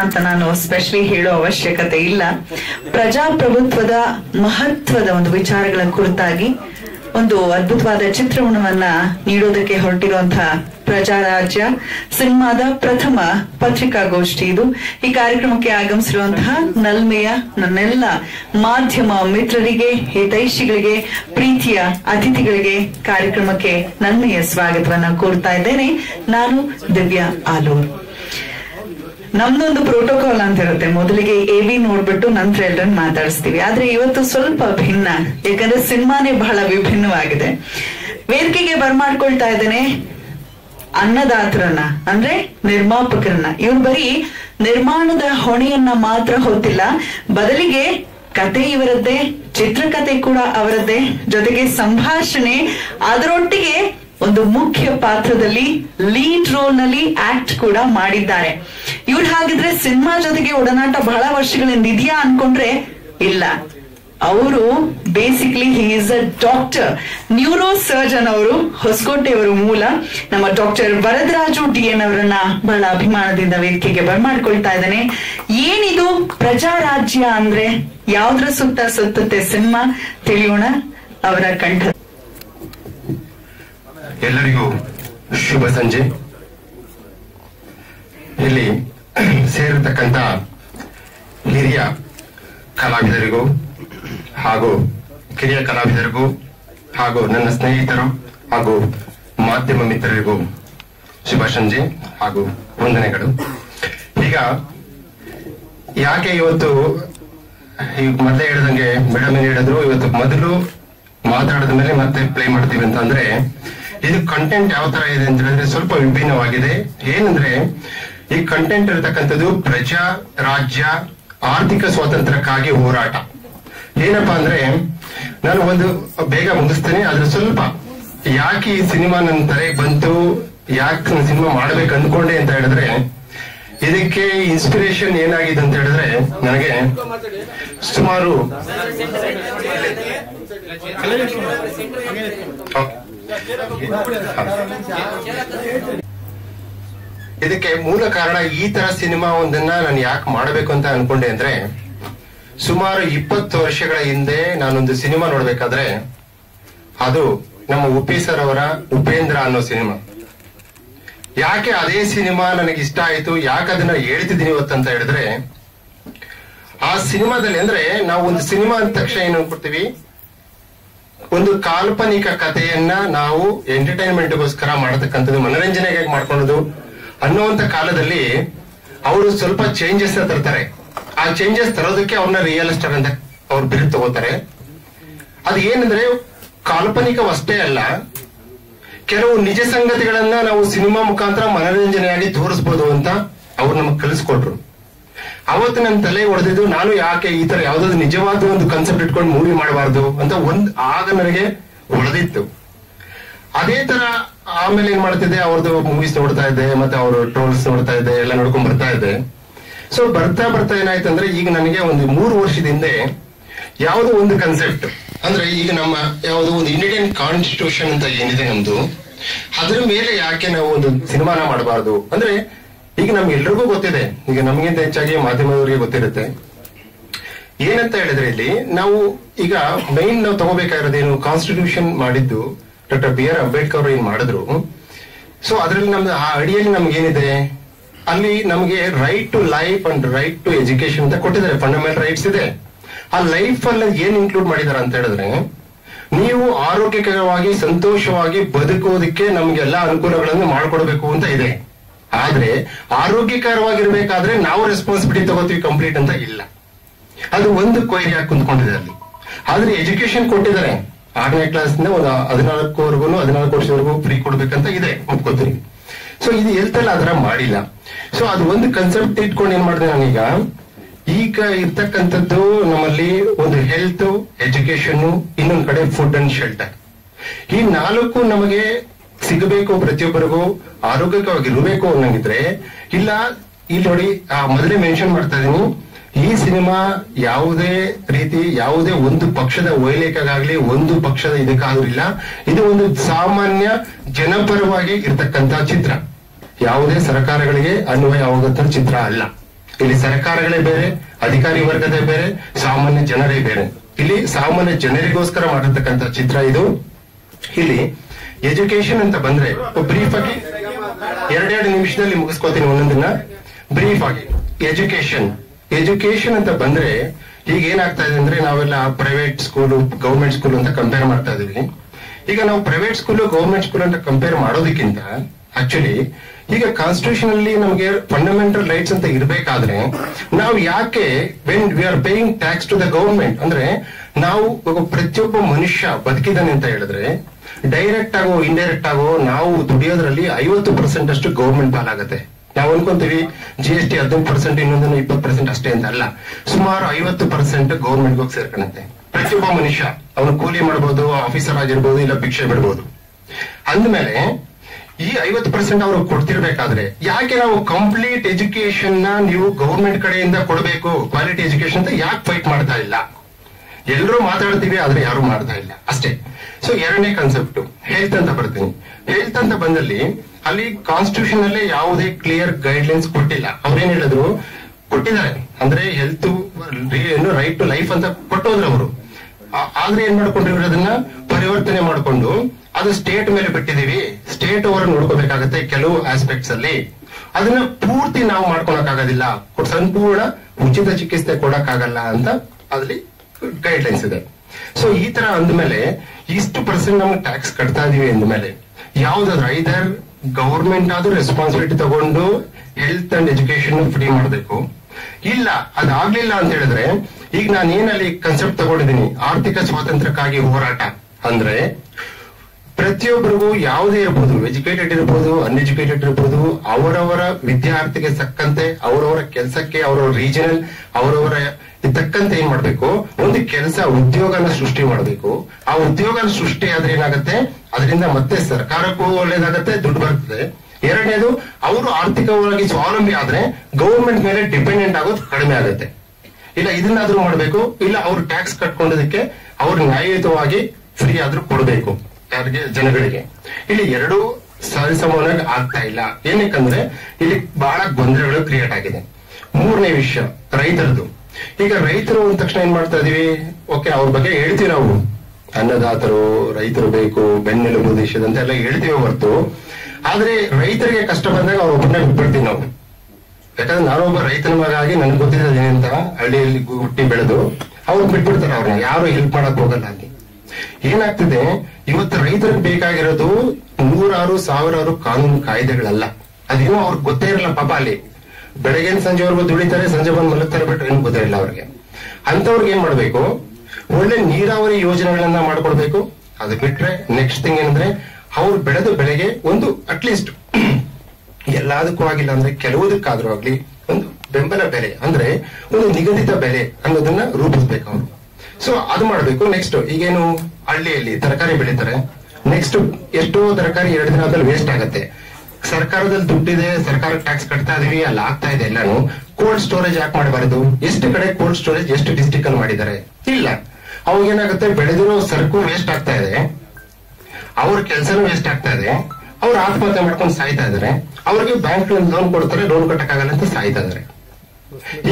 ಅಂತ ನಾನು ಸ್ಪೆಷಲಿ ಹೇಳೋ ಅವಶ್ಯಕತೆ ಇಲ್ಲ. ಪ್ರಜಾಪ್ರಭುತ್ವದ ಮಹತ್ವದ ಒಂದು ವಿಚಾರಗಳ ಕುರಿತಾಗಿ ಒಂದು ಅದ್ಭುತವಾದ ಚಿತ್ರಣವನ್ನ ನೀಡೋದಕ್ಕೆ ಹೊರಟಿರುವಂತಹ ಪ್ರಜಾರಾಜ್ಯ ಸಿನಿಮಾದ ಪ್ರಥಮ ಪತ್ರಿಕಾಗೋಷ್ಠಿ ಇದು. ಈ ಕಾರ್ಯಕ್ರಮಕ್ಕೆ ಆಗಮಿಸಿರುವಂತಹ ನಲ್ಮೆಯ, ನನ್ನೆಲ್ಲ ಮಾಧ್ಯಮ ಮಿತ್ರರಿಗೆ, ಹಿತೈಷಿಗಳಿಗೆ, ಪ್ರೀತಿಯ ಅತಿಥಿಗಳಿಗೆ ಕಾರ್ಯಕ್ರಮಕ್ಕೆ ನನ್ಮೆಯ ಸ್ವಾಗತವನ್ನ ಕೋರ್ತಾ ಇದ್ದೇನೆ. ನಾನು ದಿವ್ಯಾ ಆಲೂರ್. ನಮ್ದೊಂದು ಪ್ರೋಟೋಕಾಲ್ ಅಂತ ಇರುತ್ತೆ. ಮೊದಲಿಗೆ ಎ ವಿ ನೋಡ್ಬಿಟ್ಟು ನಂತರ ಎಲ್ಲರನ್ನ ಮಾತಾಡಿಸ್ತೀವಿ. ಆದ್ರೆ ಇವತ್ತು ಸ್ವಲ್ಪ ಭಿನ್ನ. ಯಾಕಂದ್ರೆ ಸಿನಿಮಾನೇ ಬಹಳ ವಿಭಿನ್ನವಾಗಿದೆ. ವೇದಿಕೆಗೆ ಬರ್ಮಾಡ್ಕೊಳ್ತಾ ಇದ್ದೇನೆ ಅನ್ನದಾತರನ್ನ, ಅಂದ್ರೆ ನಿರ್ಮಾಪಕರನ್ನ. ಇವ್ರು ಬರೀ ನಿರ್ಮಾಣದ ಹೊಣೆಯನ್ನ ಮಾತ್ರ ಹೊತ್ತಿಲ್ಲ. ಬದಲಿಗೆ ಕತೆ ಇವರದ್ದೇ, ಚಿತ್ರಕತೆ ಕೂಡ ಅವರದ್ದೇ, ಜೊತೆಗೆ ಸಂಭಾಷಣೆ, ಅದರೊಟ್ಟಿಗೆ ಒಂದು ಮುಖ್ಯ ಪಾತ್ರದಲ್ಲಿ ಲೀಡ್ ರೋಲ್ನಲ್ಲಿ ಆಕ್ಟ್ ಕೂಡ ಮಾಡಿದ್ದಾರೆ. ಇವ್ರು ಹಾಗಿದ್ರೆ ಸಿನಿಮಾ ಜೊತೆಗೆ ಒಡನಾಟ ಬಹಳ ವರ್ಷಗಳಿಂದ ಇದೆಯಾ ಅನ್ಕೊಂಡ್ರೆ ಇಲ್ಲ. ಅವರು basically he is a doctor neurosurgeon ಅವರು ಹೊಸಕೋಟೆಯವರು ಮೂಲ. ನಮ್ಮ ಡಾಕ್ಟರ್ ವರದರಾಜು ಡಿ ಎನ್ ಅವರನ್ನ ಬಹಳ ಅಭಿಮಾನದಿಂದ ವೇದಿಕೆಗೆ ಬರ್ಮಾಡ್ಕೊಳ್ತಾ ಇದ್ದಾನೆ. ಏನಿದು ಪ್ರಜಾರಾಜ್ಯ ಅಂದ್ರೆ? ಯಾವ್ದ್ರ ಸುತ್ತ ಸುತ್ತುತ್ತೆ ಸಿನಿಮಾ? ತಿಳಿಯೋಣ. ಅವರ ಕಂಠ ಎಲ್ಲರಿಗೂ ಶುಭ ಸಂಜೆ. ಇಲ್ಲಿ ಸೇರಿರ್ತಕ್ಕಂಥ ಹಿರಿಯ ಕಲಾವಿದರಿಗೂ ಹಾಗೂ ಕಿರಿಯ ಕಲಾವಿದರಿಗೂ ಹಾಗೂ ನನ್ನ ಸ್ನೇಹಿತರು ಹಾಗೂ ಮಾಧ್ಯಮ ಮಿತ್ರರಿಗೂ ಶುಭ ಸಂಜೆ ಹಾಗೂ ವಂದನೆಗಳು. ಈಗ ಯಾಕೆ ಇವತ್ತು ಈಗ ಮೊದಲೇ ಹೇಳ್ದಂಗೆ ಮೇಡಮ್ ಹೇಳಿದ್ರು, ಇವತ್ತು ಮೊದಲು ಮಾತಾಡಿದ ಮೇಲೆ ಮತ್ತೆ ಪ್ಲೇ ಮಾಡ್ತೀವಿ ಅಂತ ಅಂದ್ರೆ ಇದು ಕಂಟೆಂಟ್ ಯಾವ ತರ ಇದೆ ಅಂತ ಹೇಳಿದ್ರೆ ಸ್ವಲ್ಪ ವಿಭಿನ್ನವಾಗಿದೆ. ಏನಂದ್ರೆ, ಈ ಕಂಟೆಂಟ್ ಇರತಕ್ಕಂಥದ್ದು ಪ್ರಜಾ, ರಾಜ್ಯ, ಆರ್ಥಿಕ ಸ್ವಾತಂತ್ರ್ಯಕ್ಕಾಗಿ ಹೋರಾಟ. ಏನಪ್ಪಾ ಅಂದ್ರೆ, ನಾನು ಒಂದು ಬೇಗ ಮುಗಿಸ್ತೇನೆ, ಆದ್ರೆ ಸ್ವಲ್ಪ ಯಾಕೆ ಈ ಸಿನಿಮಾ ನನ್ನ ತಲೆಗೆ ಬಂತು, ಯಾಕೆ ನಾನು ಸಿನಿಮಾ ಮಾಡ್ಬೇಕು ಅಂದ್ಕೊಂಡೆ ಅಂತ ಹೇಳಿದ್ರೆ, ಇದಕ್ಕೆ ಇನ್ಸ್ಪಿರೇಷನ್ ಏನಾಗಿದೆ ಅಂತ ಹೇಳಿದ್ರೆ, ನನಗೆ ಸುಮಾರು ಇದಕ್ಕೆ ಮೂಲ ಕಾರಣ ಈ ತರ ಸಿನಿಮಾ ಒಂದನ್ನ ನಾನು ಯಾಕೆ ಮಾಡಬೇಕು ಅಂತ ಅನ್ಕೊಂಡೆ ಅಂದ್ರೆ ಸುಮಾರು ಇಪ್ಪತ್ತು ವರ್ಷಗಳ ಹಿಂದೆ ನಾನೊಂದು ಸಿನಿಮಾ ನೋಡ್ಬೇಕಾದ್ರೆ ಅದು ನಮ್ಮ ಉಪಿ ಸರ್ ಅವರ ಉಪೇಂದ್ರ ಅನ್ನೋ ಸಿನಿಮಾ. ಯಾಕೆ ಅದೇ ಸಿನಿಮಾ ನನಗೆ ಇಷ್ಟ ಆಯ್ತು, ಯಾಕೆ ಅದನ್ನ ಹೇಳ್ತಿದ್ದೀನಿ ಇವತ್ತಂತ ಹೇಳಿದ್ರೆ, ಆ ಸಿನಿಮಾದಲ್ಲಿ ಅಂದ್ರೆ ನಾವು ಒಂದು ಸಿನಿಮಾ ಅಂದ ತಕ್ಷಣ ಏನು ಅನ್ಕೊಡ್ತೀವಿ? ಒಂದು ಕಾಲ್ಪನಿಕ ಕಥೆಯನ್ನ ನಾವು ಎಂಟರ್ಟೈನ್ಮೆಂಟ್ಗೋಸ್ಕರ ಮಾಡತಕ್ಕಂಥದ್ದು ಮನರಂಜನೆಗೆ ಮಾಡ್ಕೊಳ್ಳೋದು ಅನ್ನುವಂತ ಕಾಲದಲ್ಲಿ ಅವರು ಸ್ವಲ್ಪ ಚೇಂಜಸ್ ತರ್ತಾರೆ. ಆ ಚೇಂಜಸ್ ತರೋದಕ್ಕೆ ಅವ್ರನ್ನ ರಿಯಲ್ ಸ್ಟಾರ್ ಅಂತ ಅವ್ರು ಬಿರುದು ತಗೋತಾರೆ. ಅದು ಏನಂದ್ರೆ, ಕಾಲ್ಪನಿಕವಷ್ಟೇ ಅಲ್ಲ, ಕೆಲವು ನಿಜ ಸಂಗತಿಗಳನ್ನ ನಾವು ಸಿನಿಮಾ ಮುಖಾಂತರ ಮನರಂಜನೆಯಾಗಿ ತೋರಿಸ್ಬೋದು ಅಂತ ಅವ್ರು ನಮಗ್ ಕಲಿಸ್ಕೊಟ್ರು. ಅವತ್ತು ನನ್ನ ತಲೆ ಹೊಡೆದಿದ್ದು ನಾನು ಯಾಕೆ ಈ ತರ ಯಾವ್ದಾದ್ರು ನಿಜವಾದ ಒಂದು ಕನ್ಸೆಪ್ಟ್ ಇಟ್ಕೊಂಡು ಮೂವಿ ಮಾಡಬಾರ್ದು ಅಂತ ಒಂದ್ ಆಗ ನನಗೆ ಹೊಡೆದಿತ್ತು ಅದೇ ತರ ಆಮೇಲೆ ಏನ್ ಮಾಡ್ತಿದ್ದೆ ಅವ್ರದ್ದು ಮೂವೀಸ್ ನೋಡ್ತಾ ಇದ್ದೆ, ಮತ್ತೆ ಅವರು ಟ್ರೋಲ್ಸ್ ನೋಡ್ತಾ ಇದ್ದೆ, ಎಲ್ಲ ನೋಡ್ಕೊಂಡ್ ಬರ್ತಾ ಇದ್ದೆ. ಸೊ ಬರ್ತಾ ಬರ್ತಾ ಏನಾಯ್ತು ಅಂದ್ರೆ ಈಗ ನನಗೆ ಒಂದು ಮೂರು ವರ್ಷದ ಹಿಂದೆ ಯಾವುದೋ ಒಂದು ಕನ್ಸೆಪ್ಟ್ ಅಂದ್ರೆ ಈಗ ನಮ್ಮ ಯಾವುದೋ ಒಂದು ಇಂಡಿಯನ್ ಕಾನ್ಸ್ಟಿಟ್ಯೂಷನ್ ಅಂತ ಏನಿದೆ ನಮ್ದು, ಅದ್ರ ಮೇಲೆ ಯಾಕೆ ನಾವು ಒಂದು ಸಿನಿಮಾನ ಮಾಡಬಾರ್ದು? ಅಂದ್ರೆ ಈಗ ನಮ್ಗೆಲ್ರಿಗೂ ಗೊತ್ತಿದೆ. ಈಗ ನಮಗಿಂತ ಹೆಚ್ಚಾಗಿ ಮಾಧ್ಯಮದವರಿಗೆ ಗೊತ್ತಿರುತ್ತೆ. ಏನಂತ ಹೇಳಿದ್ರೆ ಇಲ್ಲಿ, ನಾವು ಈಗ ಮೈನ್ ನಾವು ತಗೋಬೇಕಾಗಿರೋದೇನು ಕಾನ್ಸ್ಟಿಟ್ಯೂಷನ್ ಮಾಡಿದ್ದು ಡಾಕ್ಟರ್ ಬಿ ಆರ್ ಅಂಬೇಡ್ಕರ್ ಅವರು ಏನ್ ಮಾಡಿದ್ರು. ಸೊ ಅದ್ರಲ್ಲಿ ನಮ್ದು ಆ ಅಡಿಯಲ್ಲಿ ನಮ್ಗೆ ಏನಿದೆ ಅಲ್ಲಿ ನಮಗೆ right to life and right to education ಅಂತ ಕೊಟ್ಟಿದ್ದಾರೆ. ಫಂಡಮೆಂಟಲ್ ರೈಟ್ಸ್ ಇದೆ. ಆ ಲೈಫ್ ಅಲ್ಲಿ ಏನ್ ಇನ್ಕ್ಲೂಡ್ ಮಾಡಿದಾರೆ ಅಂತ ಹೇಳಿದ್ರೆ, ನೀವು ಆರೋಗ್ಯಕರವಾಗಿ, ಸಂತೋಷವಾಗಿ ಬದುಕುವುದಕ್ಕೆ ನಮ್ಗೆಲ್ಲ ಅನುಕೂಲಗಳನ್ನು ಮಾಡ್ಕೊಡ್ಬೇಕು ಅಂತ ಇದೆ. ಆದ್ರೆ ಆರೋಗ್ಯಕರವಾಗಿರ್ಬೇಕಾದ್ರೆ ನಾವು ರೆಸ್ಪಾನ್ಸಿಬಿಲಿಟಿ ತಗೋತೀವಿ ಕಂಪ್ಲೀಟ್ ಅಂತ ಇಲ್ಲ. ಅದು ಒಂದು ಕ್ವೈರಿ ಆಗಿ ಕುಂತ್ಕೊಂಡಿದೆ ಅಲ್ಲಿ ಆದ್ರೆ ಎಜುಕೇಶನ್ ಕೊಟ್ಟಿದ್ದಾರೆ. ಆರನೇ ಕ್ಲಾಸ್ ಇಂದ ಒಂದು ಹದಿನಾಲ್ಕುವರೆಗೂ, ಹದಿನಾಲ್ಕು ವರ್ಷವರೆಗೂ ಫ್ರೀ ಕೊಡ್ಬೇಕಂತ ಇದೆ ಒಪ್ಕೋತೀನಿ. ಸೊ ಇದು ಎಲ್ತಲ್ಲ ಅದರ ಮಾಡಿಲ್ಲ. ಸೊ ಅದು ಒಂದು ಕನ್ಸೆಪ್ಟ್ ಇಟ್ಕೊಂಡು ಏನ್ ಮಾಡಿದೆ ನಾನೀಗ? ಈಗ ಇರ್ತಕ್ಕಂಥದ್ದು ನಮ್ಮಲ್ಲಿ ಒಂದು ಹೆಲ್ತ್ ಎಜುಕೇಶನ್ ಇನ್ನೊಂದ್ ಕಡೆ ಫುಡ್ ಅಂಡ್ ಶೆಲ್ಟರ್ ಈ ನಾಲ್ಕು ನಮಗೆ ಸಿಗಬೇಕು ಪ್ರತಿಯೊಬ್ಬರಿಗೂ, ಆರೋಗ್ಯಕವಾಗಿ ಇರಬೇಕು ಅನ್ನಂಗಿದ್ರೆ, ಇಲ್ಲ, ಇಲ್ಲಿ ನೋಡಿ ಮೊದಲೇ ಮೆನ್ಷನ್ ಮಾಡ್ತಾ ಇದೀನಿ. ಈ ಸಿನಿಮಾ ಯಾವುದೇ ರೀತಿ, ಯಾವುದೇ ಒಂದು ಪಕ್ಷದ ಓಲೈಕೆಗಾಗ್ಲಿ ಒಂದು ಪಕ್ಷದ ಇದಕ್ಕಾಗಿಲ್ಲ ಇದು ಒಂದು ಸಾಮಾನ್ಯ ಜನಪರವಾಗಿ ಇರ್ತಕ್ಕಂತ ಚಿತ್ರ. ಯಾವುದೇ ಸರ್ಕಾರಗಳಿಗೆ ಅನ್ವಯ ಆಗುವಂತ ಚಿತ್ರ ಅಲ್ಲ. ಇಲ್ಲಿ ಸರ್ಕಾರಗಳೇ ಬೇರೆ, ಅಧಿಕಾರಿ ವರ್ಗದ ಬೇರೆ, ಸಾಮಾನ್ಯ ಜನರೇ ಬೇರೆ. ಇಲ್ಲಿ ಸಾಮಾನ್ಯ ಜನರಿಗೋಸ್ಕರ ಮಾಡಿರ್ತಕ್ಕಂಥ ಚಿತ್ರ ಇದು. ಇಲ್ಲಿ ಎಜುಕೇಶನ್ ಅಂತ ಬಂದ್ರೆ ಬ್ರೀಫ್ ಆಗಿ ಎರಡೆರಡು ನಿಮಿಷದಲ್ಲಿ ಮುಗಿಸ್ಕೋತೀನಿ ಒಂದೊಂದನ್ನ. ಬ್ರೀಫ್ ಆಗಿ ಎಜುಕೇಶನ್ ಎಜುಕೇಶನ್ ಅಂತ ಬಂದ್ರೆ ಈಗ ಏನಾಗ್ತಾ ಇದೆ ಅಂದ್ರೆ ನಾವೆಲ್ಲ ಪ್ರೈವೇಟ್ ಸ್ಕೂಲ್ ಗೌರ್ಮೆಂಟ್ ಸ್ಕೂಲ್ ಅಂತ ಕಂಪೇರ್ ಮಾಡ್ತಾ ಇದೀವಿ ಈಗ ನಾವು ಪ್ರೈವೇಟ್ ಸ್ಕೂಲ್ ಗೌರ್ಮೆಂಟ್ ಸ್ಕೂಲ್ ಅಂತ ಕಂಪೇರ್ ಮಾಡೋದಕ್ಕಿಂತ ಆಕ್ಚುಲಿ ಈಗ ಕಾನ್ಸ್ಟಿಟ್ಯೂಷನ್ ಅಲ್ಲಿ ನಮಗೆ ಫಂಡಮೆಂಟಲ್ ರೈಟ್ಸ್ ಅಂತ ಇರಬೇಕಾದ್ರೆ ನಾವು ಯಾಕೆ when we are paying tax to the government ಅಂದ್ರೆ ನಾವು ಪ್ರತಿಯೊಬ್ಬ ಮನುಷ್ಯ ಬದುಕಿದಾನೆ ಅಂತ ಹೇಳಿದ್ರೆ ಡೈರೆಕ್ಟ್ ಆಗೋ ಇಂಡೈರೆಕ್ಟ್ ಆಗೋ, ನಾವು ದುಡಿಯೋದ್ರಲ್ಲಿ ಐವತ್ತು ಪರ್ಸೆಂಟ್ ಅಷ್ಟು ಗೌರ್ಮೆಂಟ್ ಪಾಲಾಗುತ್ತೆ. ನಾವು ಅನ್ಕೊಂತೀವಿ ಜಿ ಎಸ್ ಟಿ ಹದಿನೈದು ಪರ್ಸೆಂಟ್ ಇನ್ನೊಂದನ್ನು ಇಪ್ಪತ್ತು ಪರ್ಸೆಂಟ್ ಅಷ್ಟೇ ಅಂತ ಅಲ್ಲ ಸುಮಾರು ಐವತ್ತು ಪರ್ಸೆಂಟ್ ಗೌರ್ಮೆಂಟ್ ಹೋಗಿ ಸೇರ್ಕೊಳ್ಳುತ್ತೆ ಪ್ರತಿಯೊಬ್ಬ ಮನುಷ್ಯ, ಅವನು ಕೂಲಿ ಮಾಡಬಹುದು ಆಫೀಸರ್ ಆಗಿರ್ಬೋದು, ಇಲ್ಲ ಭಿಕ್ಷೆ ಬಿಡ್ಬೋದು. ಅಂದ್ಮೇಲೆ, ಈ ಐವತ್ತು ಪರ್ಸೆಂಟ್ ಅವರು ಕೊಡ್ತಿರ್ಬೇಕಾದ್ರೆ, ಯಾಕೆ ನಾವು ಕಂಪ್ಲೀಟ್ ಎಜುಕೇಶನ್ನ ನೀವು ಗೌರ್ಮೆಂಟ್ ಕಡೆಯಿಂದ ಕೊಡಬೇಕು? ಕ್ವಾಲಿಟಿ ಎಜುಕೇಶನ್ ಅಂತ ಯಾಕೆ ಫೈಟ್ ಮಾಡ್ತಾ ಇಲ್ಲ? ಎಲ್ಲರೂ ಮಾತಾಡ್ತೀವಿ, ಆದ್ರೆ ಯಾರು ಮಾಡ್ತಾ ಇಲ್ಲ. ಅಷ್ಟೇ. ಸೊ ಎರಡನೇ ಕಾನ್ಸೆಪ್ಟ್ ಹೆಲ್ತ್ ಅಂತ ಬರ್ತೀನಿ. ಹೆಲ್ತ್ ಅಂತ ಬಂದಲ್ಲಿ ಅಲ್ಲಿ ಕಾನ್ಸ್ಟಿಟ್ಯೂಷನ್ ಅಲ್ಲೇ ಯಾವುದೇ ಕ್ಲಿಯರ್ ಗೈಡ್ಲೈನ್ಸ್ ಕೊಟ್ಟಿಲ್ಲ. ಅವ್ರೇನ್ ಹೇಳಿದ್ರು? ಕೊಟ್ಟಿದ್ದಾರೆ. ಅಂದ್ರೆ ಹೆಲ್ತ್ ಏನು ರೈಟ್ ಟು ಲೈಫ್ ಅಂತ ಕೊಟ್ಟೋದ್ರು ಅವರು. ಆದ್ರೆ ಏನ್ ಮಾಡ್ಕೊಂಡಿವ್ರು ಅದನ್ನ? ಪರಿವರ್ತನೆ ಮಾಡ್ಕೊಂಡು ಅದು ಸ್ಟೇಟ್ ಮೇಲೆ ಬಿಟ್ಟಿದೀವಿ ಸ್ಟೇಟ್ ಅವರು ನೋಡ್ಕೋಬೇಕಾಗತ್ತೆ ಕೆಲವು ಆಸ್ಪೆಕ್ಟ್ಸ್ ಅಲ್ಲಿ. ಅದನ್ನ ಪೂರ್ತಿ ನಾವು ಮಾಡ್ಕೊಳಕ್ಕಾಗೋದಿಲ್ಲ. ಸಂಪೂರ್ಣ ಉಚಿತ ಚಿಕಿತ್ಸೆ ಕೊಡಕ್ಕಾಗಲ್ಲ ಅಂತ ಅಲ್ಲಿ ಗೈಡ್ಲೈನ್ಸ್ ಇದೆ. ಸೊ ಈ ತರ ಅಂದ್ಮೇಲೆ ಇಷ್ಟು ಪರ್ಸೆಂಟ್ ನಮ್ಗೆ ಟ್ಯಾಕ್ಸ್ ಕಟ್ತಾ ಇದೀವಿ ಅಂದ್ಮೇಲೆ, ಯಾವ್ದಾದ್ರು ಐದರ್ ಗವರ್ಮೆಂಟ್ ಆದ್ರೂ ರೆಸ್ಪಾನ್ಸಿಬಿಲಿಟಿ ತಗೊಂಡು ಹೆಲ್ತ್ ಅಂಡ್ ಎಜುಕೇಶನ್ ಫ್ರೀ ಮಾಡಬೇಕು. ಇಲ್ಲ, ಅದಾಗ್ಲಿಲ್ಲ ಅಂತ ಹೇಳಿದ್ರೆ, ಈಗ ನಾನು ಏನಲ್ಲಿ ಕನ್ಸೆಪ್ಟ್ ತಗೊಂಡಿದ್ದೀನಿ, ಆರ್ಥಿಕ ಸ್ವಾತಂತ್ರ್ಯಕ್ಕಾಗಿ ಹೋರಾಟ. ಅಂದ್ರೆ ಪ್ರತಿಯೊಬ್ಬರಿಗೂ ಯಾವುದೇ ಇರ್ಬೋದು ಎಜುಕೇಟೆಡ್ ಇರ್ಬೋದು ಅನ್ಎಜುಕೇಟೆಡ್ ಇರ್ಬೋದು, ಅವರವರ ವಿದ್ಯಾರ್ಥಿಗೆ ತಕ್ಕಂತೆ, ಅವರವರ ಕೆಲಸಕ್ಕೆ, ಅವರವರ ರೀಜನಲ್ ಅವರವರ ತಕ್ಕಂತೆ ಏನ್ ಮಾಡ್ಬೇಕು? ಒಂದು ಕೆಲಸ ಉದ್ಯೋಗನ ಸೃಷ್ಟಿ ಮಾಡಬೇಕು. ಆ ಉದ್ಯೋಗನ ಸೃಷ್ಟಿ ಆದ್ರೆ ಏನಾಗುತ್ತೆ? ಅದರಿಂದ ಮತ್ತೆ ಸರ್ಕಾರಕ್ಕೂ ಒಳ್ಳೇದಾಗತ್ತೆ, ದುಡ್ಡು ಬರ್ತದೆ. ಎರಡನೇದು, ಅವರು ಆರ್ಥಿಕವಾಗಿ ಸ್ವಾವಲಂಬಿ ಆದ್ರೆ ಗೌರ್ಮೆಂಟ್ ಮೇಲೆ ಡಿಪೆಂಡೆಂಟ್ ಆಗೋದು ಕಡಿಮೆ ಆಗುತ್ತೆ. ಇಲ್ಲ ಇದನ್ನಾದ್ರೂ ಮಾಡಬೇಕು, ಇಲ್ಲ ಅವ್ರು ಟ್ಯಾಕ್ಸ್ ಕಟ್ಕೊಂಡದಕ್ಕೆ ಅವ್ರು ನ್ಯಾಯಯುತವಾಗಿ ಫ್ರೀ ಆದ್ರೂ ಕೊಡಬೇಕು, ಯಾರಿಗೆ? ಜನಗಳಿಗೆ. ಇಲ್ಲಿ ಎರಡೂ ಸರಿಸಮಾನಾಗಿ ಆಗ್ತಾ ಇಲ್ಲ. ಏನಕ್ಕಂದ್ರೆ, ಇಲ್ಲಿ ಬಹಳ ಗೊಂದಲಗಳು ಕ್ರಿಯೇಟ್ ಆಗಿದೆ. ಮೂರನೇ ವಿಷಯ, ರೈತರದು. ಈಗ ರೈತರು ಅಂದ ತಕ್ಷಣ ಏನ್ ಮಾಡ್ತಾ ಇದೀವಿ? ಓಕೆ ಅವ್ರ ಬಗ್ಗೆ ಹೇಳ್ತೀವಿ ನಾವು. ಅನ್ನದಾತರು, ರೈತರು ಬೇಕು, ಬೆನ್ನೆಲುಬು ಅಂತ ಎಲ್ಲ ಹೇಳ್ತೀವಿ ಹೊರತು. ಆದ್ರೆ ರೈತರಿಗೆ ಕಷ್ಟ ಬಂದಾಗ ಅವ್ರ ಒಬ್ಬನೇ ಬಿಟ್ಬಿಡ್ತೀವಿ ನಾವು. ಯಾಕಂದ್ರೆ ನಾನೊಬ್ಬ ರೈತನ ಮಗ ಆಗಿ ನನ್ಗೆ ಗೊತ್ತಿರೋದು ಏನಂತ ಹಳ್ಳಿಯಲ್ಲಿ ಹುಟ್ಟಿ ಬೆಳೆದು ಅವ್ರು ಬಿಟ್ಬಿಡ್ತಾರೆ ಅವ್ರನ್ನ. ಯಾರು ಹೆಲ್ಪ್ ಮಾಡಕ್ ಹೋಗಲ್ಲ ಅಲ್ಲಿ. ಏನಾಗ್ತಿದೆ? ಇವತ್ತು ರೈತರಿಗೆ ಬೇಕಾಗಿರೋದು ನೂರಾರು, ಸಾವಿರಾರು ಕಾನೂನು ಕಾಯ್ದೆಗಳಲ್ಲ. ಅದೇನೋ ಅವ್ರಿಗೆ ಗೊತ್ತೇ ಇರಲ್ಲ ಪಾಪ ಅಲ್ಲಿ. ಬೆಳಗ್ಗೆ ಸಂಜೆವರೆಗೂ ದುಡಿತಾರೆ, ಸಂಜೆ ಬಂದು ಮಲಗ್ತಾರೆ ಬಿಟ್ರೆ ಏನು ಗೊತ್ತಿರಲ್ಲ ಅವ್ರಿಗೆ. ಅಂತವ್ರಿಗೆ ಏನ್ ಮಾಡ್ಬೇಕು? ಒಳ್ಳೆ ನೀರಾವರಿ ಯೋಜನೆಗಳನ್ನ ಮಾಡ್ಕೊಡ್ಬೇಕು. ಅದು ಬಿಟ್ರೆ ನೆಕ್ಸ್ಟ್ ಥಿಂಗ್ ಏನಂದ್ರೆ, ಅವ್ರು ಬೆಳೆದ ಬೆಳೆಗೆ ಒಂದು ಅಟ್ಲೀಸ್ಟ್ ಎಲ್ಲದಕ್ಕೂ ಆಗಿಲ್ಲ ಅಂದ್ರೆ ಕೆಲವುದಕ್ಕಾದ್ರೂ ಆಗ್ಲಿ ಒಂದು ಬೆಂಬಲ ಬೆಲೆ ಅಂದ್ರೆ ಒಂದು ನಿಗದಿತ ಬೆಲೆ ಅನ್ನೋದನ್ನ ರೂಪಿಸ್ಬೇಕು ಅವರು. ಸೊ ಅದು ಮಾಡ್ಬೇಕು. ನೆಕ್ಸ್ಟ್ ಈಗೇನು ಹಳ್ಳಿಯಲ್ಲಿ ತರಕಾರಿ ಬೆಳೀತಾರೆ. ನೆಕ್ಸ್ಟ್ ಎಷ್ಟೋ ತರಕಾರಿ ಎರಡು ದಿನ ಆದ್ಮೇಲೆ ವೇಸ್ಟ್ ಆಗತ್ತೆ. ಸರ್ಕಾರದಲ್ಲಿ ದುಡ್ಡಿದೆ, ಸರ್ಕಾರ ಟ್ಯಾಕ್ಸ್ ಕಟ್ತಾ ಇದೀವಿ ಅಲ್ಲಿ ಆಗ್ತಾ ಇದೆ ಎಲ್ಲಾನು. ಕೋಲ್ಡ್ ಸ್ಟೋರೇಜ್ ಯಾಕೆ ಮಾಡಬಾರದು? ಎಷ್ಟು ಕಡೆ ಕೋಲ್ಡ್ ಸ್ಟೋರೇಜ್ ಎಷ್ಟು ಡಿಸ್ಟಿಕ್ ಅಲ್ಲಿ ಮಾಡಿದ್ದಾರೆ? ಇಲ್ಲ. ಅವಾಗ ಏನಾಗುತ್ತೆ? ಬೆಳೆದಿರೋ ಸರಕು ವೇಸ್ಟ್ ಆಗ್ತಾ ಇದೆ. ಅವ್ರ ಕೆಲಸನೂ ವೇಸ್ಟ್ ಆಗ್ತಾ ಇದೆ. ಅವ್ರ ಆತ್ಮಹತ್ಯೆ ಮಾಡ್ಕೊಂಡು ಸಾಯ್ತಾ ಇದಾರೆ ಅವ್ರಿಗೆ ಬ್ಯಾಂಕ್ ಲೋನ್ ಕೊಡ್ತಾರೆ ಲೋನ್ ಕಟ್ಟಕ್ಕಾಗಲ್ಲ ಅಂತ ಸಾಯ್ತಾ ಇದಾರೆ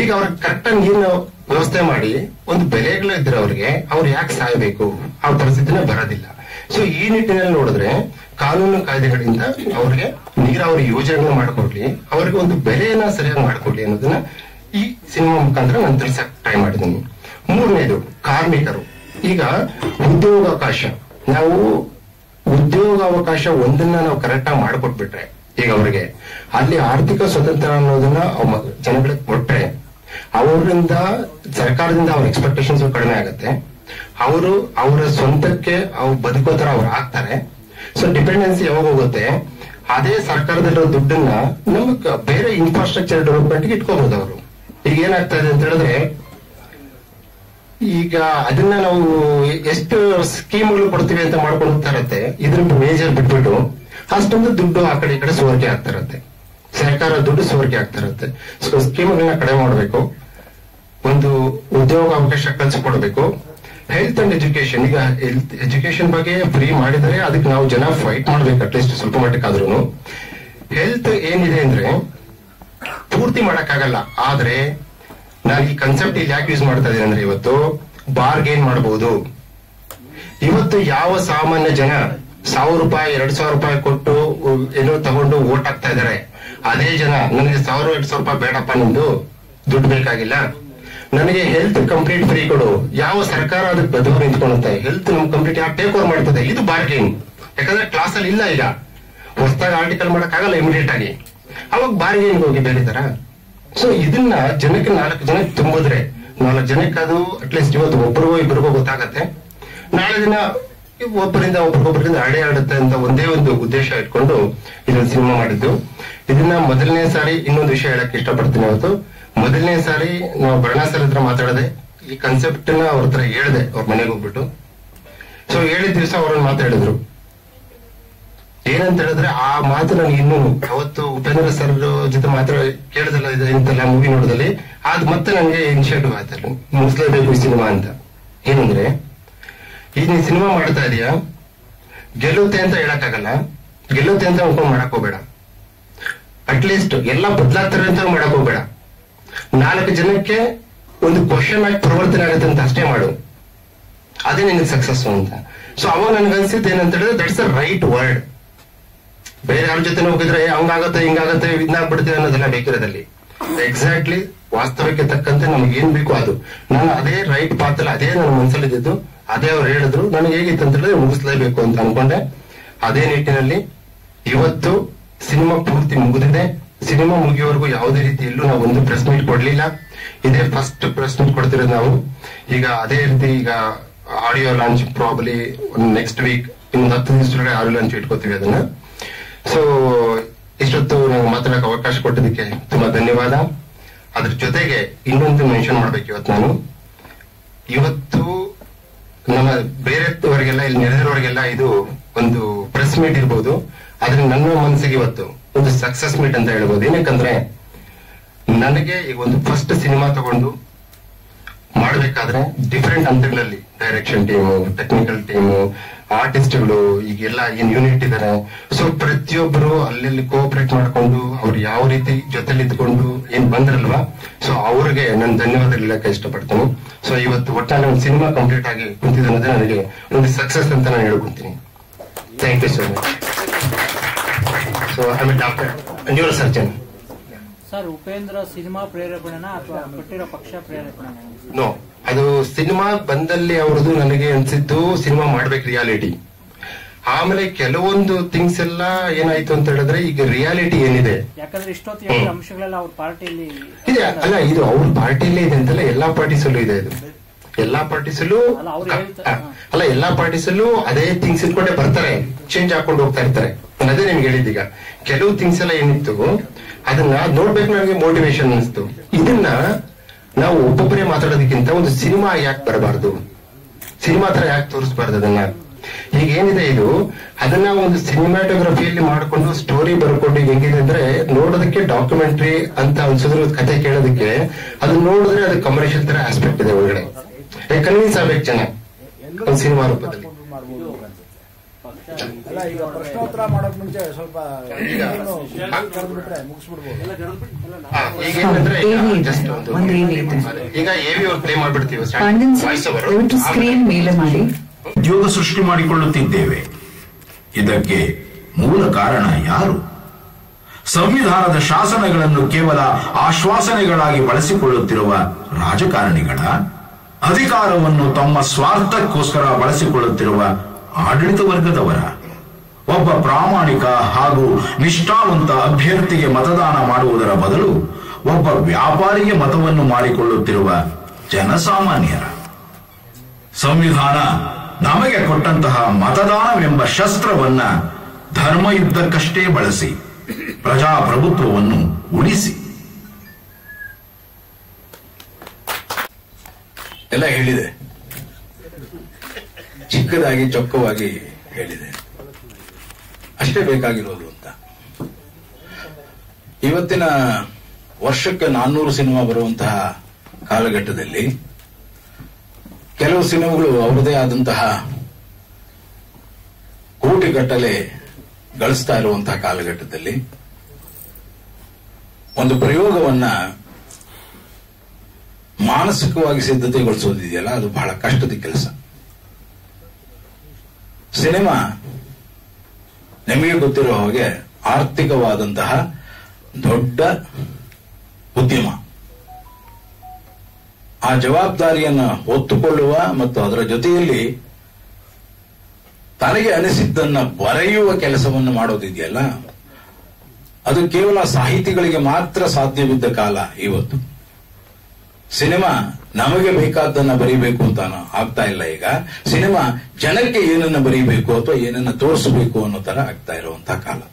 ಈಗ ಅವ್ರ ಕರೆಕ್ಟ್ ನೀರಿನ ವ್ಯವಸ್ಥೆ ಮಾಡಿ, ಒಂದು ಬೆಲೆಗಳು ಇದ್ರೆ ಅವ್ರಿಗೆ, ಅವ್ರು ಯಾಕೆ ಸಾಯ್ಬೇಕು? ಆ ಪರಿಸ್ಥಿತಿನ ಬರೋದಿಲ್ಲ. ಸೊ ಈ ನಿಟ್ಟಿನಲ್ಲಿ ನೋಡಿದ್ರೆ ಕಾನೂನು ಕಾಯ್ದೆಗಳಿಂದ ಅವ್ರಿಗೆ ನೀರಾವರಿ ಯೋಜನೆಗಳನ್ನ ಮಾಡಿಕೊಡ್ಲಿ, ಅವ್ರಿಗೆ ಒಂದು ಬೆಲೆಯನ್ನ ಸರಿಯಾಗಿ ಮಾಡಿಕೊಡ್ಲಿ ಅನ್ನೋದನ್ನ ಈ ಸಿನಿಮಾ ಮುಖಾಂತರ ನಾನು ತಿಳ್ಸಕ್ ಟ್ರೈ ಮಾಡಿದ್ದೀನಿ. ಮೂರನೇದು, ಕಾರ್ಮಿಕರು. ಈಗ ಉದ್ಯೋಗಾವಕಾಶ. ನಾವು ಉದ್ಯೋಗಾವಕಾಶ ಒಂದನ್ನ ನಾವು ಕರೆಕ್ಟ್ ಆಗಿ ಮಾಡಿಕೊಟ್ಬಿಟ್ರೆ, ಈಗ ಅವರಿಗೆ ಅಲ್ಲಿ ಆರ್ಥಿಕ ಸ್ವತಂತ್ರ ಅನ್ನೋದನ್ನ ಜನಗಳಿಗೆ ಕೊಟ್ರೆ, ಅವರಿಂದ ಸರ್ಕಾರದಿಂದ ಅವ್ರ ಎಕ್ಸ್ಪೆಕ್ಟೇಷನ್ಸ್ ಕಡಿಮೆ ಆಗುತ್ತೆ. ಅವರು ಅವರ ಸ್ವಂತಕ್ಕೆ ಅವ್ರು ಬದುಕೋ ತರ ಅವ್ರು ಆಗ್ತಾರೆ. ಸೊ ಡಿಪೆಂಡೆನ್ಸಿ ಯಾವಾಗ ಹೋಗುತ್ತೆ? ಅದೇ ಸರ್ಕಾರದಲ್ಲಿರೋ ದುಡ್ಡನ್ನ ನಮ್ಮ ಬೇರೆ ಇನ್ಫ್ರಾಸ್ಟ್ರಕ್ಚರ್ ಡೆವಲಪ್ಮೆಂಟ್ಗೆ ಇಟ್ಕೋಬಹುದು ಅವರು. ಈಗ ಏನಾಗ್ತಾ ಇದೆ ಅಂತ ಹೇಳಿದ್ರೆ ಈಗ ಅದನ್ನ ನಾವು ಎಷ್ಟು ಸ್ಕೀಮ್ಗಳು ಕೊಡ್ತೀವಿ ಅಂತ ಮಾಡ್ಕೊಂಡು ಹೋಗ್ತಾ ಇರತ್ತೆ, ಇದ್ರ ಮೇಜರ್ ಬಿಟ್ಬಿಟ್ಟು ಅಷ್ಟೊಂದು ದುಡ್ಡು ಆ ಕಡೆ ಈ ಕಡೆ ಸೋರಿಕೆ ಆಗ್ತಾ ಇರತ್ತೆ. ಸರ್ಕಾರ ದುಡ್ಡು ಸೋರಿಕೆ ಆಗ್ತಾ ಇರತ್ತೆ. ಸೊ ಸ್ಕೀಮ್ಗಳನ್ನ ಕಡಿಮೆ ಮಾಡಬೇಕು. ಒಂದು ಉದ್ಯೋಗ ಅವಕಾಶ ಕಲ್ಸಿಕೊಡ್ಬೇಕು ಹೆಲ್ತ್ ಅಂಡ್ ಎಜುಕೇಶನ್ ಈಗ ಹೆಲ್ತ್ ಎಜುಕೇಶನ್ ಬಗ್ಗೆ ಫ್ರೀ ಮಾಡಿದರೆ ಅದಕ್ಕೆ ನಾವು ಜನ ಫೈಟ್ ಮಾಡ್ಬೇಕು ಅಟ್ಲೀಸ್ಟ್ ಸ್ವಲ್ಪ ಮಟ್ಟಕ್ಕಾದ್ರೂ ಹೆಲ್ತ್ ಏನಿದೆ ಅಂದ್ರೆ, ಪೂರ್ತಿ ಮಾಡಕ್ಕಾಗಲ್ಲ. ಆದ್ರೆ, ನಾನು ಈ ಕನ್ಸೆಪ್ಟ್ ಇಲ್ಲಿ ಯಾಕೆ ಯೂಸ್ ಮಾಡ್ತಾ ಇದ್ದೀನಿ ಅಂದ್ರೆ ಇವತ್ತು ಬಾರ್ಗೇನ್ ಮಾಡಬಹುದು ಇವತ್ತು ಯಾವ ಸಾಮಾನ್ಯ ಜನ ಸಾವಿರ ರೂಪಾಯಿ, ಎರಡ್ ಸಾವಿರ ರೂಪಾಯಿ ಕೊಟ್ಟು ಏನೋ ತಗೊಂಡು ಓಟ್ ಹಾಕ್ತಾ ಇದಾರೆ ಅದೇ ಜನ, ನನಗೆ ಸಾವಿರ, ಎರಡ್ ಸಾವಿರ ರೂಪಾಯಿ ಬೇಡಪ್ಪ ನಿಮ್ದು, ದುಡ್ಡು ಬೇಕಾಗಿಲ್ಲ. ನನಗೆ ಹೆಲ್ತ್ ಕಂಪ್ಲೀಟ್ ಫ್ರೀ ಕೊಡು. ಯಾವ ಸರ್ಕಾರ ಅದಕ್ಕೆ ಬದುಕು ನಿಂತ್ಕೊಳ್ಳುತ್ತೆ? ಹೆಲ್ತ್ ನಮ್ ಕಂಪ್ಲೀಟ್ ಯಾಕೆ ಟೇಕ್ ಓವರ್ ಮಾಡ್ತದೆ ಇದು ಬಾರ್ಗೇನ್ ಯಾಕಂದ್ರೆ ಕ್ಲಾಸ್ ಅಲ್ಲಿ ಇಲ್ಲ ಈಗ. ಹೊಸದಾಗಿ ಆರ್ಟಿಕಲ್ ಮಾಡಕ್ ಆಗಲ್ಲ ಇಮಿಡಿಯೇಟ್ ಆಗಿ. ಅವಾಗ ಬಾರ್ಗೇನ್ ಹೋಗಿ ಬೇರೆ ತರ ಸೊ ಇದನ್ನ ಜನಕ್ಕೆ ನಾಲ್ಕು ಜನಕ್ಕೆ ತುಂಬಿದ್ರೆ, ನಾಲ್ಕು ಜನಕ್ಕೆ ಅದು ಅಟ್ಲೀಸ್ಟ್ ಇವತ್ತು ಒಬ್ಬರಿಗೋ ಇಬ್ಬರಿಗೋ ಗೊತ್ತಾಗತ್ತೆ. ನಾಳೆ ದಿನ ಒಬ್ಬರಿಂದ ಒಬ್ಬರಿಗೊಬ್ಬರಿಂದ ಅಡೆ ಆಡುತ್ತೆ ಅಂತ ಒಂದೇ ಒಂದು ಉದ್ದೇಶ ಇಟ್ಕೊಂಡು ಇದೊಂದು ಸಿನಿಮಾ ಮಾಡಿದ್ದು. ಇದನ್ನ ಮೊದಲನೇ ಸಾರಿ ಇನ್ನೊಂದು ವಿಷಯ ಹೇಳಕ್ ಇಷ್ಟಪಡ್ತೀನಿ ಅವತ್ತು. ಮೊದಲನೇ ಸಾರಿ ನಾವು ಬರಣ ಸರ್ ಹತ್ರ ಮಾತಾಡದೆ ಈ ಕನ್ಸೆಪ್ಟ್ನ ಅವ್ರ ಹತ್ರ ಹೇಳ್ದೆ, ಅವ್ರ ಮನೆಗೆ ಹೋಗ್ಬಿಟ್ಟು. ಸೊ ಹೇಳಿದ ದಿವಸ ಅವ್ರನ್ನ ಮಾತಾಡಿದ್ರು. ಏನಂತ ಹೇಳಿದ್ರೆ, ಆ ಮಾತು ನನಗೆ ಇನ್ನೂ ಅವತ್ತು ಉಪೇಂದ್ರ ಸರ್ ಜೊತೆ ಮಾತ್ರ ಕೇಳಿದಲ್ಲ ಇಂತೆಲ್ಲ ಮೂವಿ ನೋಡಿದಲ್ಲಿ. ಅದ್ ಮತ್ತೆ ನನಗೆ ಇನಿಷಿಯೇಟಿವ್ ಆಯ್ತಲ್ಲ ಮುಗಿಸ್ಲೇಬೇಕು ಈ ಸಿನಿಮಾ ಅಂತ. ಏನಂದ್ರೆ ಈಗ ನೀನ್ ಸಿನಿಮಾ ಮಾಡ್ತಾ ಇದೀಯಾ? ಗೆಲ್ಲುತ್ತೆ ಅಂತ ಹೇಳಕ್ಕಾಗಲ್ಲ. ಗೆಲ್ಲುತ್ತೆ ಅಂತ ಅನ್ಕೊಂಡ್ ಮಾಡಕ್ ಹೋಗ್ಬೇಡ. ಅಟ್ಲೀಸ್ಟ್ ಎಲ್ಲ ಬದಲಾಗ್ತಾರೆ ಅಂತ ಮಾಡಕ್ ಹೋಗ್ಬೇಡ. ನಾಲ್ಕು ಜನಕ್ಕೆ ಒಂದು ಕ್ವಶನ್ ಆಗಿ ಪರಿವರ್ತನೆ ಆಗುತ್ತೆ ಅಂತ ಅಷ್ಟೇ ಮಾಡು. ಅದೇ ನಿನಗೆ ಸಕ್ಸಸ್ ಅಂತ. ಸೊ ಅವಾಗ ನನ್ಗೆ ಅನ್ಸಿದ್ದು ಏನಂತ ಹೇಳಿದ್ರೆ ದಟ್ಸ್ ಅ ರೈಟ್ ವರ್ಡ್ ಬೇರೆ ಯಾರ ಜೊತೆ ಹೋಗಿದ್ರೆ ಹಂಗಾಗತ್ತೆ, ಹಿಂಗಾಗತ್ತೆ ಇದಾಗ್ಬಿಡ್ತೀವಿ ಅನ್ನೋದೆಲ್ಲ ಬೇಕಿರೋದಲ್ಲಿ. ಎಕ್ಸಾಕ್ಟ್ಲಿ ವಾಸ್ತವಕ್ಕೆ ತಕ್ಕಂತೆ ನಮ್ಗೆ ಏನ್ ಬೇಕು ಅದು. ನಾನು ಅದೇ ರೈಟ್ ಪಾತ್ರ ಅದೇ ನನ್ನ ಮನಸ್ಸಲ್ಲಿದ್ದು ಅದೇ ಅವ್ರು ಹೇಳಿದ್ರು. ನನಗೆ ಹೇಗಿತ್ತು ಅಂತ ಹೇಳಿದ್ರೆ, ಮುಗಿಸ್ಲೇಬೇಕು ಅಂತ ಅನ್ಕೊಂಡೆ. ಅದೇ ನಿಟ್ಟಿನಲ್ಲಿ ಇವತ್ತು ಸಿನಿಮಾ ಪೂರ್ತಿ ಮುಗಿದಿದೆ. ಸಿನಿಮಾ ಮುಗಿಯೋವರೆಗೂ ಯಾವುದೇ ರೀತಿಯಲ್ಲೂ ನಾವು ಒಂದು ಪ್ರೆಸ್ ಮೀಟ್ ಕೊಡ್ಲಿಲ್ಲ. ಇದೇ ಫಸ್ಟ್ ಪ್ರೆಸ್ ಮೀಟ್ ಕೊಡ್ತಿರೋದು ನಾವು. ಈಗ ಅದೇ ರೀತಿ ಈಗ audio launch probably next week ಇನ್ನೊಂದು ಹತ್ತು ದಿವಸದೊಳಗೆ ಆಡಿಯೋ ಲಾಂಚ್ ಇಟ್ಕೋತೀವಿ ಅದನ್ನ. ಸೊ ಇಷ್ಟೊತ್ತು ನಾವು ಮಾತಾಡಕ್ಕೆ ಅವಕಾಶ ಕೊಟ್ಟಿದ್ದಕ್ಕೆ ತುಂಬಾ ಧನ್ಯವಾದ. ಅದ್ರ ಜೊತೆಗೆ ಇನ್ನೊಂದು ಮೆನ್ಷನ್ ಮಾಡ್ಬೇಕು ಇವತ್ತು ನಾನು. ಇವತ್ತು ನಮ್ಮ ಬೇರೆವರೆಗೆಲ್ಲ ಇಲ್ಲಿ ನೆರೆದಿರೋರಿಗೆಲ್ಲ ಇದು ಒಂದು ಪ್ರೆಸ್ ಮೀಟ್ ಇರ್ಬೋದು. ಆದ್ರೆ ನನ್ನ ಮನಸ್ಸಿಗೆ ಇವತ್ತು ಒಂದು ಸಕ್ಸಸ್ ಮೀಟ್ ಅಂತ ಹೇಳ್ಬೋದು. ಏನಕ್ಕಂದ್ರೆ, ನನಗೆ ಈಗ ಒಂದು ಫಸ್ಟ್ ಸಿನಿಮಾ ತಗೊಂಡು ಮಾಡಬೇಕಾದ್ರೆ ಡಿಫ್ರೆಂಟ್ ಹಂತಗಳಲ್ಲಿ ಡೈರೆಕ್ಷನ್ ಟೀಮು ಟೆಕ್ನಿಕಲ್ ಟೀಮು ಆರ್ಟಿಸ್ಟ್ಗಳು ಈಗೆಲ್ಲ ಏನ್ ಯೂನಿಟ್ ಇದಾರೆ. ಸೊ ಪ್ರತಿಯೊಬ್ಬರು ಅಲ್ಲೆಲ್ಲಿ ಕೋಆಪರೇಟ್ ಮಾಡ್ಕೊಂಡು ಅವ್ರು ಯಾವ ರೀತಿ ಜೊತೆಲಿ ಇದ್ಕೊಂಡು ಏನ್ ಬಂದ್ರಲ್ವಾ? ಸೊ ಅವ್ರಿಗೆ ನಾನು ಧನ್ಯವಾದ ಹೇಳಕ್ಕೆ ಇಷ್ಟಪಡ್ತೀನಿ. ಸೊ ಇವತ್ತು ಒಟ್ಟಾರೆ ಒಂದು ಸಿನಿಮಾ ಕಂಪ್ಲೀಟ್ ಆಗಿ ಕುಂತಿದೆ ಅನ್ನೋದೇ ನನಗೆ ಒಂದು ಸಕ್ಸಸ್ ಅಂತ ನಾನು ಹೇಳ್ಕೊಂತೀನಿ thank you so much so I a doctor neurosurgeon sir Upendra cinema ಪ್ರೇರೇಪಣೆನ ಅಥವಾ ಕೊಟ್ಟಿರೋ ಪಕ್ಷ ಪ್ರೇರೇಪಣೆ ನೋ ಅದು ಸಿನಿಮಾ ಬಂದಲ್ಲಿ ಅವ್ರದ್ದು ನನಗೆ ಅನ್ಸಿದ್ದು ಸಿನಿಮಾ ಮಾಡ್ಬೇಕು ರಿಯಾಲಿಟಿ ಆಮೇಲೆ ಕೆಲವೊಂದು ಥಿಂಗ್ಸ್ ಎಲ್ಲ ಏನಾಯ್ತು ಅಂತ ಹೇಳಿದ್ರೆ ಈಗ ರಿಯಾಲಿಟಿ ಏನಿದೆ? ಯಾಕಂದ್ರೆ ಇಷ್ಟೊತ್ತು ಹೇಳಿದ ಅಂಶಗಳೆಲ್ಲ ಅವ್ರ ಪಾರ್ಟಿಯಲ್ಲಿ ಇದೆ. ಅಲ್ಲ ಇದು ಅವ್ರ ಪಾರ್ಟಿಯಲ್ಲೇ ಇದೆ ಅಂತಲ್ಲ ಎಲ್ಲಾ ಪಾರ್ಟೀಸಲ್ಲೂ ಇದೆ ಇದು. ಎಲ್ಲಾ ಪಾರ್ಟೀಸಲ್ಲೂ ಅಲ್ಲ, ಎಲ್ಲಾ ಪಾರ್ಟೀಸಲ್ಲೂ ಅದೇ ಥಿಂಗ್ಸ್ ಇಟ್ಕೊಂಡೆ ಬರ್ತಾರೆ ಚೇಂಜ್ ಹಾಕೊಂಡು ಹೋಗ್ತಾ ಇರ್ತಾರೆ. ನಾನು ಅದೇ ನಿಮ್ಗೆ ಹೇಳಿದ್ದೀಗ. ಕೆಲವು ಥಿಂಗ್ಸ್ ಎಲ್ಲ ಏನಿತ್ತು ಅದನ್ನ ನೋಡ್ಬೇಕು ನನಗೆ ಮೋಟಿವೇಶನ್ ಅನಿಸ್ತು ಇದನ್ನ ನಾವು ಒಬ್ಬೊಬ್ಬರೇ ಮಾತಾಡೋದಕ್ಕಿಂತ ಒಂದು ಸಿನಿಮಾ ಯಾಕೆ ಬರಬಾರ್ದು? ಸಿನಿಮಾ ತರ ಯಾಕೆ ತೋರಿಸಬಾರ್ದು ಅದನ್ನ? ಈಗ ಏನಿದೆ ಇದು ಅದನ್ನ ಒಂದು ಸಿನಿಮಾಟೋಗ್ರಫಿಯಲ್ಲಿ ಮಾಡಿಕೊಂಡು ಸ್ಟೋರಿ ಬರ್ಕೊಂಡು ಈಗ ಹೆಂಗಿದೆ ಅಂದ್ರೆ ನೋಡೋದಕ್ಕೆ ಡಾಕ್ಯುಮೆಂಟ್ರಿ ಅಂತ ಅನ್ಸಿದ್ರು ಕತೆ ಕೇಳೋದಕ್ಕೆ ಅದನ್ನ ನೋಡಿದ್ರೆ ಅದು ಕಮರ್ಷಿಯಲ್ ತರ ಆಸ್ಪೆಕ್ಟ್ ಇದೆ ಒಳಗಡೆ. ಕನ್ವಿನ್ಸ್ ಆಗ್ಬೇಕು ಜನ. ಒಂದು ಸಿನಿಮಾ ರೂಪದಲ್ಲಿ. ಅಲ್ಲ ಈಗ ಪ್ರಶ್ನೋತ್ತರ ಮಾಡೋಕ್ ಮುಂಚೆ ಸ್ವಲ್ಪ ಮುಗಿಸ್ಬಿಡ್ಬೋದು. ಉದ್ಯೋಗ ಸೃಷ್ಟಿ ಮಾಡಿಕೊಳ್ಳುತ್ತಿದ್ದೇವೆ. ಇದಕ್ಕೆ ಮೂಲ ಕಾರಣ ಯಾರು? ಸಂವಿಧಾನದ ಶಾಸನಗಳನ್ನು ಕೇವಲ ಆಶ್ವಾಸನೆಗಳಾಗಿ ಬಳಸಿಕೊಳ್ಳುತ್ತಿರುವ ರಾಜಕಾರಣಿಗಳ? ಅಧಿಕಾರವನ್ನು ತಮ್ಮ ಸ್ವಾರ್ಥಕ್ಕೋಸ್ಕರ ಬಳಸಿಕೊಳ್ಳುತ್ತಿರುವ ಆಡಳಿತ ವರ್ಗದವರ, ಒಬ್ಬ ಪ್ರಾಮಾಣಿಕ ಹಾಗೂ ನಿಷ್ಠಾವಂತ ಅಭ್ಯರ್ಥಿಗೆ ಮತದಾನ ಮಾಡುವುದರ ಬದಲು ಒಬ್ಬ ವ್ಯಾಪಾರಿಗೆ ಮತವನ್ನು ಮಾಡಿಕೊಳ್ಳುತ್ತಿರುವ ಜನಸಾಮಾನ್ಯರ. ಸಂವಿಧಾನ ನಮಗೆ ಕೊಟ್ಟಂತಹ ಮತದಾನವೆಂಬ ಶಸ್ತ್ರವನ್ನ ಧರ್ಮಯುದ್ಧಕ್ಕಷ್ಟೇ ಬಳಸಿ ಪ್ರಜಾಪ್ರಭುತ್ವವನ್ನು ಉಳಿಸಿ. ಎಲ್ಲ ಹೇಳಿದೆ. ಚಿಕ್ಕದಾಗಿ, ಚೊಕ್ಕವಾಗಿ ಹೇಳಿದೆ. ಅಷ್ಟೇ ಬೇಕಾಗಿರೋದು ಅಂತ. ಇವತ್ತಿನ ವರ್ಷಕ್ಕೆ ನಾನ್ನೂರು ಸಿನಿಮಾ ಬರುವಂತಹ ಕಾಲಘಟ್ಟದಲ್ಲಿ ಕೆಲವು ಸಿನಿಮಾಗಳು ಅವರದೇ ಆದಂತಹ ಕೋಟಿಗಟ್ಟಲೆ ಗಳಿಸ್ತಾ ಇರುವಂತಹ ಕಾಲಘಟ್ಟದಲ್ಲಿ ಒಂದು ಪ್ರಯೋಗವನ್ನ ಮಾನಸಿಕವಾಗಿ ಸಿದ್ಧತೆಗೊಳಿಸೋದಿದೆಯಲ್ಲ ಅದು ಬಹಳ ಕಷ್ಟದ ಕೆಲಸ. ಸಿನಿಮಾ ನಿಮಗೆ ಗೊತ್ತಿರೋ ಹಾಗೆ ಆರ್ಥಿಕವಾದಂತಹ ದೊಡ್ಡ ಉದ್ಯಮ. ಆ ಜವಾಬ್ದಾರಿಯನ್ನು ಹೊತ್ತುಕೊಳ್ಳುವ ಮತ್ತು ಅದರ ಜೊತೆಯಲ್ಲಿ ತನಗೆ ಅನಿಸಿದ್ದನ್ನು ಬರೆಯುವ ಕೆಲಸವನ್ನು ಮಾಡೋದಿದೆಯಲ್ಲ, ಅದು ಕೇವಲ ಸಾಹಿತಿಗಳಿಗೆ ಮಾತ್ರ ಸಾಧ್ಯವಿದ್ದ ಕಾಲ ಇವತ್ತು. ಸಿನಿಮಾ ನಮಗೆ ಬೇಕಾದ್ದನ್ನ ಬರೀಬೇಕು ಅಂತ ಆಗ್ತಾ ಇಲ್ಲ ಈಗ. ಸಿನಿಮಾ ಜನಕ್ಕೆ ಏನನ್ನ ಬರೀಬೇಕು ಅಥವಾ ಏನನ್ನ ತೋರಿಸಬೇಕು ಅನ್ನೋ ತರ ಆಗ್ತಾ ಇರುವಂತಹ ಕಾಲ.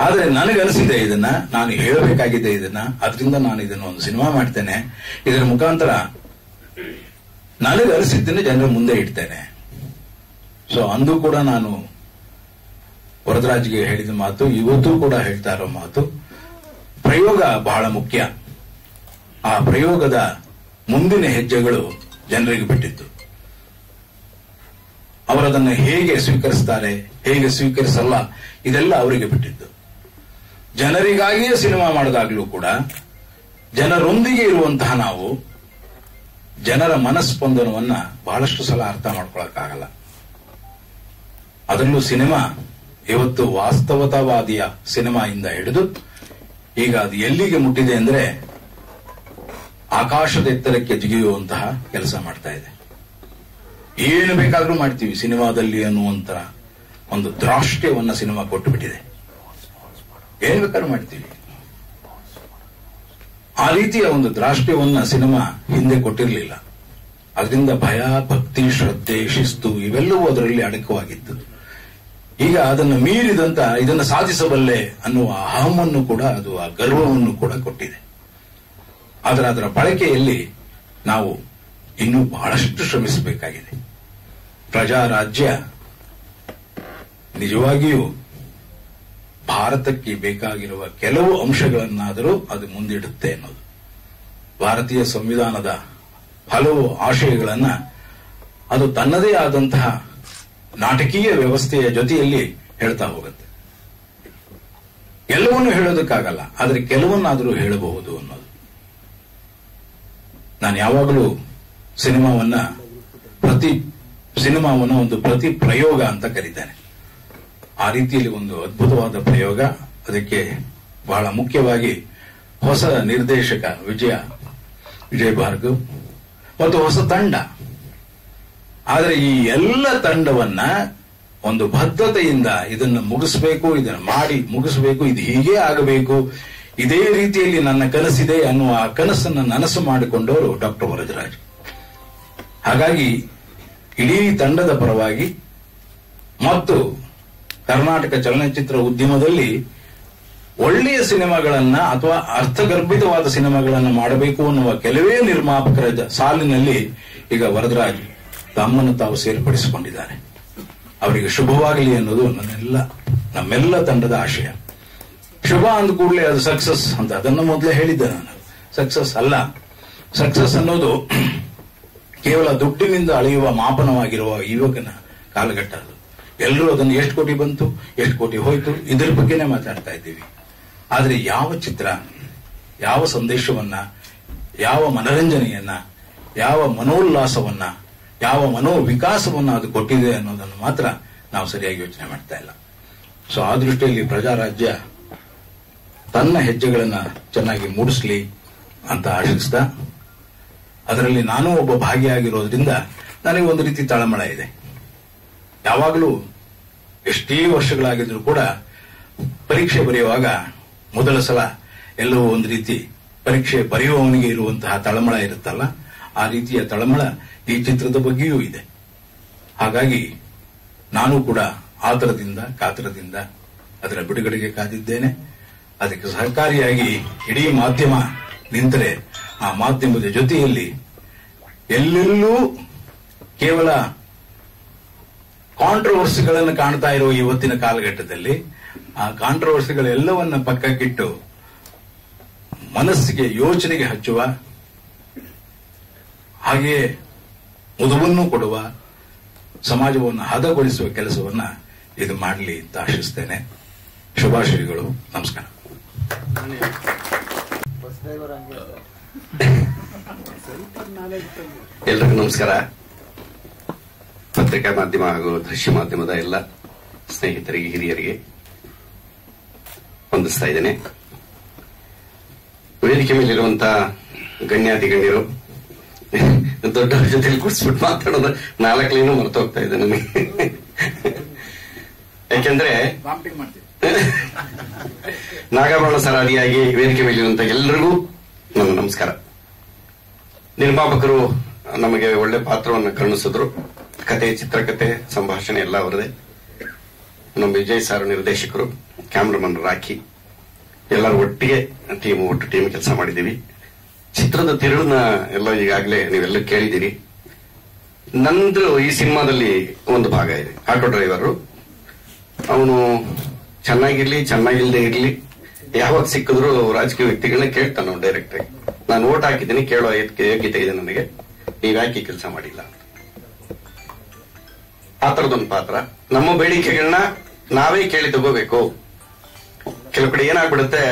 ಆದ್ರೆ ನನಗನಿಸಿದೆ ಇದನ್ನ, ನಾನು ಹೇಳಬೇಕಾಗಿದೆ ಇದನ್ನ, ಅದರಿಂದ ನಾನು ಇದನ್ನ ಒಂದು ಸಿನಿಮಾ ಮಾಡ್ತೇನೆ. ಇದರ ಮುಖಾಂತರ ನನಗನಿಸಿದ್ದನ್ನು ಜನರ ಮುಂದೆ ಇಡ್ತೇನೆ. ಸೊ ಅಂದು ಕೂಡ ನಾನು ವರದರಾಜ್ಗೆ ಹೇಳಿದ ಮಾತು, ಇವತ್ತು ಕೂಡ ಹೇಳ್ತಾ ಇರೋ ಮಾತು, ಪ್ರಯೋಗ ಬಹಳ ಮುಖ್ಯ. ಆ ಪ್ರಯೋಗದ ಮುಂದಿನ ಹೆಜ್ಜೆಗಳು ಜನರಿಗೆ ಬಿಟ್ಟಿತ್ತು ಅವರದನ್ನು ಹೇಗೆ ಸ್ವೀಕರಿಸ್ತಾರೆ, ಹೇಗೆ ಸ್ವೀಕರಿಸಲ್ಲ, ಇದೆಲ್ಲ ಅವರಿಗೆ ಬಿಟ್ಟಿದ್ದು. ಜನರಿಗಾಗಿಯೇ ಸಿನಿಮಾ ಮಾಡಿದಾಗಲೂ ಕೂಡ ಜನರೊಂದಿಗೆ ಇರುವಂತಹ ನಾವು ಜನರ ಮನಸ್ಪಂದನವನ್ನ ಬಹಳಷ್ಟು ಸಲ ಅರ್ಥ ಮಾಡ್ಕೊಳಕ್ಕಾಗಲ್ಲ. ಅದರಲ್ಲೂ ಸಿನಿಮಾ ಇವತ್ತು ವಾಸ್ತವತಾವಾದಿಯ ಸಿನಿಮಾಯಿಂದ ಹಿಡಿದು ಈಗ ಅದು ಎಲ್ಲಿಗೆ ಮುಟ್ಟಿದೆ ಅಂದ್ರೆ ಆಕಾಶದ ಎತ್ತರಕ್ಕೆ ಜಿಗಿಯುವಂತಹ ಕೆಲಸ ಮಾಡ್ತಾ ಇದೆ. ಏನು ಬೇಕಾದ್ರೂ ಮಾಡ್ತೀವಿ ಸಿನಿಮಾದಲ್ಲಿ ಅನ್ನುವಂತ ಒಂದು ದ್ರಾಷ್ಟ್ಯವನ್ನ ಸಿನಿಮಾ ಕೊಟ್ಟು ಬಿಟ್ಟಿದೆ ಏನು ಬೇಕಾದ್ರೂ ಮಾಡ್ತೀವಿ. ಆ ರೀತಿಯ ಒಂದು ದ್ರಾಷ್ಟ್ಯವನ್ನ ಸಿನಿಮಾ ಹಿಂದೆ ಕೊಟ್ಟಿರಲಿಲ್ಲ. ಅದರಿಂದ ಭಯ, ಭಕ್ತಿ, ಶ್ರದ್ಧೆ, ಶಿಸ್ತು ಇವೆಲ್ಲವೂ ಅದರಲ್ಲಿ ಅಡಕವಾಗಿತ್ತು. ಈಗ ಅದನ್ನು ಮೀರಿದಂತ ಇದನ್ನು ಸಾಧಿಸಬಲ್ಲೆ ಅನ್ನುವ ಅಹಮನ್ನು ಕೂಡ ಅದು ಆ ಗರ್ವವನ್ನು ಕೂಡ ಕೊಟ್ಟಿದೆ. ಆದರೆ ಅದರ ಬಳಕೆಯಲ್ಲಿ ನಾವು ಇನ್ನೂ ಬಹಳಷ್ಟು ಶ್ರಮಿಸಬೇಕಾಗಿದೆ. ಪ್ರಜಾರಾಜ್ಯ ನಿಜವಾಗಿಯೂ ಭಾರತಕ್ಕೆ ಬೇಕಾಗಿರುವ ಕೆಲವು ಅಂಶಗಳನ್ನಾದರೂ ಅದು ಮುಂದಿಡುತ್ತೆ ಅನ್ನೋದು. ಭಾರತೀಯ ಸಂವಿಧಾನದ ಹಲವು ಆಶಯಗಳನ್ನ ಅದು ತನ್ನದೇ ಆದಂತಹ ನಾಟಕೀಯ ವ್ಯವಸ್ಥೆಯ ಜೊತೆಯಲ್ಲಿ ಹೇಳ್ತಾ ಹೋಗುತ್ತೆ. ಎಲ್ಲವನ್ನೂ ಹೇಳೋದಕ್ಕಾಗಲ್ಲ, ಆದರೆ ಕೆಲವನ್ನಾದರೂ ಹೇಳಬಹುದು ಅನ್ನೋದು. ನಾನು ಯಾವಾಗಲೂ ಸಿನಿಮಾವನ್ನ ಪ್ರತಿ ಸಿನಿಮಾವನ್ನ ಒಂದು ಪ್ರತಿ ಪ್ರಯೋಗ ಅಂತ ಕರೀತೇನೆ. ಆ ರೀತಿಯಲ್ಲಿ ಒಂದು ಅದ್ಭುತವಾದ ಪ್ರಯೋಗ. ಅದಕ್ಕೆ ಬಹಳ ಮುಖ್ಯವಾಗಿ ಹೊಸ ನಿರ್ದೇಶಕ ವಿಜಯ, ವಿಜಯ್ ಭಾರ್ಗವ್ ಮತ್ತು ಹೊಸ ತಂಡ. ಆದರೆ ಈ ಎಲ್ಲ ತಂಡವನ್ನ ಒಂದು ಬದ್ಧತೆಯಿಂದ ಇದನ್ನು ಮುಗಿಸಬೇಕು, ಇದನ್ನು ಮಾಡಿ ಮುಗಿಸಬೇಕು, ಇದು ಹೀಗೆ ಆಗಬೇಕು ಇದೇ ರೀತಿಯಲ್ಲಿ ನನ್ನ ಕನಸಿದೆ ಅನ್ನುವ ಆ ಕನಸನ್ನು ನನಸು ಮಾಡಿಕೊಂಡವರು ಡಾಕ್ಟರ್ ವರದರಾಜ್. ಹಾಗಾಗಿ ಇಡೀ ತಂಡದ ಪರವಾಗಿ ಮತ್ತು ಕರ್ನಾಟಕ ಚಲನಚಿತ್ರ ಉದ್ಯಮದಲ್ಲಿ ಒಳ್ಳೆಯ ಸಿನಿಮಾಗಳನ್ನ ಅಥವಾ ಅರ್ಥಗರ್ಭಿತವಾದ ಸಿನಿಮಾಗಳನ್ನು ಮಾಡಬೇಕು ಅನ್ನುವ ಕೆಲವೇ ನಿರ್ಮಾಪಕರ ಸಾಲಿನಲ್ಲಿ ಈಗ ವರದರಾಜ್ ತಮ್ಮನ್ನು ತಾವು ಸೇರ್ಪಡಿಸಿಕೊಂಡಿದ್ದಾರೆ. ಅವರಿಗೆ ಶುಭವಾಗಲಿ ಅನ್ನೋದು ನನ್ನೆಲ್ಲ, ನಮ್ಮೆಲ್ಲ ತಂಡದ ಆಶಯ. ಶುಭ ಅಂದ ಕೂಡಲೇ ಅದು ಸಕ್ಸಸ್ ಅಂತ. ಅದನ್ನು ಮೊದಲೇ ಹೇಳಿದ್ದೆ ನಾನು. ಸಕ್ಸಸ್ ಅಲ್ಲ. ಸಕ್ಸಸ್ ಅನ್ನೋದು ಕೇವಲ ದುಡ್ಡಿನಿಂದ ಅಳೆಯುವ ಮಾಪನವಾಗಿರುವ ಯುವಕನ ಕಾಲಘಟ್ಟ ಅದು. ಎಲ್ಲರೂ ಅದನ್ನು ಎಷ್ಟು ಕೋಟಿ ಬಂತು, ಎಷ್ಟು ಕೋಟಿ ಹೋಯ್ತು, ಇದ್ರ ಬಗ್ಗೆನೇ ಮಾತಾಡ್ತಾ ಇದ್ದೀವಿ. ಆದರೆ ಯಾವ ಚಿತ್ರ, ಯಾವ ಸಂದೇಶವನ್ನ, ಯಾವ ಮನರಂಜನೆಯನ್ನ, ಯಾವ ಮನೋಲ್ಲಾಸವನ್ನ, ಯಾವ ಮನೋವಿಕಾಸವನ್ನ ಅದು ಕೊಟ್ಟಿದೆ ಅನ್ನೋದನ್ನು ಮಾತ್ರ ನಾವು ಸರಿಯಾಗಿ ಯೋಚನೆ ಮಾಡ್ತಾ ಇಲ್ಲ. ಸೊ ಆ ದೃಷ್ಟಿಯಲ್ಲಿ ಪ್ರಜಾರಾಜ್ಯ ತನ್ನ ಹೆಜ್ಜೆಗಳನ್ನ ಚೆನ್ನಾಗಿ ಮೂಡಿಸ್ಲಿ ಅಂತ ಆಶಿಸ್ತಾ, ಅದರಲ್ಲಿ ನಾನು ಒಬ್ಬ ಭಾಗಿಯಾಗಿರೋದ್ರಿಂದ ನನಗೆ ಒಂದು ರೀತಿ ತಳಮಳ ಇದೆ. ಯಾವಾಗಲೂ ಎಷ್ಟೇ ವರ್ಷಗಳಾಗಿದ್ರು ಕೂಡ ಪರೀಕ್ಷೆ ಬರೆಯುವಾಗ ಮೊದಲ ಸಲ ಎಲ್ಲವೂ ಒಂದು ರೀತಿ ಪರೀಕ್ಷೆ ಬರೆಯುವವನಿಗೆ ಇರುವಂತಹ ತಳಮಳ ಇರುತ್ತಲ್ಲ, ಆ ರೀತಿಯ ತಳಮಳ ಈ ಚಿತ್ರದ ಬಗ್ಗೆಯೂ ಇದೆ. ಹಾಗಾಗಿ ನಾನು ಕೂಡ ಆತರದಿಂದ, ಕಾತರದಿಂದ ಅದರ ಬಿಡುಗಡೆಗೆ ಕಾದಿದ್ದೇನೆ. ಅದಕ್ಕೆ ಸಹಕಾರಿಯಾಗಿ ಇಡೀ ಮಾಧ್ಯಮ ನಿಂತರೆ ಆ ಮಾಧ್ಯಮದ ಜೊತೆಯಲ್ಲಿ ಎಲ್ಲೆಲ್ಲೂ ಕೇವಲ ಕಾಂಟ್ರವರ್ಸಿಗಳನ್ನು ಕಾಣ್ತಾ ಇರುವ ಇವತ್ತಿನ ಕಾಲಘಟ್ಟದಲ್ಲಿ ಆ ಕಾಂಟ್ರವರ್ಸಿಗಳೆಲ್ಲವನ್ನ ಪಕ್ಕಕ್ಕಿಟ್ಟು ಮನಸ್ಸಿಗೆ ಯೋಚನೆಗೆ ಹಚ್ಚುವ, ಹಾಗೆಯೇ ಮುದುವನ್ನು ಕೊಡುವ, ಸಮಾಜವನ್ನು ಹದಗೊಳಿಸುವ ಕೆಲಸವನ್ನ ಇದು ಮಾಡಲಿ ಅಂತ ಆಶಿಸ್ತೇನೆ. ಶುಭಾಶಯಗಳು. ನಮಸ್ಕಾರ. ಎಲ್ರಿಗೂ ನಮಸ್ಕಾರ. ಪತ್ರಿಕಾ ಮಾಧ್ಯಮ ಹಾಗೂ ದೃಶ್ಯ ಮಾಧ್ಯಮದ ಎಲ್ಲ ಸ್ನೇಹಿತರಿಗೆ, ಹಿರಿಯರಿಗೆ ವಂದಿಸ್ತಾ ಇದ್ದೇನೆ. ವೇದಿಕೆ ಮೇಲಿರುವಂತಹ ಗಣ್ಯಾತಿ ಗಣ್ಯರು, ದೊಡ್ಡವರ ಜೊತೆಲಿ ಕೂರಿಸ್ಬಿಟ್ಟು ಮಾತಾಡೋದು ನಾಲ್ಕು ಲೈನು ಮರೆತು ಹೋಗ್ತಾ ಇದೆ ನನಗೆ ಯಾಕೆಂದ್ರೆ ನಾಗಾಭರಣ ಸರಾದಿಯಾಗಿ ವೇದಿಕೆ ಮೇಲಿರುವಂತ ಎಲ್ಲರಿಗೂ ನನ್ನ ನಮಸ್ಕಾರ. ನಿರ್ಮಾಪಕರು ನಮಗೆ ಒಳ್ಳೆ ಪಾತ್ರವನ್ನು ಕರುಣಿಸಿದ್ರು. ಕತೆ, ಚಿತ್ರಕತೆ, ಸಂಭಾಷಣೆ ಎಲ್ಲ ಅವರದೇ. ನಮ್ಮ ವಿಜಯ್ ಸರ್ ನಿರ್ದೇಶಕರು, ಕ್ಯಾಮ್ರಾಮನ್ ರಾಖಿ. ಎಲ್ಲರೂ ಒಟ್ಟಿಗೆ ಟೀಮ್, ಒಟ್ಟು ಟೀಮ್ ಕೆಲಸ ಮಾಡಿದ್ದೀವಿ. ಚಿತ್ರದ ತಿರುಳನ್ನ ಎಲ್ಲ ಈಗಾಗಲೇ ನೀವೆಲ್ಲ ಕೇಳಿದ್ದೀರಿ. ನಂದು ಈ ಸಿನಿಮಾದಲ್ಲಿ ಒಂದು ಭಾಗ ಇದೆ. Auto driver. ಅವನು ಚೆನ್ನಾಗಿರ್ಲಿ, ಚೆನ್ನಾಗಿಲ್ದೇ ಇರ್ಲಿ, ಯಾವಾಗ ಸಿಕ್ಕಿದ್ರು ರಾಜಕೀಯ ವ್ಯಕ್ತಿಗಳನ್ನ ಕೇಳ್ತಾನ ಡೈರೆಕ್ಟ್ ಆಗಿ. ನಾನು ಓಟ್ ಹಾಕಿದ್ದೀನಿ, ಕೇಳೋ ಯೋಗ್ಯತೆ ಇದೆ ನನಗೆ. ನೀವ್ ಯಾಕೆ ಕೆಲಸ ಮಾಡಿಲ್ಲ? ಪಾತ್ರದೊಂದು ಆ ಪಾತ್ರ. ನಮ್ಮ ಬೇಡಿಕೆಗಳನ್ನ ನಾವೇ ಕೇಳಿ ತಗೋಬೇಕು. ಕೆಲವು ಕಡೆ ಏನಾಗ್ಬಿಡುತ್ತೆ?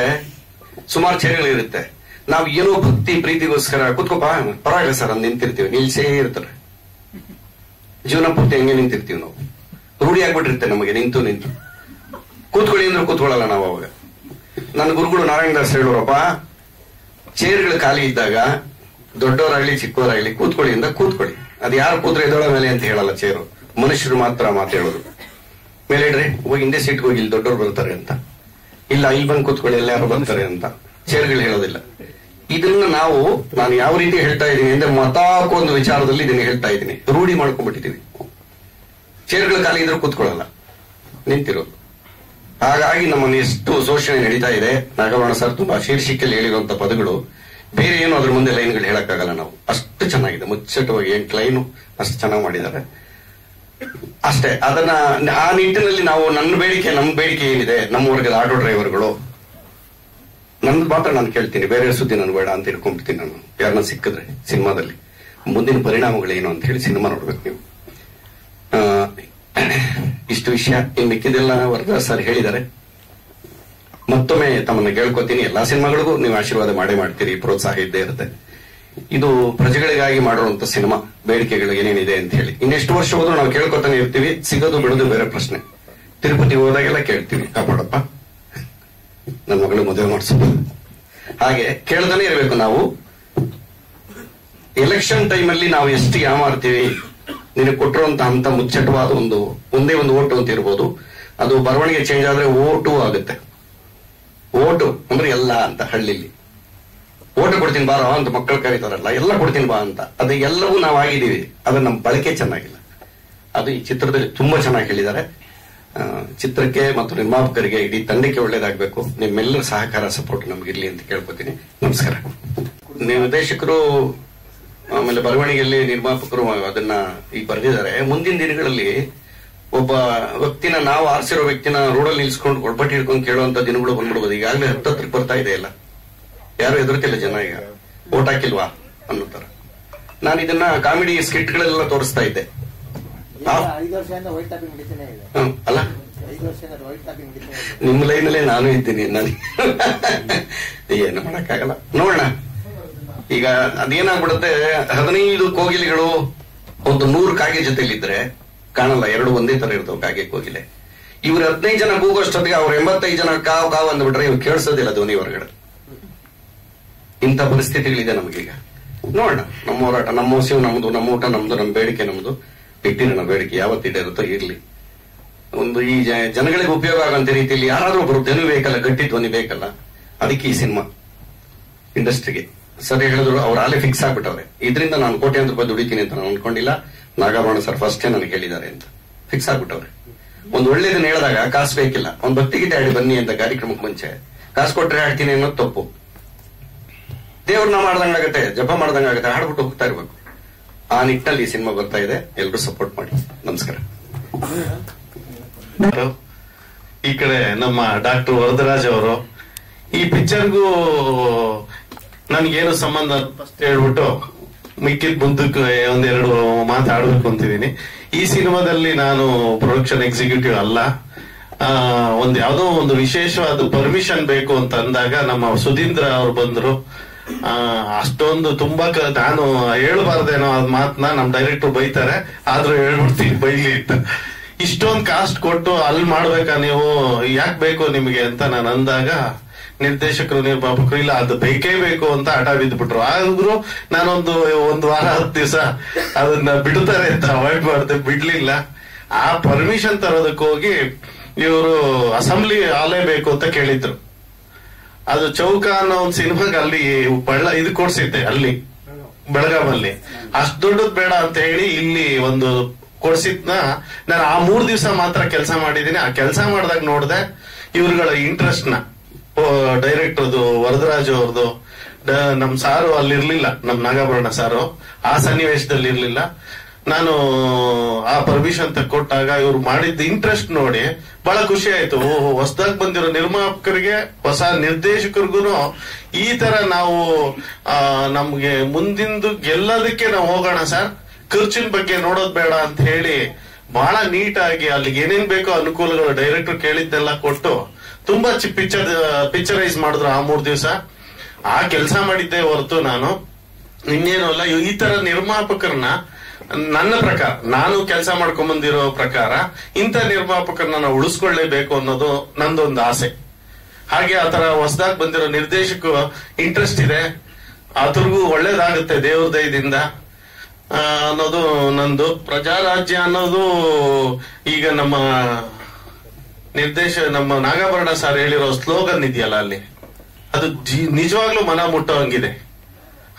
ಸುಮಾರು ಚೇರಿಗಳಿರುತ್ತೆ ನಾವು ಏನೋ ಭಕ್ತಿ, ಪ್ರೀತಿಗೋಸ್ಕರ ಕುತ್ಕೋಪ ಪರವಾಗಿಲ್ಲ ಸರ್ ಅಂದ್ ನಿಂತಿರ್ತೀವಿ. ನಿಲ್ಸೇ ಇರ್ತಾರೆ. ಜೀವನ ಪೂರ್ತಿ ಹೆಂಗೆ ನಿಂತಿರ್ತೀವಿ ನಾವು. ರೂಢಿ ಆಗ್ಬಿಟ್ಟಿರುತ್ತೆ ನಮಗೆ, ನಿಂತು ನಿಂತು. ಕೂತ್ಕೊಳ್ಳಿ ಅಂದ್ರೆ ಕೂತ್ಕೊಳ್ಳಲ್ಲ ನಾವು ಅವಾಗ. ನನ್ನ ಗುರುಗಳು ನಾರಾಯಣ ದಾಸ್ ಹೇಳೋರಪ್ಪ, ಚೇರ್ಗಳು ಖಾಲಿ ಇದ್ದಾಗ ದೊಡ್ಡವರಾಗ್ಲಿ, ಚಿಕ್ಕವರಾಗ್ಲಿ ಕೂತ್ಕೊಳ್ಳಿ ಇಂದ ಕೂತ್ಕೊಳ್ಳಿ. ಅದು ಯಾರು ಕೂತ್ರೆ ಎದೊಳ ಮೇಲೆ ಅಂತ ಹೇಳಲ್ಲ ಚೇರು. ಮನುಷ್ಯರು ಮಾತ್ರ ಮಾತು ಹೇಳೋದು. ಮೇಲೆ ಇಡ್ರಿ, ಹೋಗಿ ಹಿಂದೆ ಸೀಟ್ಗೆ ಹೋಗಿ ಇಲ್ಲಿ ದೊಡ್ಡವ್ರು ಬರ್ತಾರೆ ಅಂತ. ಇಲ್ಲ, ಇಲ್ಲಿ ಬಂದು ಕೂತ್ಕೊಳ್ಳಿ ಎಲ್ಲ ಯಾರು ಬರ್ತಾರೆ ಅಂತ. ಚೇರ್ಗಳು ಹೇಳೋದಿಲ್ಲ. ಇದನ್ನ ನಾವು, ನಾನು ಯಾವ ರೀತಿ ಹೇಳ್ತಾ ಇದ್ದೀನಿ ಅಂದ್ರೆ ಮತಾಕೊಂದು ವಿಚಾರದಲ್ಲಿ ಇದನ್ನ ಹೇಳ್ತಾ ಇದ್ದೀನಿ. ರೂಢಿ ಮಾಡ್ಕೊಂಡ್ಬಿಟ್ಟಿದ್ದೀವಿ. ಚೇರ್ಗಳು ಖಾಲಿ ಇದ್ರೆ ಕೂತ್ಕೊಳ್ಳಲ್ಲ. ನಿಂತಿರೋದು. ಹಾಗಾಗಿ ನಮ್ಮನ್ನು ಎಷ್ಟು ಶೋಷಣೆ ನಡೀತಾ ಇದೆ, ನಾಗವರ್ಣ ಸರ್ ತುಂಬಾ ಶೀರ್ಷಿಕೆಯಲ್ಲಿ ಹೇಳಿರುವಂತ ಪದಗಳು, ಬೇರೆ ಏನು ಅದ್ರ ಮುಂದೆ ಲೈನ್ಗಳು ಹೇಳಕ್ಕಾಗಲ್ಲ ನಾವು. ಅಷ್ಟು ಚೆನ್ನಾಗಿದೆ, ಮುಚ್ಚಟವಾಗಿ ಎಂಟು ಲೈನು ಅಷ್ಟು ಚೆನ್ನಾಗಿ ಮಾಡಿದ್ದಾರೆ. ಅಷ್ಟೇ, ಅದನ್ನ ಆ ನಿಟ್ಟಿನಲ್ಲಿ ನಾವು ನನ್ನ ಬೇಡಿಕೆ, ನಮ್ಮ ಬೇಡಿಕೆ ಏನಿದೆ, ನಮ್ಮ ವರ್ಗದ ಆಟೋ ಡ್ರೈವರ್ಗಳು ನಂದು ಮಾತ್ರ ನಾನು ಕೇಳ್ತೀನಿ, ಬೇರೆ ಸುದ್ದಿ ನಾನು ಬೇಡ ಅಂತ ಹೇಳ್ಕೊಂಡ್ಬಿಡ್ತೀನಿ ನಾನು. ಯಾರನ್ನ ಸಿಕ್ಕಿದ್ರೆ ಸಿನಿಮಾದಲ್ಲಿ, ಮುಂದಿನ ಪರಿಣಾಮಗಳೇನು ಅಂತ ಹೇಳಿ ಸಿನಿಮಾ ನೋಡ್ಬೇಕು ನೀವು. ಇಷ್ಟು ವಿಷಯ ಇನ್ನು ಮಿಕ್ಕಿದೆಲ್ಲ ವರದಾ ಸರ್ ಹೇಳಿದ್ದಾರೆ. ಮತ್ತೊಮ್ಮೆ ತಮ್ಮನ್ನ ಕೇಳ್ಕೊತೀನಿ. ಎಲ್ಲಾ ಸಿನಿಮಾಗಳಿಗೂ ನೀವು ಆಶೀರ್ವಾದ ಮಾಡೇ ಮಾಡ್ತೀರಿ, ಪ್ರೋತ್ಸಾಹ ಇದ್ದೇ ಇರುತ್ತೆ. ಇದು ಪ್ರಜೆಗಳಿಗಾಗಿ ಮಾಡಿರುವಂತ ಸಿನಿಮಾ, ಬೇಡಿಕೆಗಳು ಏನೇನಿದೆ ಅಂತ ಹೇಳಿ. ಇನ್ನೆಷ್ಟು ವರ್ಷ ಹೋದ್ರು ನಾವು ಕೇಳ್ಕೊತಾನೆ ಇರ್ತೀವಿ, ಸಿಗೋದು ಬಿಡೋದು ಬೇರೆ ಪ್ರಶ್ನೆ. ತಿರುಪತಿ ಹೋದಾಗೆಲ್ಲ ಕೇಳ್ತೀವಿ, ಕಾಪಾಡಪ್ಪ. ನನ್ನ ಮಗಳು ಮದುವೆ ಮಾಡಿಸೋದು ಹಾಗೆ ಕೇಳ್ತಾನೆ ಇರಬೇಕು ನಾವು. ಎಲೆಕ್ಷನ್ ಟೈಮಲ್ಲಿ ನಾವು ಎಷ್ಟು ಯಾಮಾರ್ತೀವಿ ನಿನಗೆ ಕೊಟ್ಟಿರುವಂತ ಅಂತ ಮುಚ್ಚಟವಾದ ಒಂದು, ಒಂದೇ ಒಂದು ಓಟು ಅಂತ ಇರ್ಬೋದು. ಅದು ಬರವಣಿಗೆ ಚೇಂಜ್ ಆದ್ರೆ ಓಟು ಆಗುತ್ತೆ. ಓಟು ಅಂದ್ರೆ ಎಲ್ಲ ಅಂತ ಹಳ್ಳಿಲಿ. ಓಟು ಕೊಡ್ತೀನಿ ಬಾರೋ ಅಂತ ಮಕ್ಕಳು ಕರೀತಾರಲ್ಲ, ಎಲ್ಲ ಕೊಡ್ತೀನಿ ಬಾ ಅಂತ. ಅದು ಎಲ್ಲವೂ ನಾವು ಆಗಿದ್ದೀವಿ ಅದ್ರ ನಮ್ಮ ಬಳಕೆ ಚೆನ್ನಾಗಿಲ್ಲ. ಅದು ಈ ಚಿತ್ರದಲ್ಲಿ ತುಂಬಾ ಚೆನ್ನಾಗಿ ಹೇಳಿದ್ದಾರೆ. ಚಿತ್ರಕ್ಕೆ ಮತ್ತು ನಿರ್ಮಾಪಕರಿಗೆ ಇಡೀ ತಂಡಕ್ಕೆ ಒಳ್ಳೇದಾಗಬೇಕು. ನಿಮ್ಮೆಲ್ಲರ ಸಹಕಾರ ಸಪೋರ್ಟ್ ನಮ್ಗಿರ್ಲಿ ಅಂತ ಕೇಳ್ಕೊತೀನಿ. ನಮಸ್ಕಾರ. ನಿರ್ದೇಶಕರು ಆಮೇಲೆ ಬರವಣಿಗೆಯಲ್ಲಿ ನಿರ್ಮಾಪಕರು ಅದನ್ನ ಈಗ ಬರೆದಿದ್ದಾರೆ. ಮುಂದಿನ ದಿನಗಳಲ್ಲಿ ಒಬ್ಬ ವ್ಯಕ್ತಿನ ನಾವು ಆರಿಸಿರೋ ವ್ಯಕ್ತಿನ ರೋಡಲ್ಲಿ ನಿಲ್ಸ್ಕೊಂಡು ಕೊಡ್ಬಟ್ಟಿ ಹಿಡ್ಕೊಂಡು ಕೇಳುವಂತ ದಿನಗಳು ಬಂದ್ಬಿಡ್ಬೋದು. ಈಗಾಗಲೇ ಹತ್ತತ್ರಕ್ಕೆ ಬರ್ತಾ ಇದೆ ಇಲ್ಲ ಯಾರು ಹೆದರ್ತಿಲ್ಲ ಜನ ಈಗ. ಓಟ್ ಹಾಕಿಲ್ವಾ ಅನ್ನೋ ತರ ನಾನು ಇದನ್ನ ಕಾಮಿಡಿ ಸ್ಕಿಟ್ಗಳೆಲ್ಲ ತೋರಿಸ್ತಾ ಇದ್ದೆ. ಅಲ್ಲ? ನಿಮ್ಮ ಲೈನಲ್ಲೇ ನಾನು ಇದ್ದೀನಿ ನಾನು. ಏನು ಮಾಡಕ್ಕಾಗಲ್ಲ. ನೋಡೋಣ. ಈಗ ಅದೇನಾಗ್ಬಿಡುತ್ತೆ, ಹದಿನೈದು ಕೋಗಿಲೆಗಳು ಒಂದು ನೂರು ಕಾಗೆ ಜೊತೆಲಿದ್ರೆ, ಕಾಣಲ್ಲ, ಎರಡು ಒಂದೇ ತರ ಇರ್ತವೆ ಕಾಗೆ ಕೋಗಿಲೆ. ಇವ್ರ ಹದಿನೈದು ಜನ ಕೂಗೋಷ್ಟೊತ್ತಿಗೆ ಅವ್ರ ಎಂಬತ್ತೈದು ಜನ ಕಾವ್ ಕಾವ್ ಅಂದ್ಬಿಟ್ರೆ ಇವ್ರು ಕೇಳಿಸೋದಿಲ್ಲ ಧ್ವನಿ ಹೊರಗಡೆ. ಇಂಥ ಪರಿಸ್ಥಿತಿಗಳಿದೆ ನಮಗೀಗ. ನೋಡೋಣ, ನಮ್ಮ ಹೋರಾಟ, ನಮ್ಮ ಹಸಿವು ನಮ್ದು, ನಮ್ಮ ಊಟ ನಮ್ದು, ನಮ್ಮ ಬೇಡಿಕೆ ನಮ್ದು. ನಮ್ಮ ಬೇಡಿಕೆ ಯಾವತ್ತಿದೆ ಇರುತ್ತೋ ಇರ್ಲಿ. ಒಂದು ಈ ಜನಗಳಿಗೆ ಉಪಯೋಗ ಆಗಂತ ರೀತಿಯಲ್ಲಿ ಯಾರಾದ್ರೂ ಒಬ್ರು ಧ್ವನಿ ಬೇಕಲ್ಲ ಗಟ್ಟಿ ಧ್ವನಿ ಬೇಕಲ್ಲ, ಅದಕ್ಕೆ ಈ ಸಿನಿಮಾ ಇಂಡಸ್ಟ್ರಿಗೆ. ಸರಿ ಹೇಳಿದ್ರು ಅವ್ರು ಅಲ್ಲೇ ಫಿಕ್ಸ್ ಆಗ್ಬಿಟ್ಟವ್ರೆ. ಇದರಿಂದ ನಾನು ಕೋಟ್ಯಾಂತರ ರೂಪಾಯಿ ದುಡಿತೀನಿ ಅಂತ ನಾನು ಅನ್ಕೊಂಡಿಲ್ಲ. ನಾಗಾಭರಣ ಸರ್ ಫಸ್ಟೇ ನನಗೆ ಹೇಳಿದ್ದಾರೆ ಅಂತ. ಫಿಕ್ಸ್ ಆಗ್ಬಿಟ್ಟವ್ರೆ. ಒಂದು ಒಳ್ಳೇದನ್ನ ಹೇಳಿದಾಗ ಕಾಸು ಬೇಕಿಲ್ಲ. ಒಂದ್ ಭಕ್ತಿಗೀತೆ ಆಡಿ ಬನ್ನಿ ಅಂತ ಕಾರ್ಯಕ್ರಮಕ್ಕೆ ಮುಂಚೆ. ಕಾಸು ಕೊಟ್ಟರೆ ಆಡ್ತೀನಿ ಅನ್ನೋದು ತಪ್ಪು. ದೇವ್ರನ್ನ ಮಾಡ್ದಂಗಾಗತ್ತೆ ಜಪ ಮಾಡ್ದಂಗಾಗತ್ತೆ ಹಾಡ್ಬಿಟ್ಟು ಹೋಗ್ತಾ ಇರ್ಬೇಕು. ಆ ನಿಟ್ಟಿನಲ್ಲಿ ಈ ಸಿನಿಮಾ ಬರ್ತಾ ಇದೆ. ಎಲ್ರು ಸಪೋರ್ಟ್ ಮಾಡಿ. ನಮಸ್ಕಾರ. ಈ ಕಡೆ ನಮ್ಮ ಡಾಕ್ಟರ್ ವರದರಾಜ್ ಅವರು ಈ ಪಿಕ್ಚರ್ಗೂ ನನಗೇನು ಸಂಬಂಧ ಫಸ್ಟ್ ಹೇಳ್ಬಿಟ್ಟು ಮಿಕ್ಕಿದ ಮುಂದಕ್ಕೆ ಒಂದೆರಡು ಮಾತಾಡಬೇಕು ಅಂತಿದ್ದೀನಿ. ಈ ಸಿನಿಮಾದಲ್ಲಿ ನಾನು ಪ್ರೊಡಕ್ಷನ್ ಎಕ್ಸಿಕ್ಯೂಟಿವ್ ಅಲ್ಲ. ಒಂದ್ ಯಾವ್ದೋ ಒಂದು ವಿಶೇಷವಾದ ಪರ್ಮಿಷನ್ ಬೇಕು ಅಂತ ಅಂದಾಗ ನಮ್ಮ ಸುಧೀಂದ್ರ ಅವ್ರು ಬಂದ್ರು. ಅಷ್ಟೊಂದು ತುಂಬಾ ನಾನು ಹೇಳ್ಬಾರ್ದೇನೋ ಅದ್ ಮಾತನ್ನ ನಮ್ ಡೈರೆಕ್ಟರ್ ಬೈತಾರೆ. ಆದ್ರೂ ಹೇಳ್ಬಿಡ್ತೀನಿ, ಬೈಲಿ ಅಂತ. ಇಷ್ಟೊಂದು ಕಾಸ್ಟ್ ಕೊಟ್ಟು ಅಲ್ಲಿ ಮಾಡ್ಬೇಕಾ ನೀವು? ಯಾಕೆ ಬೇಕು ನಿಮಗೆ ಅಂತ ನಾನು ಅಂದಾಗ ನಿರ್ದೇಶಕರು, ನಿರ್ಮಾಪಕರು, ಇಲ್ಲ, ಅದು ಬೇಕೇ ಬೇಕು ಅಂತ ಹಠ ಬಿದ್ಬಿಟ್ರು. ಆದ್ರೂ ನಾನೊಂದು ಒಂದು ವಾರ, ಹತ್ತು ದಿವಸ ಅದನ್ನ ಬಿಡುತ್ತಾರೆ ಅಂತ ಅವಾಯ್ಡ್ ಮಾಡಿದೆ, ಬಿಡ್ಲಿಲ್ಲ. ಆ ಪರ್ಮಿಷನ್ ತರೋದಕ್ಕೆ ಹೋಗಿ ಇವರು ಅಸೆಂಬ್ಲಿ ಹಾಲೇ ಬೇಕು ಅಂತ ಕೇಳಿದ್ರು. ಅದು ಚೌಕ ಅನ್ನೋ ಒಂದು ಸಿನಿಮಾಗೆ ಅಲ್ಲಿ ಬಳ್ಳ ಇದು ಕೊಡ್ಸಿದ್ದೆ, ಅಲ್ಲಿ, ಬೆಳಗಾವಲ್ಲಿ. ಅಷ್ಟ್ ದೊಡ್ಡದ್ ಬೇಡ ಅಂತ ಹೇಳಿ ಇಲ್ಲಿ ಒಂದು ಕೊಡ್ಸಿದ್ನ. ನಾನು ಆ ಮೂರ್ ದಿವಸ ಮಾತ್ರ ಕೆಲಸ ಮಾಡಿದೀನಿ ಆ ಕೆಲಸ ಮಾಡಿದಾಗ ನೋಡ್ದೆ ಇವ್ರುಗಳ ಇಂಟ್ರೆಸ್ಟ್ನ. ಡೈರೆಕ್ಟರ್ದು ವರದರಾಜು ಅವ್ರದ್ದು ನಮ್ ಸಾರು ಅಲ್ಲಿ ಇರ್ಲಿಲ್ಲ ನಮ್ ನಾಗಾಭರಣ ಸಾರು. ಆ ಸನ್ನಿವೇಶದಲ್ಲಿ ಇರ್ಲಿಲ್ಲ. ನಾನು, ಆ ಪರ್ಮಿಷನ್ ಕೊಟ್ಟಾಗ ಇವ್ರು ಮಾಡಿದ್ದ ಇಂಟ್ರೆಸ್ಟ್ ನೋಡಿ ಬಹಳ ಖುಷಿ ಆಯ್ತು. ಓಹೋ, ಹೊಸದಾಗಿ ಬಂದಿರೋ ನಿರ್ಮಾಪಕರಿಗೆ, ಹೊಸ ನಿರ್ದೇಶಕರಿಗೂ ಈ ತರ ನಾವು ನಮ್ಗೆ ಮುಂದಿಂದು ಗೆಲ್ಲೋದಕ್ಕೆ ನಾವು ಹೋಗೋಣ ಸರ್. ಖರ್ಚಿನ ಬಗ್ಗೆ ನೋಡೋದ್ ಬೇಡ ಅಂತ ಹೇಳಿ ಬಹಳ ನೀಟಾಗಿ ಅಲ್ಲಿಗೆ ಏನೇನ್ ಬೇಕೋ ಅನುಕೂಲಗಳು ಡೈರೆಕ್ಟರ್ ಕೇಳಿದ್ದೆಲ್ಲ ಕೊಟ್ಟು ತುಂಬಾ ಪಿಕ್ಚರ್ ಪಿಕ್ಚರೈಸ್ ಮಾಡಿದ್ರು ಆ ಮೂರ್ ದಿವಸ. ಆ ಕೆಲಸ ಮಾಡಿದ್ದೆ ಹೊರತು ನಾನು ಇನ್ನೇನು ಅಲ್ಲ, ಈ ತರ ನಿರ್ಮಾಪಕರನ್ನ ನನ್ನ ಪ್ರಕಾರ, ನಾನು ಕೆಲಸ ಮಾಡ್ಕೊಂಡ್ ಬಂದಿರೋ ಪ್ರಕಾರ ಇಂಥ ನಿರ್ಮಾಪಕರನ್ನ ನಾವು ಉಳಿಸ್ಕೊಳ್ಳೇಬೇಕು ಅನ್ನೋದು ನಂದೊಂದು ಆಸೆ. ಹಾಗೆ ಆ ತರ ಹೊಸದಾಗಿ ಬಂದಿರೋ ನಿರ್ದೇಶಕ ಇಂಟ್ರೆಸ್ಟ್ ಇದೆ. ಅದ್ರಿಗೂ ಒಳ್ಳೇದಾಗುತ್ತೆ ದೇವ್ರ ದಯದಿಂದ ಅನ್ನೋದು ನಂದು. ಪ್ರಜಾರಾಜ್ಯ ಅನ್ನೋದು ಈಗ ನಮ್ಮ ನಿರ್ದೇಶ, ನಮ್ಮ ನಾಗಾಭರಣ ಸರ್ ಹೇಳಿರೋ ಸ್ಲೋಗನ್ ಇದೆಯಲ್ಲ ಅಲ್ಲಿ? ಅದು ನಿಜವಾಗ್ಲೂ ಮನ ಮುಟ್ಟೋಂಗಿದೆ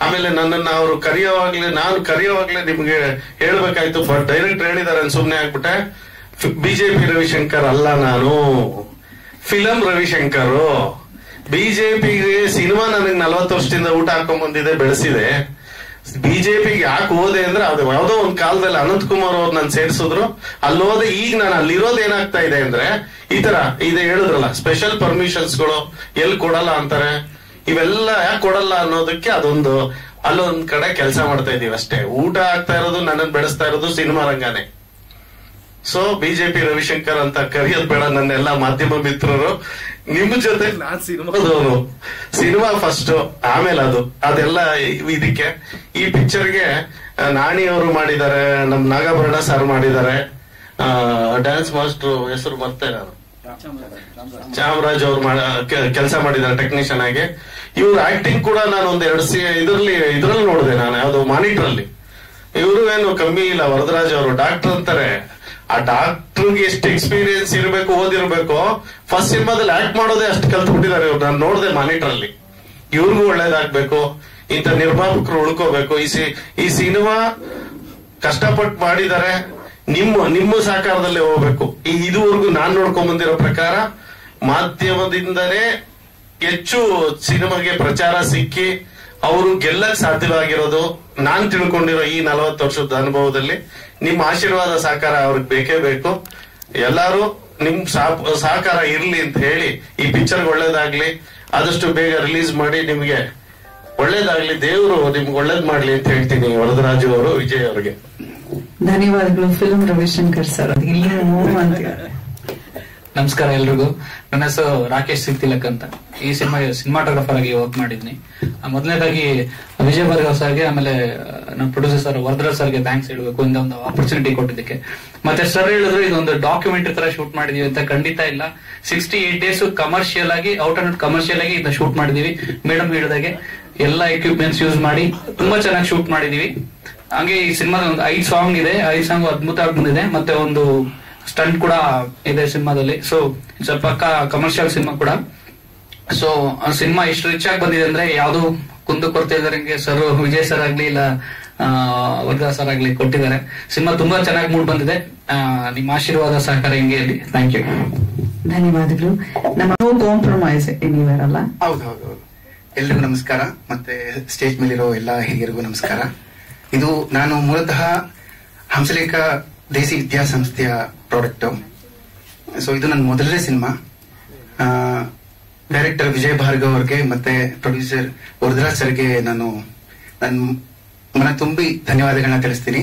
ಆಮೇಲೆ ನನ್ನನ್ನು ಅವರು ಕರೆಯೋವಾಗ್ಲೇ, ನಾನು ಕರೆಯೋವಾಗ್ಲೇ ನಿಮ್ಗೆ ಹೇಳ್ಬೇಕಾಯ್ತು. ಬಟ್ ಡೈರೆಕ್ಟ್ ಹೇಳಿದಾರೆ ಸುಮ್ನೆ ಆಗ್ಬಿಟ್ಟೆ. ಬಿಜೆಪಿ ರವಿಶಂಕರ್ ಅಲ್ಲ ನಾನು. ಫಿಲಂ ರವಿಶಂಕರ್. ಬಿಜೆಪಿಗೆ ಸಿನಿಮಾ ನನಗೆ ನಲವತ್ತು ವರ್ಷದಿಂದ ಊಟ ಹಾಕೊಂಡ್ ಬಂದಿದೆ, ಬೆಳೆಸಿದೆ. ಬಿಜೆಪಿಗೆ ಯಾಕೆ ಹೋದೆ ಅಂದ್ರೆ ಅದು ಯಾವ್ದೋ ಒಂದ್ ಕಾಲದಲ್ಲಿ ಅನಂತ್ ಕುಮಾರ್ ಅವ್ರು ನಾನು ಸೇರಿಸಿದ್ರು. ಅಲ್ಲಿ ಹೋದೆ ಈಗ ನಾನು ಅಲ್ಲಿರೋದು ಏನಾಗ್ತಾ ಇದೆ ಅಂದ್ರೆ ಈ ತರ ಇದೆ ಹೇಳಿದ್ರಲ್ಲ ಸ್ಪೆಷಲ್ ಪರ್ಮಿಷನ್ಸ್ಗಳು ಎಲ್ಲಿ ಕೊಡಲ್ಲ ಅಂತಾರೆ. ಇವೆಲ್ಲ ಯಾಕೆ ಕೊಡಲ್ಲ ಅನ್ನೋದಕ್ಕೆ ಅದೊಂದು ಅಲ್ಲೊಂದ್ ಕಡೆ ಕೆಲಸ ಮಾಡ್ತಾ ಇದೀವಿ ಅಷ್ಟೇ. ಊಟ ಆಗ್ತಾ ಇರೋದು ನನ್ನನ್ನು ಬೆಳೆಸ್ತಾ ಇರೋದು ಸಿನಿಮಾ ರಂಗನೇ. ಸೊ ಬಿಜೆಪಿ ರವಿಶಂಕರ್ ಅಂತ ಕರೆಯೋದ್ ಬೇಡ ನನ್ನೆಲ್ಲ ಮಾಧ್ಯಮ ಮಿತ್ರರು. ನಿಮ್ ಜೊತೆ ನಾನ್ ಸಿನಿಮಾ ಸಿನಿಮಾ ಫಸ್ಟ್ ಆಮೇಲೆ ಅದು. ಅದೆಲ್ಲ ಇದಕ್ಕೆ ಈ ಪಿಕ್ಚರ್ಗೆ ನಾಣಿ ಅವರು ಮಾಡಿದ್ದಾರೆ ನಮ್ ನಾಗಾಭರಣ ಸರ್ ಮಾಡಿದ್ದಾರೆ. ಡ್ಯಾನ್ಸ್ ಮಾಸ್ಟರ್ ಹೆಸರು ಮತ್ತೆ ನಾನು. ಚಾಮರಾಜ್ ಅವ್ರು ಕೆಲಸ ಮಾಡಿದ್ದಾರೆ ಟೆಕ್ನಿಷಿಯನ್ ಆಗಿ. ಇವ್ರ ಆಕ್ಟಿಂಗ್ ಕೂಡ ನಾನು ಒಂದ್ ಎರಡು ಸಿ ಇದ್ರಲ್ಲಿ ಇದ್ರಲ್ಲಿ ನೋಡಿದೆ ನಾನು ಅದು ಮಾನಿಟರ್ ಅಲ್ಲಿ. ಇವರು ಏನು ಕಮ್ಮಿ ಇಲ್ಲ ವರದರಾಜ್ ಅವರು ಡಾಕ್ಟರ್ ಅಂತಾರೆ. ಆ ಡಾಕ್ಟರ್ಗೆ ಎಷ್ಟು ಎಕ್ಸ್ಪೀರಿಯನ್ಸ್ ಇರಬೇಕು, ಓದಿರ್ಬೇಕು, ಫಸ್ಟ್ ಸಿನಿಮಾದಲ್ಲಿ ಆಕ್ಟ್ ಮಾಡೋದೇ ಅಷ್ಟು ಕಲ್ತು ಬಿಟ್ಟಿದ್ದಾರೆ ಇವ್ರು. ನಾನು ನೋಡಿದೆ ಮಾನಿಟರ್ ಅಲ್ಲಿ ಇವ್ರಿಗೂ ಒಳ್ಳೇದಾಗ್ಬೇಕು. ಇಂಥ ನಿರ್ಮಾಪಕರು ಉಳ್ಕೋಬೇಕು. ಈ ಈ ಸಿನಿಮಾ ಕಷ್ಟಪಟ್ಟು ಮಾಡಿದ್ದಾರೆ. ನಿಮ್ಮ ನಿಮ್ಮ ಸಹಕಾರದಲ್ಲೇ ಹೋಗ್ಬೇಕು. ಈ ಇದುವರೆಗೂ ನಾನ್ ನೋಡ್ಕೊಂಡ್ ಬಂದಿರೋ ಪ್ರಕಾರ ಮಾಧ್ಯಮದಿಂದಲೇ ಹೆಚ್ಚು ಸಿನಿಮಾಗೆ ಪ್ರಚಾರ ಸಿಕ್ಕಿ ಅವರು ಗೆಲ್ಲಕ್ ಸಾಧ್ಯವಾಗಿರೋದು ನಾನ್ ತಿಳ್ಕೊಂಡಿರೋ ಈ ನಲವತ್ತು ವರ್ಷದ ಅನುಭವದಲ್ಲಿ ನಿಮ್ಮ ಆಶೀರ್ವಾದ ಸಹಕಾರ ಅವ್ರಿಗೆ ಬೇಕೇ ಬೇಕು. ಎಲ್ಲಾರು ನಿಮ್ ಸಹಕಾರ ಇರ್ಲಿ ಅಂತ ಹೇಳಿ ಈ ಪಿಕ್ಚರ್ ಒಳ್ಳೇದಾಗ್ಲಿ ಆದಷ್ಟು ಬೇಗ ರಿಲೀಸ್ ಮಾಡಿ ನಿಮ್ಗೆ ಒಳ್ಳೇದಾಗ್ಲಿ ದೇವರು ನಿಮ್ಗೆ ಒಳ್ಳೇದ್ ಮಾಡ್ಲಿ ಅಂತ ಹೇಳ್ತೀನಿ ವರದರಾಜು ಅವರು ವಿಜಯ್ ಅವರಿಗೆ. ಧನ್ಯವಾದಗಳು. ಫಿಲ್ಮ್ ರವಿಶಂಕರ್ ಸರ್ ಇಲ್ಲಿ ನಮಸ್ಕಾರ ಎಲ್ರಿಗೂ. ನನ್ನ ಹೆಸರು ರಾಕೇಶ್ ಸಿಗ್ತಿಲಕ್ ಅಂತ. ಈ ಸಿನಿಮಾ ಸಿನಿಮಾಟೋಗ್ರಾಫರ್ ಆಗಿ ವರ್ಕ್ ಮಾಡಿದ್ನಿ. ಮೊದಲನೇದಾಗಿ ವಿಜಯ್ ಭಾರ್ಗವ್ ಸರ್ಗೆ, ಆಮೇಲೆ ನಮ್ಮ ಪ್ರೊಡ್ಯೂಸರ್ ಸರ್ ವರ್ಧರಾಜ್ ಸರ್ಗೆ ಥ್ಯಾಂಕ್ಸ್ ಹೇಳಬೇಕು. ಇಂದ ಒಂದು ಆಪರ್ಚುನಿಟಿ ಕೊಟ್ಟಿದ್ದಕ್ಕೆ. ಮತ್ತೆ ಸರ್ ಹೇಳಿದ್ರು, ಇದೊಂದು ಡಾಕ್ಯುಮೆಂಟರಿ ತರ ಶೂಟ್ ಮಾಡಿದೀವಿ ಅಂತ. ಖಂಡಿತ ಇಲ್ಲ. ಸಿಕ್ಸ್ಟಿ ಏಟ್ ಡೇಸ್ ಕಮರ್ಷಿಯಲ್ ಆಗಿ ಔಟ್ ಅಂಡ್ ಕಮರ್ಷಿಯಲ್ ಆಗಿ ಇದನ್ನ ಶೂಟ್ ಮಾಡಿದೀವಿ. ಮೇಡಮ್ ಹೇಳಿದಾಗೆ ಎಲ್ಲಾ ಎಕ್ವಿಪ್ಮೆಂಟ್ಸ್ ಯೂಸ್ ಮಾಡಿ, ತುಂಬಾ ಚೆನ್ನಾಗಿ ಶೂಟ್ ಮಾಡಿದೀವಿ. ಹಂಗೆ ಈ ಸಿನಿಮಾದ ಒಂದು ಐದು ಸಾಂಗ್ ಇದೆ. ಐದು ಸಾಂಗ್ ಅದ್ಭುತವಾಗಿ ಬಂದಿದೆ ಮತ್ತೆ ಒಂದು ಸ್ಟಂಟ್ ಕೂಡ ಇದೆ ಸಿನಿಮಾದಲ್ಲಿ. ಸೊ ಸ್ವಲ್ಪ ಕಮರ್ಷಿಯಲ್ ಸಿನಿಮಾ ಕೂಡ. ಸೊ ಆ ಸಿನಿಮಾ ಎಷ್ಟು ರಿಚ್ ಆಗಿ ಬಂದಿದೆ ಅಂದ್ರೆ ಯಾವ್ದು ಕುಂದು ಕೊರತೆ ಇಲ್ಲದಂಗೆ ಸರ್ ವಿಜಯ್ ಸರ್ ಆಗ್ಲಿ ಇಲ್ಲ ವರ್ಧಾ ಸರ್ ಆಗ್ಲಿ ಕೊಟ್ಟಿದ್ದಾರೆ. ಸಿನಿಮಾ ತುಂಬಾ ಚೆನ್ನಾಗಿ ಮೂಡ್ ಬಂದಿದೆ. ಆ, ನಿಮ್ಮ ಆಶೀರ್ವಾದ ಸಹಕಾರ ಹಿಂಗೆ ಇರಲಿ ಥ್ಯಾಂಕ್ ಯು ಧನ್ಯವಾದಗಳು. ನಮ್ಮ ನೋ ಕಾಂಪ್ರಮೈಸ್ ಎನಿವೇರ್ ಅಲ್ಲ? ಹೌದು ಹೌದು ಹೌದು ಎಲ್ರಿಗೂ ನಮಸ್ಕಾರ. ಮತ್ತೆ ಸ್ಟೇಜ್ ಮೇಲಿರೋ ಎಲ್ಲ ಹಿರಿಯರಿಗೂ ನಮಸ್ಕಾರ. ಇದು ನಾನು ಮೂಲತಃ ಹಂಸಲೇಖ ದೇಸಿ ವಿದ್ಯಾಸಂಸ್ಥೆಯ ಪ್ರಾಡಕ್ಟ್ ಸೊ ಇದು ನನ್ನ ಮೊದಲನೇ ಸಿನಿಮಾ. ಡೈರೆಕ್ಟರ್ ವಿಜಯ್ ಭಾರ್ಗವ್ ಅವ್ರಿಗೆ ಮತ್ತೆ ಪ್ರೊಡ್ಯೂಸರ್ ವರದರಾಜ್ ಸರ್ಗೆ ನಾನು ನನ್ನ ಮನ ತುಂಬಿ ಧನ್ಯವಾದಗಳನ್ನ ತಿಳಿಸ್ತೀನಿ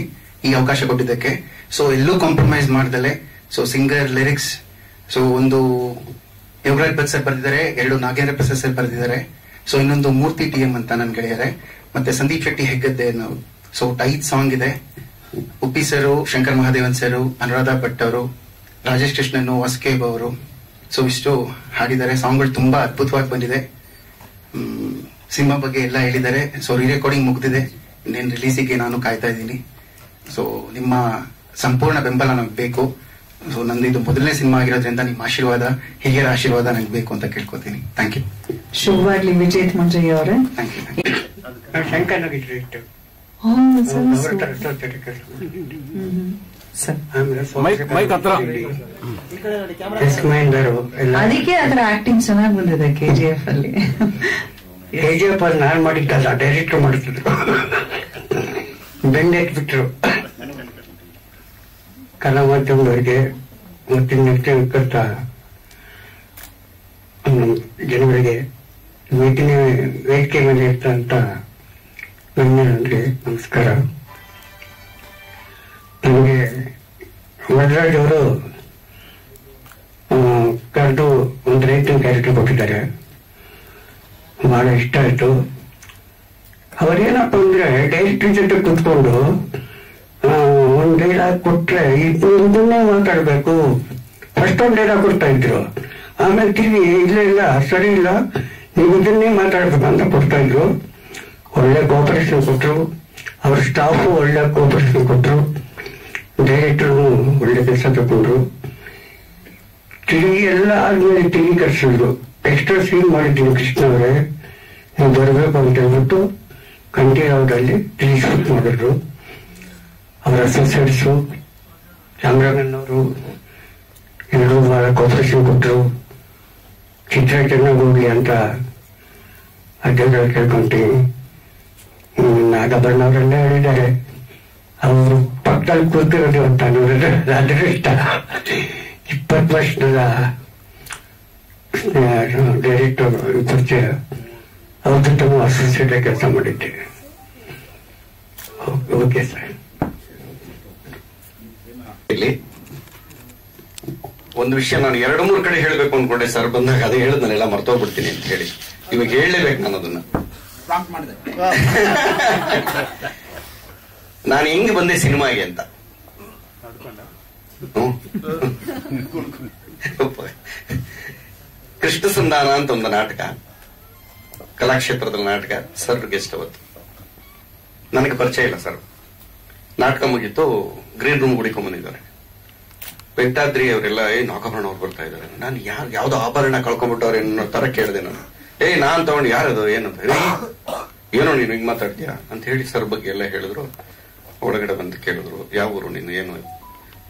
ಈ ಅವಕಾಶ ಕೊಟ್ಟಿದ್ದಕ್ಕೆ. ಸೊ ಎಲ್ಲೂ ಕಾಂಪ್ರಮೈಸ್ ಮಾಡ್ದಲೆ. ಸೊ ಸಿಂಗರ್ ಲಿರಿಕ್ಸ್ ಸೊ ಒಂದು ಯುವರಾಜ್ ಭಟ್ ಸರ್ ಬರೆದಿದ್ದಾರೆ, ಎರಡು ನಾಗೇಂದ್ರ ಪ್ರಸಾದ್ ಸರ್ ಬರೆದಿದ್ದಾರೆ. ಸೊ ಇನ್ನೊಂದು ಮೂರ್ತಿ ಟಿ ಎಂ ಅಂತ ನನ್ನ ಗೆಳೆಯರೆ. ಮತ್ತೆ ಸಂದೀಪ್ ಶೆಟ್ಟಿ ಹೆಗ್ಗದ್ದೆ ಅನ್ನೋ ಸೊ ಟೈತ್ ಸಾಂಗ್ ಇದೆ. ಉಪ್ಪಿ ಸರು ಶಂಕರ್ ಮಹಾದೇವನ್ ಸರು ಅನುರಾಧ ಭಟ್ ಅವರು ರಾಜೇಶ್ ಕೃಷ್ಣನ್ ವಾಸುಕೇಬ್ ಅವರು. ಸೊ ಇಷ್ಟು ಹಾಡಿದ್ದಾರೆ ಸಾಂಗ್ಗಳು ತುಂಬಾ ಅದ್ಭುತವಾಗಿ ಬಂದಿದೆ. ಸಿನಿಮಾ ಬಗ್ಗೆ ಎಲ್ಲ ಹೇಳಿದ್ದಾರೆ ಸೊ ರೀ ರೆಕಾರ್ಡಿಂಗ್ ಮುಗ್ದಿದೆ. ಇನ್ನೇನು ರಿಲೀಸಿಗೆ ನಾನು ಕಾಯ್ತಾ ಇದ್ದೀನಿ. ಸೊ ನಿಮ್ಮ ಸಂಪೂರ್ಣ ಬೆಂಬಲ ನಮ್ಗೆ ಬೇಕು. ಸೊ ನಂದು ಇದು ಮೊದಲನೇ ಸಿನಿಮಾ ಆಗಿರೋದ್ರಿಂದ ನಿಮ್ಮ ಆಶೀರ್ವಾದ ಹಿರಿಯರ ಆಶೀರ್ವಾದ ನಂಗೆ ಬೇಕು ಅಂತ ಕೇಳ್ಕೊತೀನಿ. ಥ್ಯಾಂಕ್ ಯು ಶುಭವಾಗ್ಲಿ ವಿಜಯ್ ಮಂಜಯ್ಯ ಅವರೇ. ಶಂಕರ್ ಎಸ್ ಮಹೇಂದರು ಎಲ್ಲ ಅದಕ್ಕೆ ಅದರ ಆಕ್ಟಿಂಗ್ ಚೆನ್ನಾಗಿ ಬಂದಿದೆ ಕೆ ಜಿ ಎಫ್ ಅಲ್ಲಿ. ಕೆಜಿಎಫ್ ಅಲ್ಲಿ ನಾನು ಮಾಡಿದ್ದಲ್ಲ ಡೈರೆಕ್ಟರ್ ಬೆಂಡೆ ಬಿಟ್ರು ಕಲಾ ಮಾಧ್ಯಮದವರಿಗೆ ಮತ್ತೆ ಕರ್ತ ಜನಗಳಿಗೆ ಮೀಟಿಂಗ್ ವೇದಿಕೆ ಮೇಲೆ ಇರ್ತಂತ ಗಣ್ಯರಿಗೆ ನಮಸ್ಕಾರ. ನನಗೆ ವರರಾಜ್ ಅವರು ಕರೆದು ಒಂದು ರೈತನ ಕ್ಯಾರೆಕ್ಟರ್ ಕೊಟ್ಟಿದ್ದಾರೆ. ಬಹಳ ಇಷ್ಟ ಆಯ್ತು. ಅವರೇನಪ್ಪ ಅಂದ್ರೆ, ಡೈರೆಕ್ಟರ್ ಜೊತೆ ಕುತ್ಕೊಂಡು ಒಂದು ಒಂದ್ ಡೈಲಾಗ್ ಕೊಟ್ರೆ ಇದನ್ನೇ ಮಾತಾಡ್ಬೇಕು. ಫಸ್ಟ್ ಒಂದ್ ಡೈಲಾಗ್ ಕೊಡ್ತಾ ಇದ್ರು. ಆಮೇಲೆ ತಿರುಗಿ, ಇಲ್ಲ ಇಲ್ಲ, ಸರಿ ಇಲ್ಲ. ನೀವು ಇದನ್ನೇ ಮಾತಾಡ್ಬೇಕು ಅಂತ ಕೊಡ್ತಾ ಇದ್ರು. ಒಳ್ಳೆ ಕೋಪರೇಷನ್ ಕೊಟ್ಟರು ಅವ್ರ ಸ್ಟಾಫು ಒಳ್ಳೆ ಕೋಪರೇಷನ್ ಕೊಟ್ರು ಡೈರೆಕ್ಟರ್ ಒಳ್ಳೆ ಕೆಲಸ ತಗೊಂಡ್ರು ತಿರುಗಿ ಎಲ್ಲ ಆದ್ಮೇಲೆ ಟಿವಿ ಕರ್ಸಿದ್ರು. ಎಕ್ಸ್ಟ್ರಾ ಸೀನ್ ಮಾಡಿದ್ದೀನಿ ಕೃಷ್ಣ ಅವರೇ. ನೀವು ಬರಬೇಕು ಅಂತ ಹೇಳ್ಬಿಟ್ಟು ಕಂಠಿ ಅವರಲ್ಲಿ ಟಿವಿ ಶೂಟ್ ಮಾಡಿದ್ರು. ಅವರ ಅಸೋಸಿಯೇಟ್ಸು ಚಾಮರಾಜನ್ ಅವರು, ಎಲ್ಲರೂ ಬಹಳ ಕೋಪರೇಷನ್ ಕೊಟ್ಟರು ಚಿತ್ರ ಚೆನ್ನಾಗಿ ಹೋಗ್ಲಿ ಅಂತ ಅದೆಲ್ಲ ಕೇಳ್ಕೊಂತೀನಿ ಅವರೆಲ್ಲ ಹೇಳಿದ್ದಾರೆ. ಅವರು ಪಕ್ಕದಲ್ಲಿ ಕೂತಿರೋದು ಅಂತ ಅದೃಷ್ಟ ಇಪ್ಪತ್ತು ವರ್ಷದ ಡೈರೆಕ್ಟರ್ ಪರಿಚಯ. ಅವ್ರ ಜೊತೆ ಅಸೋಸಿಯೇಟ್ ಕೆಲಸ ಮಾಡಿದ್ದೆ. Okay sir. ಇಲ್ಲಿ ಒಂದು ವಿಷಯ ನಾನು ಎರಡು ಮೂರು ಕಡೆ ಹೇಳ್ಬೇಕು ಅನ್ಕೊಂಡೆ ಸರ್. ಬಂದಾಗ ಅದೇ ಹೇಳಿದ್ನಲ್ಲ, ಮರ್ತೋಗ್ಬಿಡ್ತೀನಿ ಅಂತ ಹೇಳಿ. ಇವಾಗ ಹೇಳಲೇಬೇಕು ನಾನು ಅದನ್ನ ನಾನು ಹೆಂಗ್ ಬಂದೆ ಸಿನಿಮಾಗೆ ಅಂತ. ಕೃಷ್ಣ ಸಂಧಾನ ಅಂತ ಒಂದು ನಾಟಕ. ಕಲಾಕ್ಷೇತ್ರದ ನಾಟಕ. ಸರ್ ಗೆಸ್ಟ್ ಅವತ್ತು. ನನಗೆ ಪರಿಚಯ ಇಲ್ಲ ಸರ್. ನಾಟಕ ಮುಗೀತು ಗ್ರೀನ್ ರೂಮ್ ಹುಡಿಕೊಂಡ್ ಬಂದಿದ್ದಾರೆ ವೆಂಕಟಾದ್ರಿ ಅವರೆಲ್ಲ ಏನು ಆಭರಣ ಅವ್ರು ಬರ್ತಾ ಇದ್ದಾರೆ. ನಾನು ಯಾರು ಯಾವ್ದೋ ಆಭರಣ ಕಳ್ಕೊಂಡ್ಬಿಟ್ಟವ್ರೆ ಅನ್ನೋ ತರ ಕೇಳಿದೆ ನಾನು. ಏ, ನಾನ್ ತಗೊಂಡು ಯಾರದು ಏನಂತ ಏನೋ ನೀನು ಹಿಂಗ್ ಮಾತಾಡ್ತೀಯಾ? ಅಂತ ಹೇಳಿ ಸರ್ ಬಗ್ಗೆ ಎಲ್ಲ ಹೇಳಿದ್ರು. ಒಳಗಡೆ ಬಂದು ಕೇಳಿದ್ರು, ಯಾವ ಊರು ನೀನು, ಏನು?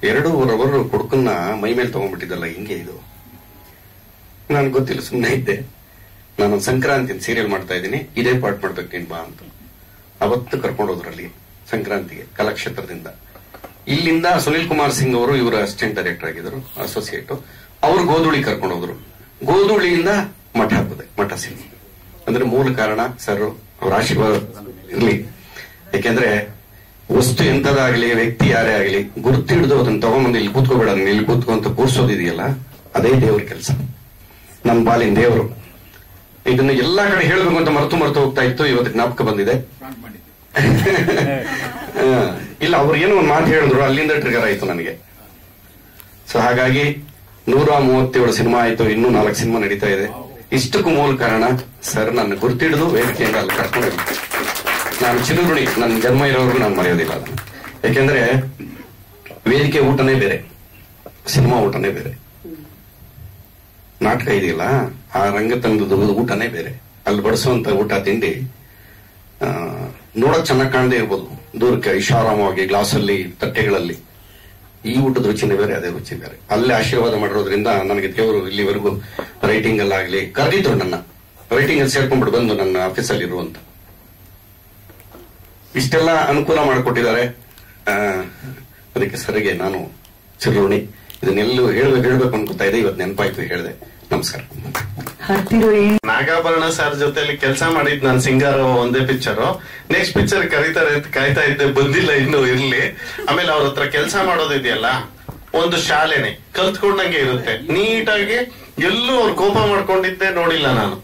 ಎರಡು ರವರು ಕುಡ್ಕನ್ನ ಮೈ ಮೇಲೆ ತಗೊಂಡ್ಬಿಟ್ಟಿದ್ದಲ್ಲ, ಹಿಂಗೆ ಇದು? ನಾನು ಗೊತ್ತಿಲ್ಲ ಸುಮ್ಮನೆ ಇದ್ದೆ. ನಾನು ಸಂಕ್ರಾಂತಿ ಸೀರಿಯಲ್ ಮಾಡ್ತಾ ಇದ್ದೀನಿ, ಇದೇ ಪಾರ್ಟ್ ಮಾಡ್ಬೇಕು ನೀನ್ ಬಾ ಅಂತ. ಅವತ್ತು ಕರ್ಕೊಂಡು ಹೋದ್ರಲ್ಲಿ ಸಂಕ್ರಾಂತಿಗೆ, ಕಲಾಕ್ಷೇತ್ರದಿಂದ. ಇಲ್ಲಿಂದ ಸುನಿಲ್ ಕುಮಾರ್ ಸಿಂಗ್ ಅವರು ಇವರ ಅಸಿಸ್ಟೆಂಟ್ ಡೈರೆಕ್ಟರ್ ಆಗಿದ್ರು ಅಸೋಸಿಯೇಟ್ ಅವ್ರು ಗೋಧುಳಿ ಕರ್ಕೊಂಡೋದ್ರು ಗೋಧುಳಿಯಿಂದ ಮಠ ಆಗ್ತದೆ ಮಠ ಸಿಂಹ. ಅಂದ್ರೆ ಮೂಲ ಕಾರಣ ಸರ್ ಅವ್ರ ಆಶೀರ್ವಾದ ಇರ್ಲಿ. ಯಾಕೆಂದ್ರೆ ವಸ್ತು ಎಂತದಾಗ್ಲಿ ವ್ಯಕ್ತಿ ಯಾರೇ ಆಗ್ಲಿ ಗುರುತು ಹಿಡಿದು ಅದನ್ನ ತಗೊಂಡ್ಬಂದು ಇಲ್ಲಿ ಕೂತ್ಕೋಬೇಡ ಇಲ್ಲಿ ಕೂತ್ಕೊಂತ ಕೂರ್ಸೋದಿದೆಯಲ್ಲ ಅದೇ ದೇವ್ರ ಕೆಲಸ. ನನ್ನ ಬಾಲಿನ ದೇವರು. ಇದನ್ನ ಎಲ್ಲಾ ಕಡೆ ಹೇಳಬೇಕು ಅಂತ ಮರೆತು ಮರೆತು ಹೋಗ್ತಾ ಇತ್ತು ಇವತ್ತು ಜ್ಞಾಪಕ ಬಂದಿದೆ. ಇಲ್ಲ ಅವ್ರು ಏನೋ ಒಂದು ಮಾತು ಹೇಳಿದ್ರು ಅಲ್ಲಿಂದ ಟ್ರಿಗರ್ ಆಯ್ತು ನನಗೆ. ಸೊ ಹಾಗಾಗಿ ನೂರ ಮೂವತ್ತೇಳು ಸಿನಿಮಾ ಆಯ್ತು ಇನ್ನೂ ನಾಲ್ಕು ಸಿನಿಮಾ ನಡೀತಾ ಇದೆ. ಇಷ್ಟಕ್ಕೂ ಮೂಲ ಕಾರಣ ಸರ್ ನನ್ನ ಗುರ್ತಿಡಿದು ವೇದಿಕೆಯಿಂದ ಅಲ್ಲಿ ಕರ್ಕೊಂಡು. ನಾನು ಚಿರುರುಣಿ ನನ್ನ ಜನ್ಮ ಇರೋರು ನಾನು ಮರೆಯೋದಿಲ್ಲ ಅದನ್ನ. ಯಾಕೆಂದ್ರೆ ವೇದಿಕೆ ಊಟನೇ ಬೇರೆ, ಸಿನಿಮಾ ಊಟನೇ ಬೇರೆ. ನಾಟಕ ಇದೆಯಲ್ಲ, ಆ ರಂಗತಂಡದ ಊಟನೇ ಬೇರೆ. ಅಲ್ಲಿ ಬಡಿಸುವಂತ ಊಟ ತಿಂಡಿ ನೋಡಕ್ ಚೆನ್ನಾಗಿ ಕಾಣದೇ ಇರ್ಬೋದು. ದೂರಕ್ಕೆ ಇಶಾರಾಮವಾಗಿ ಗ್ಲಾಸಲ್ಲಿ, ತಟ್ಟೆಗಳಲ್ಲಿ. ಈ ಊಟದ ರುಚಿನೇ ಬೇರೆ, ಅದೇ ರುಚಿ ಬೇರೆ. ಅಲ್ಲೇ ಆಶೀರ್ವಾದ ಮಾಡಿರೋದ್ರಿಂದ ನನಗೆ ದೇವರು ಇಲ್ಲಿವರೆಗೂ ರೈಟಿಂಗ್ ಅಲ್ಲಾಗ್ಲಿ ಕರೆದಿದ್ರು ನನ್ನ ರೈಟಿಂಗ್ ಅಲ್ಲಿ ಸೇರ್ಕೊಂಡ್ಬಿಟ್ಟು ಬಂದು ನನ್ನ ಆಫೀಸಲ್ಲಿ ಇರುವಂತ. ಇಷ್ಟೆಲ್ಲ ಅನುಕೂಲ ಮಾಡಿಕೊಟ್ಟಿದ್ದಾರೆ. ಆ, ಅದಕ್ಕೆ ಸರಿಗೆ ನಾನು ಚಿರುಣಿ ಇದನ್ನೆಲ್ಲೂ ಹೇಳಬೇಕು ಹೇಳ್ಬೇಕು ಅನ್ಕೋತಾ ಇದೆ ಇವತ್ತು ನೆನಪಾಯ್ತು ಹೇಳಿದೆ. ನಮಸ್ಕಾರ. ನಾಗಾಭರಣ ಸರ್ ಜೊತೆಲಿ ಕೆಲಸ ಮಾಡಿದ್ ನಾನು ಸಿಂಗಾರ ಒಂದೇ ಪಿಕ್ಚರ್ ನೆಕ್ಸ್ಟ್ ಪಿಕ್ಚರ್ ಕರೀತಾರೆ ಅಂತ ಕಾಯ್ತಾ ಇದ್ದೆ ಬಂದಿಲ್ಲ ಇನ್ನು ಇರ್ಲಿ. ಆಮೇಲೆ ಅವ್ರ ಹತ್ರ ಕೆಲಸ ಮಾಡೋದಿದೆಯಲ್ಲ ಒಂದು ಶಾಲೆನೆ ಕಲ್ತ್ಕೊಂಡಂಗೆ ಇರುತ್ತೆ. ನೀಟಾಗಿ ಎಲ್ಲೂ ಅವ್ರು ಕೋಪ ಮಾಡ್ಕೊಂಡಿದ್ದೆ ನೋಡಿಲ್ಲ ನಾನು.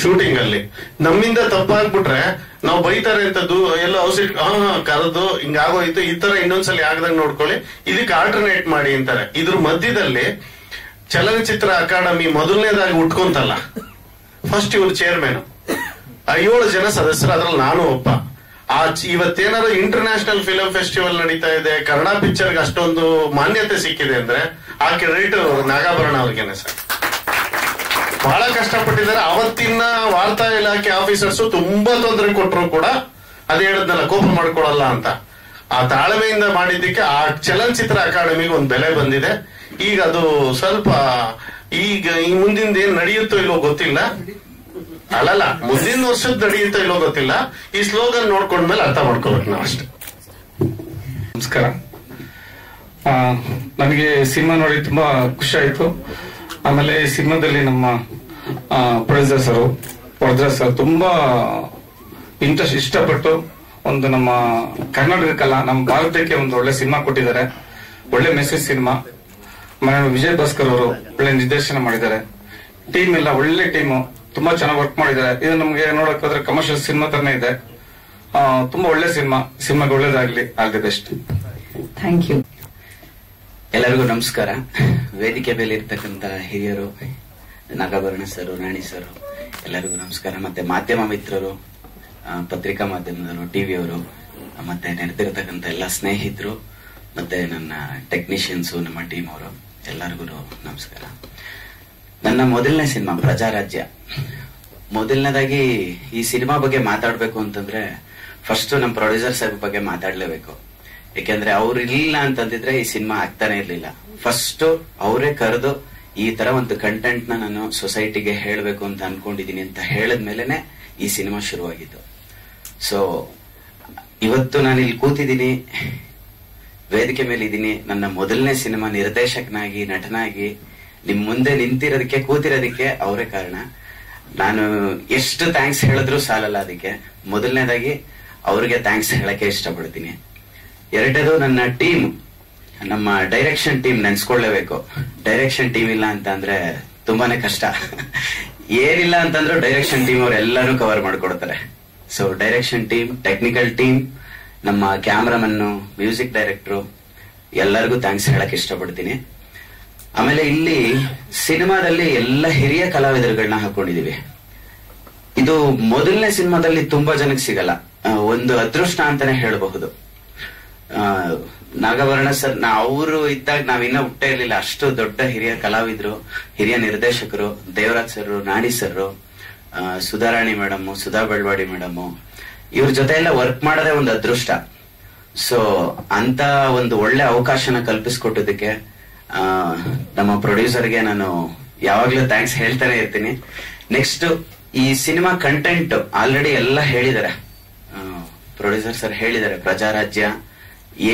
ಶೂಟಿಂಗ್ ಅಲ್ಲಿ. ನಮ್ಮಿಂದ ತಪ್ಪಾಗ್ಬಿಟ್ರೆ ನಾವು ಬೈತಾರೆ ಅಂತ ಎಲ್ಲ ಹಾ ಕರೆದು ಹಿಂಗಾಗೋಯ್ತು ಈ ತರ ಇನ್ನೊಂದ್ಸಲಿ ಆಗದಂಗ್ ನೋಡ್ಕೊಳ್ಳಿ. ಇದಕ್ಕೆ ಆಲ್ಟರ್ನೇಟ್ ಮಾಡಿ ಅಂತಾರೆ. ಇದ್ರ ಮಧ್ಯದಲ್ಲಿ ಚಲನಚಿತ್ರ ಅಕಾಡೆಮಿ ಮೊದಲನೇದಾಗಿ ಉಟ್ಕೊಂತಲ್ಲ. ಫಸ್ಟ್ ಇವ್ರು ಚೇರ್ಮನ್ ಏಳು ಜನ ಸದಸ್ಯರು ಅದ್ರಲ್ಲಿ ನಾನು ಒಬ್ಬ. ಆ ಇವತ್ತೇನಾದ್ರು ಇಂಟರ್ನ್ಯಾಷನಲ್ ಫಿಲಂ ಫೆಸ್ಟಿವಲ್ ನಡೀತಾ ಇದೆ, ಕನ್ನಡ ಪಿಕ್ಚರ್ಗೆ ಅಷ್ಟೊಂದು ಮಾನ್ಯತೆ ಸಿಕ್ಕಿದೆ ಅಂದ್ರೆ ಆ ಕ್ರೆಡಿಟ್ ನಾಗಾಭರಣ ಅವ್ರಿಗೇನೆ ಸರ್. ಬಹಳ ಕಷ್ಟಪಟ್ಟಿದ್ದಾರೆ. ಅವತ್ತಿನ ವಾರ್ತಾ ಇಲಾಖೆ ಆಫೀಸರ್ಸ್ ತುಂಬಾ ತೊಂದರೆ ಕೊಟ್ಟರು ಕೂಡ ಅದೇ ಹೇಳದ್ನಲ್ಲ, ಕೋಪ ಮಾಡ್ಕೊಳಲ್ಲ ಅಂತ. ಆ ತಾಳ್ಮೆಯಿಂದ ಮಾಡಿದ್ದಕ್ಕೆ ಆ ಚಲನಚಿತ್ರ ಅಕಾಡೆಮಿಗೆ ಒಂದು ಬೆಲೆ ಬಂದಿದೆ. ಈಗ ಅದು ಸ್ವಲ್ಪ ಈಗ ಈ ಮುಂದಿಂದ ಏನ್ ನಡೆಯುತ್ತೋ ಇಲ್ವೋ ಗೊತ್ತಿಲ್ಲ. ಅಲ್ಲಲ್ಲ, ಮುಂದಿನ ವರ್ಷದ ನಡೆಯುತ್ತೋ ಇಲ್ವೋ ಗೊತ್ತಿಲ್ಲ. ಈ ಸ್ಲೋಗನ್ ನೋಡ್ಕೊಂಡ್ಮೇಲೆ ಅರ್ಥ ಮಾಡ್ಕೋಬೇಕು ನಾವು ಅಷ್ಟೇ ನಮಸ್ಕಾರ. ನನಗೆ ಸಿನಿಮಾ ನೋಡಿ ತುಂಬಾ ಖುಷಿ ಆಯ್ತು ಆಮೇಲೆ ಸಿನಿಮಾದಲ್ಲಿ ನಮ್ಮ ಪ್ರೊಡ್ಯೂಸರ್ ಸರ್ ಪ್ರೊಡ್ಯೂಸರ್ ಸರ್ ತುಂಬಾ ಇಂಟ್ರೆಸ್ಟ್ ಇಷ್ಟಪಟ್ಟು ಒಂದು ನಮ್ಮ ಕರ್ನಾಟಕಕ್ಕಲ್ಲ, ನಮ್ಮ ಭಾರತಕ್ಕೆ ಒಂದು ಒಳ್ಳೆ ಸಿನಿಮಾ ಕೊಟ್ಟಿದ್ದಾರೆ. ಒಳ್ಳೆ ಮೆಸೇಜ್ ಸಿನಿಮಾ. ಮನೆಯವರು ವಿಜಯ್ ಭಾಸ್ಕರ್ ಅವರು ಒಳ್ಳೆ ನಿರ್ದೇಶನ ಮಾಡಿದ್ದಾರೆ. ಟೀಮ್ ಎಲ್ಲ ಒಳ್ಳೆ ಟೀಮು ತುಂಬಾ ಚೆನ್ನಾಗಿ ವರ್ಕ್ ಮಾಡಿದ್ದಾರೆ. ಇದು ನಮಗೆ ನೋಡಕ್ ಹೋದ್ರೆ ಕಮರ್ಷಿಯಲ್ ಸಿನಿಮಾ ತರನೇ ಇದೆ. ತುಂಬಾ ಒಳ್ಳೆ ಸಿನಿಮಾ. ಸಿನಿಮಾಗೆ ಒಳ್ಳೇದಾಗ್ಲಿ all the best. Thank you ಎಲ್ಲರಿಗೂ ನಮಸ್ಕಾರ. ವೇದಿಕೆ ಮೇಲೆ ಇರ್ತಕ್ಕಂತ ಹಿರಿಯರು, ನಾಗಾಭರಣ ಸರ್, ರಾಣಿ ಸರ್, ಎಲ್ಲರಿಗೂ ನಮಸ್ಕಾರ. ಮತ್ತೆ ಮಾಧ್ಯಮ ಮಿತ್ರರು ಪತ್ರಿಕಾ ಮಾಧ್ಯಮದವರು ಟಿವಿಯವರು ಮತ್ತೆ ನೆರೆದಿರ್ತಕ್ಕಂಥ ಎಲ್ಲ ಸ್ನೇಹಿತರು, ಮತ್ತೆ ನನ್ನ ಟೆಕ್ನಿಷಿಯನ್ಸ್ ನಮ್ಮ ಟೀಮ್ ಅವರು, ಎಲ್ಲರಿಗೂ ನಮಸ್ಕಾರ. ನನ್ನ ಮೊದಲನೇ ಸಿನಿಮಾ, ಪ್ರಜಾರಾಜ್ಯ. ಮೊದಲನೇದಾಗಿ ಈ ಸಿನಿಮಾ ಬಗ್ಗೆ ಮಾತಾಡ್ಬೇಕು ಅಂತಂದ್ರೆ ಫಸ್ಟ್ ನಮ್ಮ ಪ್ರೊಡ್ಯೂಸರ್ ಸರ್ ಬಗ್ಗೆ ಮಾತಾಡ್ಲೇಬೇಕು. ಯಾಕೆಂದ್ರೆ ಅವ್ರು ಇಲ್ಲ ಅಂತಂದಿದ್ರೆ ಈ ಸಿನಿಮಾ ಆಗ್ತಾನೆ ಇರ್ಲಿಲ್ಲ. ಫಸ್ಟ್ ಅವರೇ ಕರೆದು ಈ ತರ ಒಂದು ಕಂಟೆಂಟ್ನ ನಾನು ಸೊಸೈಟಿಗೆ ಹೇಳಬೇಕು ಅಂತ ಅನ್ಕೊಂಡಿದೀನಿ ಅಂತ ಹೇಳಿದ್ಮೇಲೆನೆ ಈ ಸಿನಿಮಾ ಶುರುವಾಗಿದ್ದು. ಸೊ ಇವತ್ತು ನಾನು ಇಲ್ಲಿ ಕೂತಿದ್ದೀನಿ ವೇದಿಕೆ ಮೇಲೆ ಇದ್ದೀನಿ ನನ್ನ ಮೊದಲನೇ ಸಿನಿಮಾ ನಿರ್ದೇಶಕನಾಗಿ, ನಟನಾಗಿ, ನಿಮ್ ಮುಂದೆ ನಿಂತಿರೋದಕ್ಕೆ, ಕೂತಿರೋದಕ್ಕೆ ಅವರೇ ಕಾರಣ. ನಾನು ಎಷ್ಟು ಥ್ಯಾಂಕ್ಸ್ ಹೇಳಿದ್ರು ಸಾಲಲ್ಲ ಅದಕ್ಕೆ. ಮೊದಲನೇದಾಗಿ ಅವ್ರಿಗೆ ಥ್ಯಾಂಕ್ಸ್ ಹೇಳಕ್ಕೆ ಇಷ್ಟಪಡ್ತೀನಿ. ಎರಡನೇದು ನನ್ನ ಟೀಮ್. ನಮ್ಮ ಡೈರೆಕ್ಷನ್ ಟೀಮ್ ನೆನ್ಸ್ಕೊಳ್ಳೇಬೇಕು. ಡೈರೆಕ್ಷನ್ ಟೀಮ್ ಇಲ್ಲ ಅಂತ ಅಂದ್ರೆ ತುಂಬಾನೇ ಕಷ್ಟ. ಏನಿಲ್ಲ ಅಂತಂದ್ರೂ ಡೈರೆಕ್ಷನ್ ಟೀಮ್ ಅವ್ರು ಎಲ್ಲಾನು ಕವರ್ ಮಾಡ್ಕೊಡ್ತಾರೆ. So direction team technical team ನಮ್ಮ ಕ್ಯಾಮ್ರಾಮನ್ನು ಮ್ಯೂಸಿಕ್ ಡೈರೆಕ್ಟ್ರು ಎಲ್ಲರಿಗೂ ಥ್ಯಾಂಕ್ಸ್ ಹೇಳಕ್ ಇಷ್ಟಪಡ್ತೀನಿ. ಆಮೇಲೆ ಇಲ್ಲಿ ಸಿನಿಮಾದಲ್ಲಿ ಎಲ್ಲ ಹಿರಿಯ ಕಲಾವಿದರುಗಳನ್ನ ಹಾಕೊಂಡಿದೀವಿ. ಇದು ಮೊದಲನೇ ಸಿನಿಮಾದಲ್ಲಿ ತುಂಬಾ ಜನಕ್ಕೆ ಸಿಗಲ್ಲ. ಒಂದು ಅದೃಷ್ಟ ಅಂತಾನೆ ಹೇಳಬಹುದು. ನಾಗವರ್ಣ ಸರ್ ನಾ ಅವರು ಇದ್ದಾಗ ನಾವಿನ್ನ ಹುಟ್ಟೇ ಇರ್ಲಿಲ್ಲ. ಅಷ್ಟು ದೊಡ್ಡ ಹಿರಿಯ ಕಲಾವಿದ್ರು ಹಿರಿಯ ನಿರ್ದೇಶಕರು Devaraj sir Naani sir Sudharani madam Sudha Belawadi madam ಇವ್ರ ಜೊತೆ ಎಲ್ಲ ವರ್ಕ್ ಮಾಡೋದೇ ಒಂದು ಅದೃಷ್ಟ. ಸೊ ಅಂತ ಒಂದು ಒಳ್ಳೆ ಅವಕಾಶನ ಕಲ್ಪಿಸ್ಕೊಟ್ಟಿದ್ದಕ್ಕೆ ಆ, ನಮ್ಮ ಪ್ರೊಡ್ಯೂಸರ್ಗೆ ನಾನು ಯಾವಾಗ್ಲೂ ಥ್ಯಾಂಕ್ಸ್ ಹೇಳ್ತಾನೆ ಇರ್ತೀನಿ. ನೆಕ್ಸ್ಟ್ ಈ ಸಿನಿಮಾ ಕಂಟೆಂಟ್ ಆಲ್ರೆಡಿ ಎಲ್ಲ ಹೇಳಿದ್ದಾರೆ. ಪ್ರೊಡ್ಯೂಸರ್ ಸರ್ ಹೇಳಿದ್ದಾರೆ ಪ್ರಜಾರಾಜ್ಯ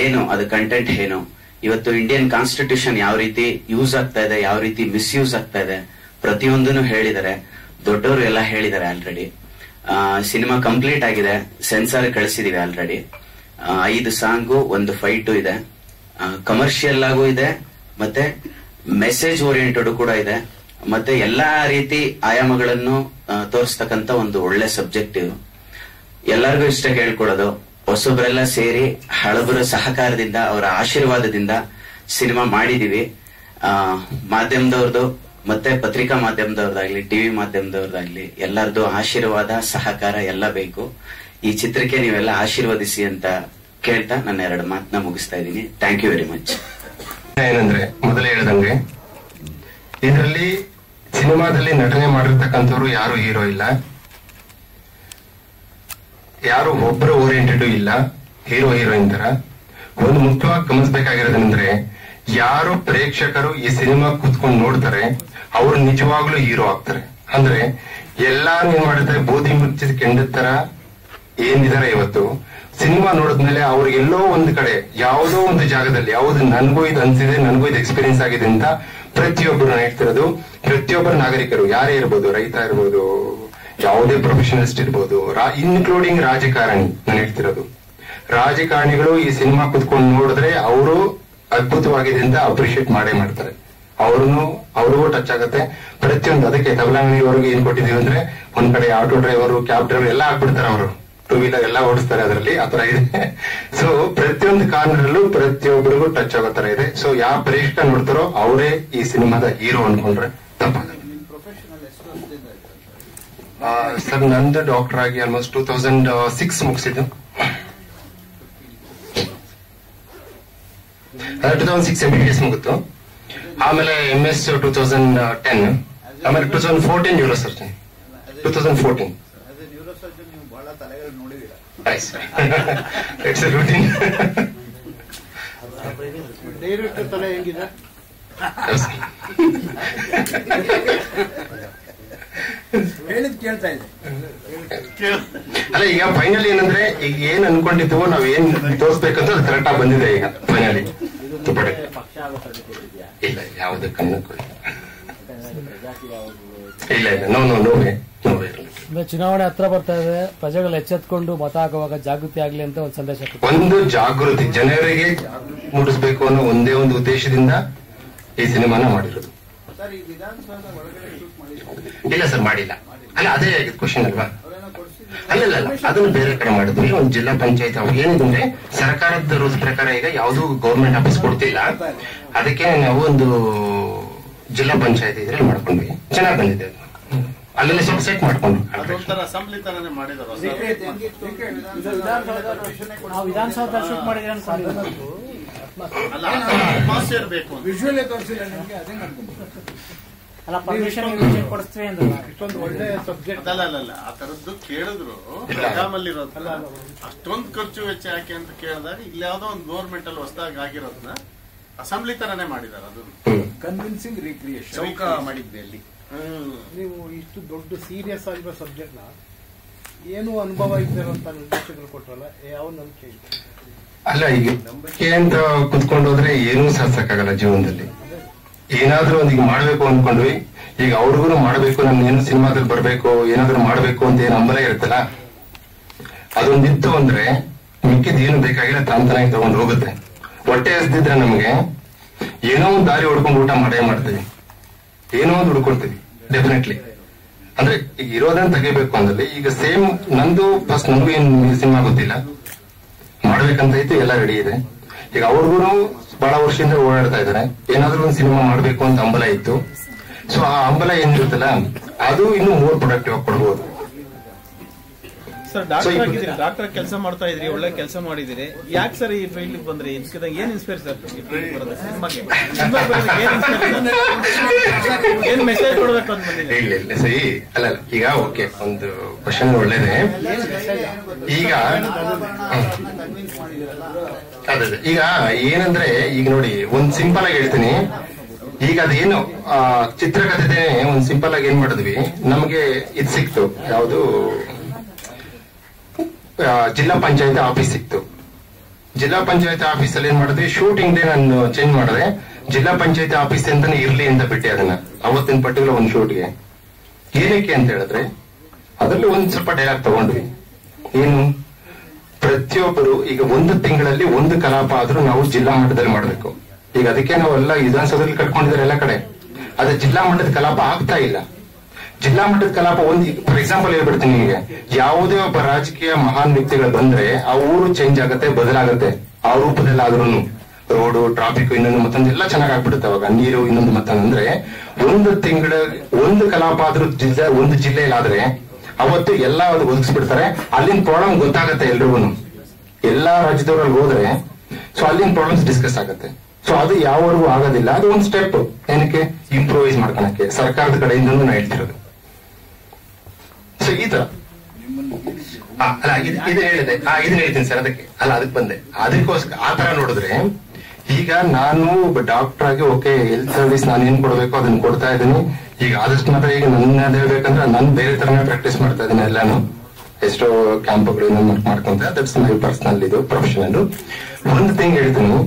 ಏನು, ಅದು ಕಂಟೆಂಟ್ ಏನು. ಇವತ್ತು ಇಂಡಿಯನ್ ಕಾನ್ಸ್ಟಿಟ್ಯೂಷನ್ ಯಾವ ರೀತಿ ಯೂಸ್ ಆಗ್ತಾ ಇದೆ, ಯಾವ ರೀತಿ ಮಿಸ್ಯೂಸ್ ಆಗ್ತಾ ಇದೆ, ಪ್ರತಿಯೊಂದನ್ನು ಹೇಳಿದ್ದಾರೆ ದೊಡ್ಡವರು ಎಲ್ಲ ಹೇಳಿದ್ದಾರೆ ಆಲ್ರೆಡಿ ಸಿನಿಮಾ ಕಂಪ್ಲೀಟ್ ಆಗಿದೆ ಸೆನ್ಸಾರ್ ಕಳಿಸಿದೀವಿ ಆಲ್ರೆಡಿ ಐದು ಸಾಂಗು, ಒಂದು ಫೈಟು ಇದೆ. ಕಮರ್ಷಿಯಲ್ ಆಗೂ ಇದೆ, ಮತ್ತೆ ಮೆಸೇಜ್ ಓರಿಯೆಂಟೆಡ್ ಕೂಡ ಇದೆ. ಮತ್ತೆ ಎಲ್ಲಾ ರೀತಿ ಆಯಾಮಗಳನ್ನು ತೋರಿಸ್ತಕ್ಕಂತ ಒಂದು ಒಳ್ಳೆ ಸಬ್ಜೆಕ್ಟ್ ಇದು. ಎಲ್ಲರಿಗೂ ಇಷ್ಟ ಕೇಳ್ಕೊಳ್ಳೋದು. ಹೊಸಬ್ರೆಲ್ಲ ಸೇರಿ ಹಳಬರ ಸಹಕಾರದಿಂದ, ಅವರ ಆಶೀರ್ವಾದದಿಂದ ಸಿನಿಮಾ ಮಾಡಿದೀವಿ. ಮಾಧ್ಯಮದವ್ರದ್ದು ಮತ್ತೆ ಪತ್ರಿಕಾ ಮಾಧ್ಯಮದವ್ರದಾಗ್ಲಿ, ಟಿವಿ ಮಾಧ್ಯಮದವ್ರದಾಗ್ಲಿ ಎಲ್ಲರದ್ದು ಆಶೀರ್ವಾದ, ಸಹಕಾರ ಎಲ್ಲ ಬೇಕು. ಈ ಚಿತ್ರಕ್ಕೆ ನೀವೆಲ್ಲ ಆಶೀರ್ವದಿಸಿ ಅಂತ ಕೇಳ್ತಾ ನನ್ನ ಎರಡು ಮಾತನ್ನ ಮುಗಿಸ್ತಾ ಇದ್ದೀನಿ. ಥ್ಯಾಂಕ್ ಯು ವೆರಿ ಮಚ್ ಏನಂದ್ರೆ, ಮೊದಲೇ ಹೇಳ್ದಂಗೆ, ಇದರಲ್ಲಿ ಸಿನಿಮಾದಲ್ಲಿ ನಟನೆ ಮಾಡಿರ್ತಕ್ಕಂಥವ್ರು ಯಾರು ಹೀರೋ ಇಲ್ಲ. ಯಾರು ಒಬ್ಬರು ಓರಿಯೆಂಟೆಡ್ ಇಲ್ಲ, ಹೀರೋ ಹೀರೋಯಿನ್ ತರ ಒಂದು ಮುಖ್ಯವಾಗಿ ಗಮನಿಸಬೇಕಾಗಿರೋದಂದ್ರೆ ಯಾರು ಪ್ರೇಕ್ಷಕರು ಈ ಸಿನಿಮಾ ಕೂತ್ಕೊಂಡು ನೋಡ್ತಾರೆ, ಅವ್ರು ನಿಜವಾಗ್ಲೂ ಹೀರೋ ಆಗ್ತಾರೆ. ಅಂದ್ರೆ, ಎಲ್ಲಾರು ಏನ್ ಮಾಡಿದ್ರೆ ಬೂದಿ ಮುಚ್ಚಿದ ಕೆಂಡದ ತರ ಏನಿದಾರೆ ಇವತ್ತು? ಸಿನಿಮಾ ನೋಡಿದ್ಮೇಲೆ ಅವ್ರಿಗೆಲ್ಲೋ ಒಂದ್ ಕಡೆ, ಯಾವುದೋ ಒಂದು ಜಾಗದಲ್ಲಿ ಯಾವ್ದು ನನ್ಗೂ ಇದು ಅನ್ಸಿದೆ, ನನ್ಗೂ ಇದು ಎಕ್ಸ್ಪೀರಿಯನ್ಸ್ ಆಗಿದೆ ಅಂತ ಪ್ರತಿಯೊಬ್ಬರು ಹೇಳ್ತಿರೋದು. ಪ್ರತಿಯೊಬ್ಬರು ನಾಗರಿಕರು, ಯಾರೇ ಇರ್ಬೋದು, ರೈತ ಇರ್ಬೋದು ಯಾವುದೇ ಪ್ರೊಫೆಷನಲಿಸ್ಟ್ ಇರ್ಬೋದು. ಇನ್ಕ್ಲೂಡಿಂಗ್ ರಾಜಕಾರಣಿ ನಾನು ರಾಜಕಾರಣಿಗಳು ಈ ಸಿನಿಮಾ ಕುತ್ಕೊಂಡು ನೋಡಿದ್ರೆ ಅವರು ಅದ್ಭುತವಾಗಿದೆ ಅಂತ ಅಪ್ರಿಶಿಯೇಟ್ ಮಾಡೇ ಮಾಡ್ತಾರೆ. ಅವ್ರನ್ನು ಅವ್ರಿಗೂ ಟಚ್ ಆಗುತ್ತೆ. ಪ್ರತಿಯೊಂದು, ಅದಕ್ಕೆ ತಬಲಾಂಗಣಿವರೆಗೆ ಏನ್ ಕೊಟ್ಟಿದೀವಿ ಅಂದ್ರೆ, ಒಂದ್ ಕಡೆ ಆಟೋ ಡ್ರೈವರು ಕ್ಯಾಬ್ ಡ್ರೈವರ್ ಎಲ್ಲ ಹಾಕ್ಬಿಡ್ತಾರೆ ಅವರು. ಟೂ ವೀಲರ್ ಎಲ್ಲ ಓಡಿಸ್ತಾರೆ ಅದರಲ್ಲಿ ಆತರ ಇದೆ. ಸೊ ಪ್ರತಿಯೊಂದು ಕಾರ್ನರಲ್ಲೂ ಪ್ರತಿಯೊಬ್ಬರಿಗೂ ಟಚ್ ಆಗೋ ತರ ಇದೆ. ಸೊ ಯಾವ ಪ್ರೇಕ್ಷಕ ನೋಡ್ತಾರೋ, ಅವರೇ ಈ ಸಿನಿಮಾದ ಹೀರೋ ಅನ್ಕೊಂಡ್ರೆ ತಪ್ಪಾಗಲ್ಲ. ಸರ್ ನಂದು ಡಾಕ್ಟರ್ ಆಗಿ almost two thousand six ಮುಗಿಸಿದ್ದು. Two thousand six M B B S ಮುಗಿತು. ಆಮೇಲೆ M S two thousand ten ಆಮೇಲೆ two thousand fourteen neurosurgeon two thousand fourteen it's routine director ತಲೆ ಹೆಂಗಿದೆ? ಹೇಳಿದ್ ಕೇಳ್ತಾ ಇದೆ ಅಲ್ಲ ಈಗ ಫೈನಲ್ ಏನಂದ್ರೆ ಈಗ ಏನ್ ಅನ್ಕೊಂಡಿದ್ವೋ ನಾವ್ ಏನ್ ತೋರ್ಸ್ಬೇಕಂತ ಅದು ಕರೆಕ್ಟ್ ಆಗಿ ಬಂದಿದೆ ಈಗ ಫೈನಲಿ ತುಪ್ಪಡೆ ಇಲ್ಲ ಯಾವ್ದು ಕಣ್ಣಕ್ಕೂ ಇಲ್ಲ. ಇಲ್ಲ ನೋ ನೋ ನೋವೇ ನೋವೇ ಚುನಾವಣೆ ಹತ್ರ ಬರ್ತಾ ಇದೆ. ಪ್ರಜೆಗಳು ಎಚ್ಚೆತ್ಕೊಂಡು ಮತ ಹಾಕುವಾಗ ಜಾಗೃತಿ ಆಗ್ಲಿ ಅಂತ ಒಂದು ಸಂದೇಶ. ಒಂದು ಜಾಗೃತಿ ಜನರಿಗೆ ಮೂಡಿಸಬೇಕು ಅನ್ನೋ ಒಂದೇ ಒಂದು ಉದ್ದೇಶದಿಂದ ಈ ಸಿನಿಮಾನ ಮಾಡಿರೋದು. ಇಲ್ಲ ಸರ್ ಮಾಡಿಲ್ಲ. ಅಲ್ಲ ಅದೇ ಕ್ವಶನ್ ಅಲ್ವಾ? ಅಲ್ಲ ಅಲ್ಲ ಅದನ್ನು ಬೇರೆ ಕಡೆ ಮಾಡಿದ್ವಿ ಒಂದು ಜಿಲ್ಲಾ ಪಂಚಾಯತ್ ಅವ್ರು ಏನಿದೆ ಸರ್ಕಾರದ ರೂಲ್ಸ್ ಪ್ರಕಾರ ಈಗ ಯಾವುದು ಗೌರ್ಮೆಂಟ್ ಆಫೀಸ್ ಕೊಡ್ತಿಲ್ಲ. ಅದಕ್ಕೆ ನಾವು ಒಂದು ಜಿಲ್ಲಾ ಪಂಚಾಯತ್ ಇದ್ರೆ ಮಾಡ್ಕೊಂಡ್ವಿ. ಚೆನ್ನಾಗಿ ಬಂದಿದೆ. ಅಲ್ಲೆಲ್ಲ ಸ್ವಲ್ಪ ಸೆಟ್ ಮಾಡ್ಕೊಂಡು ವಿಧಾನಸೌಧ ಅಲ್ಲ ಪರ್ಮಿಷನ್ ಪರ್ಮಿಷನ್ ಕೊಡಿಸ್ತೀವಿ ಅಂದ್ರಲ್ಲ. ಇಷ್ಟೊಂದು ಒಳ್ಳೆ ಸಬ್ಜೆಕ್ಟ್ ಅಲ್ಲ ಅಲ್ಲ ಅಲ್ಲ ಆ ತರದ್ದು ಕೇಳಿದ್ರು. ಇರೋದಲ್ಲ ಅಷ್ಟೊಂದು ಖರ್ಚು ವೆಚ್ಚ ಯಾಕೆ ಅಂತ ಕೇಳಿದಾಗ ಇಲ್ಲಿ ಯಾವ್ದೋ ಒಂದು ಗೌರ್ಮೆಂಟ್ ಅಲ್ಲಿ ಹೊಸದಾಗಿ ಆಗಿರೋದನ್ನ ಅಸೆಂಬ್ಲಿ ತರನೇ ಮಾಡಿದಾರೆ ಅದು ಕನ್ವಿನ್ಸಿಂಗ್ ರೀಕ್ರಿಯೇಷನ್ ಚೌಕ ಮಾಡಿದ್ದೆ ಅಲ್ಲಿ. ನೀವು ಇಷ್ಟು ದೊಡ್ಡ ಸೀರಿಯಸ್ ಆಗಿರೋ ಸಬ್ಜೆಕ್ಟ್ನ ಏನು ಅನುಭವ ಇದ್ದಾರಂತ ನಿರ್ದೇಶಕರು ಕೊಟ್ರಲ್ಲ ಯಾವ ನಂಬಿಕೆ ಇದೆ ಅಲ್ಲ ಈಗ ನಂಬಿಕೆ ಅಂತ ಕುತ್ಕೊಂಡು ಹೋದ್ರೆ ಏನೂ ಸಾಧಿಸಕ್ಕಾಗಲ್ಲ ಜೀವನದಲ್ಲಿ. ಏನಾದ್ರೂ ಒಂದು ಈಗ ಮಾಡ್ಬೇಕು ಅನ್ಕೊಂಡ್ವಿ. ಈಗ ಅವ್ರಿಗೂ ಮಾಡ್ಬೇಕು, ನಮ್ಗೆ ಏನು ಸಿನಿಮಾದಲ್ಲಿ ಬರ್ಬೇಕು, ಏನಾದ್ರೂ ಮಾಡ್ಬೇಕು ಅಂತ ಏನ್ ಅಂಬಲ ಇರುತ್ತಲ್ಲ? ಅದೊಂದಿತ್ತು ಅಂದ್ರೆ ಮಿಕ್ಕಿದ್ ಏನು ಬೇಕಾಗಿಲ್ಲ ತಾಂತನಾಗಿ ತಗೊಂಡು ಹೋಗುತ್ತೆ. ಹೊಟ್ಟೆ ಹಸ್ದಿದ್ರೆ ನಮ್ಗೆ ಏನೋ ಒಂದು ದಾರಿ ಹೊಡ್ಕೊಂಡು ಊಟ ಮಾಡೇ ಮಾಡ್ತೀವಿ. ಏನೋ ಒಂದು ಹುಡ್ಕೊಡ್ತೀವಿ ಡೆಫಿನೆಟ್ಲಿ ಅಂದ್ರೆ ಈಗ ಇರೋದನ್ನ ತೆಗಿಬೇಕು ಅಂದ್ರೆ ಈಗ ಸೇಮ್ ನಂದು ಫಸ್ಟ್ ನನಗೂ ಏನ್ ಸಿನಿಮಾ ಗೊತ್ತಿಲ್ಲ. ಮಾಡ್ಬೇಕಂತ ಇತ್ತು, ಎಲ್ಲ ರೆಡಿ ಇದೆ. ಈಗ ಅವ್ರಿಗೂ ಬಹಳ ವರ್ಷದಿಂದ ಓಡಾಡ್ತಾ ಇದ್ದಾರೆ ಏನಾದ್ರೂ ಒಂದು ಸಿನಿಮಾ ಮಾಡ್ಬೇಕು ಅಂತ ಹಂಬಲ ಇತ್ತು. ಸೊ ಆ ಹಂಬಲ ಏನಿರುತ್ತಲ್ಲ ಅದು ಇನ್ನು ಮೂರ್ ಪ್ರೊಡಕ್ಟಿವ್ ಆಗಿ ಕೊಡ್ಬೋದು. ಸರ್ ಡಾಕ್ಟರ್ ಆಗಿದ್ದೀರಿ. ಡಾಕ್ಟರ್ ಕೆಲಸ ಮಾಡ್ತಾ ಇದ್ರಿ ಒಳ್ಳೆ ಕೆಲಸ ಮಾಡಿದಿರಿ ಯಾಕೆ ಸರ್ ಈ ಫೀಲ್ಡ್ ಬಂದ್ರಿ? ಏನ್ ಇನ್ಸ್ಪೈರ್ ಸರ್ ಏನ್ ಮೆಸೇಜ್ ಕೊಡ್ಬೇಕು ಅಂತ ಇಲ್ಲ ಇಲ್ಲ ಸರಿ. ಅಲ್ಲ ಅಲ್ಲ ಈಗ ಓಕೆ ಒಂದು ಕ್ವಶನ್ ಒಳ್ಳೇದೇ. ಈಗ ಅದೇ. ಈಗ ಏನಂದ್ರೆ ಈಗ ನೋಡಿ ಒಂದ್ ಸಿಂಪಲ್ ಆಗಿ ಹೇಳ್ತೀನಿ. ಈಗ ಅದೇನು ಆ, ಚಿತ್ರಕಥೆನೇ ಒಂದ್ ಸಿಂಪಲ್ ಆಗಿ ಏನ್ ಮಾಡಿದ್ವಿ? ನಮ್ಗೆ ಇದು ಸಿಕ್ತು. ಯಾವುದು? ಜಿಲ್ಲಾ ಪಂಚಾಯತ್ ಆಫೀಸ್ ಸಿಕ್ತು. ಜಿಲ್ಲಾ ಪಂಚಾಯತ್ ಆಫೀಸ್ ಅಲ್ಲಿ ಏನ್ ಮಾಡಿದ್ವಿ? ಶೂಟಿಂಗ್ ಡೇ ನಾನು ಚೇಂಜ್ ಮಾಡಿದೆ. ಜಿಲ್ಲಾ ಪಂಚಾಯತ್ ಆಫೀಸ್ ಅಂತಾನೆ ಇರ್ಲಿ ಅಂತ ಬಿಟ್ಟೆ ಅದನ್ನ. ಅವತ್ತಿನ ಪರ್ಟಿಕ್ಯುಲರ್ ಒಂದು ಶೂಟ್ಗೆ ಏನಕ್ಕೆ ಅಂತ ಹೇಳಿದ್ರೆ ಅದರಲ್ಲಿ ಒಂದ್ ಸ್ವಲ್ಪ ಡೈಲಾಗ್ ತಗೊಂಡ್ವಿ. ಏನು? ಪ್ರತಿಯೊಬ್ಬರು ಈಗ ಒಂದು ತಿಂಗಳಲ್ಲಿ ಒಂದು ಕಲಾಪ ಆದ್ರೂ ನಾವು ಜಿಲ್ಲಾ ಮಟ್ಟದಲ್ಲಿ ಮಾಡಬೇಕು. ಈಗ ಅದಕ್ಕೆ ನಾವೆಲ್ಲ ವಿಧಾನಸೌಧದಲ್ಲಿ ಕಟ್ಕೊಂಡಿದ್ದಾರೆ ಎಲ್ಲ ಕಡೆ. ಅದೇ ಜಿಲ್ಲಾ ಮಟ್ಟದ ಕಲಾಪ ಆಗ್ತಾ ಇಲ್ಲ. ಜಿಲ್ಲಾ ಮಟ್ಟದ ಕಲಾಪ ಒಂದು ಫಾರ್ ಎಕ್ಸಾಂಪಲ್ ಹೇಳ್ಬಿಡ್ತೀನಿ ನಿಮಗೆ. ಯಾವುದೇ ಒಬ್ಬ ರಾಜಕೀಯ ಮಹಾನ್ ವ್ಯಕ್ತಿಗಳು ಬಂದ್ರೆ ಆ ಊರು ಚೇಂಜ್ ಆಗುತ್ತೆ, ಬದಲಾಗುತ್ತೆ. ಆ ರೂಪದಲ್ಲಿ ಆದ್ರೂ ರೋಡು ಟ್ರಾಫಿಕ್ ಇನ್ನೊಂದು ಮತ್ತೊಂದು ಎಲ್ಲ ಚೆನ್ನಾಗಿ ಆಗ್ಬಿಡುತ್ತೆ ಅವಾಗ. ನೀರು ಇನ್ನೊಂದು ಮತ್ತೊಂದ್ರೆ ಒಂದು ತಿಂಗಳ, ಒಂದು ಕಲಾಪ ಆದ್ರೂ ಒಂದು ಜಿಲ್ಲೆಯಲ್ಲಿ ಆದ್ರೆ ಅವತ್ತು ಎಲ್ಲ ಅದು ಒದಗಿಸ್ಬಿಡ್ತಾರೆ ಅಲ್ಲಿನ ಪ್ರಾಬ್ಲಮ್ ಗೊತ್ತಾಗತ್ತೆ ಎಲ್ರಿಗೂ ಎಲ್ಲಾ ರಾಜ್ಯದವ್ರಲ್ಲಿ ಹೋದ್ರೆ ಸೊ ಅಲ್ಲಿನ ಪ್ರಾಬ್ಲಮ್ಸ್ ಡಿಸ್ಕಸ್ ಆಗುತ್ತೆ. ಸೊ ಅದು ಯಾವವರೆಗೂ ಆಗೋದಿಲ್ಲ. ಅದು ಒಂದು ಸ್ಟೆಪ್ ಏನಕ್ಕೆ? ಇಂಪ್ರೂವೈಸ್ ಮಾಡ್ಕೊಳಕ್ಕೆ. ಸರ್ಕಾರದ ಕಡೆಯಿಂದನೂ ನಾನು ಹೇಳ್ತಿರೋದು. ಸೊ ಈ ತರ. ಅಲ್ಲ ಹೇಳಿದೆ. ಇದನ್ನ ಹೇಳ್ತೀನಿ ಸರ್, ಅದಕ್ಕೆ. ಅಲ್ಲ, ಅದಕ್ಕೆ ಬಂದೆ. ಅದಕ್ಕೋಸ್ಕರ ಆ ತರ ನೋಡಿದ್ರೆ ಈಗ ನಾನು ಒಬ್ಬ ಡಾಕ್ಟರ್ ಆಗಿ ಓಕೆ ಹೆಲ್ತ್ ಸರ್ವಿಸ್ ನಾನು ಏನ್ ಕೊಡ್ಬೇಕು ಅದನ್ನ ಕೊಡ್ತಾ ಇದ್ದೀನಿ. ಈಗ ಆದಷ್ಟು ಮಾತ್ರ ಈಗ ನನ್ನ ಹೇಳ್ಬೇಕಂದ್ರೆ ನಾನು ಬೇರೆ ತರನೇ ಪ್ರಾಕ್ಟೀಸ್ ಮಾಡ್ತಾ ಇದ್ದೀನಿ ಎಲ್ಲಾನು. ಎಷ್ಟೋ ಕ್ಯಾಂಪ್ಗಳು ಮಾಡ್ಕೊಂತ ದಟ್ಸ್ ಮೈ ಪರ್ಸನಲ್ ಇದು ಪ್ರೊಫೆಷನಲ್ ಒಂದು ತಿಂಗ್ ಹೇಳ್ತೀನಿ.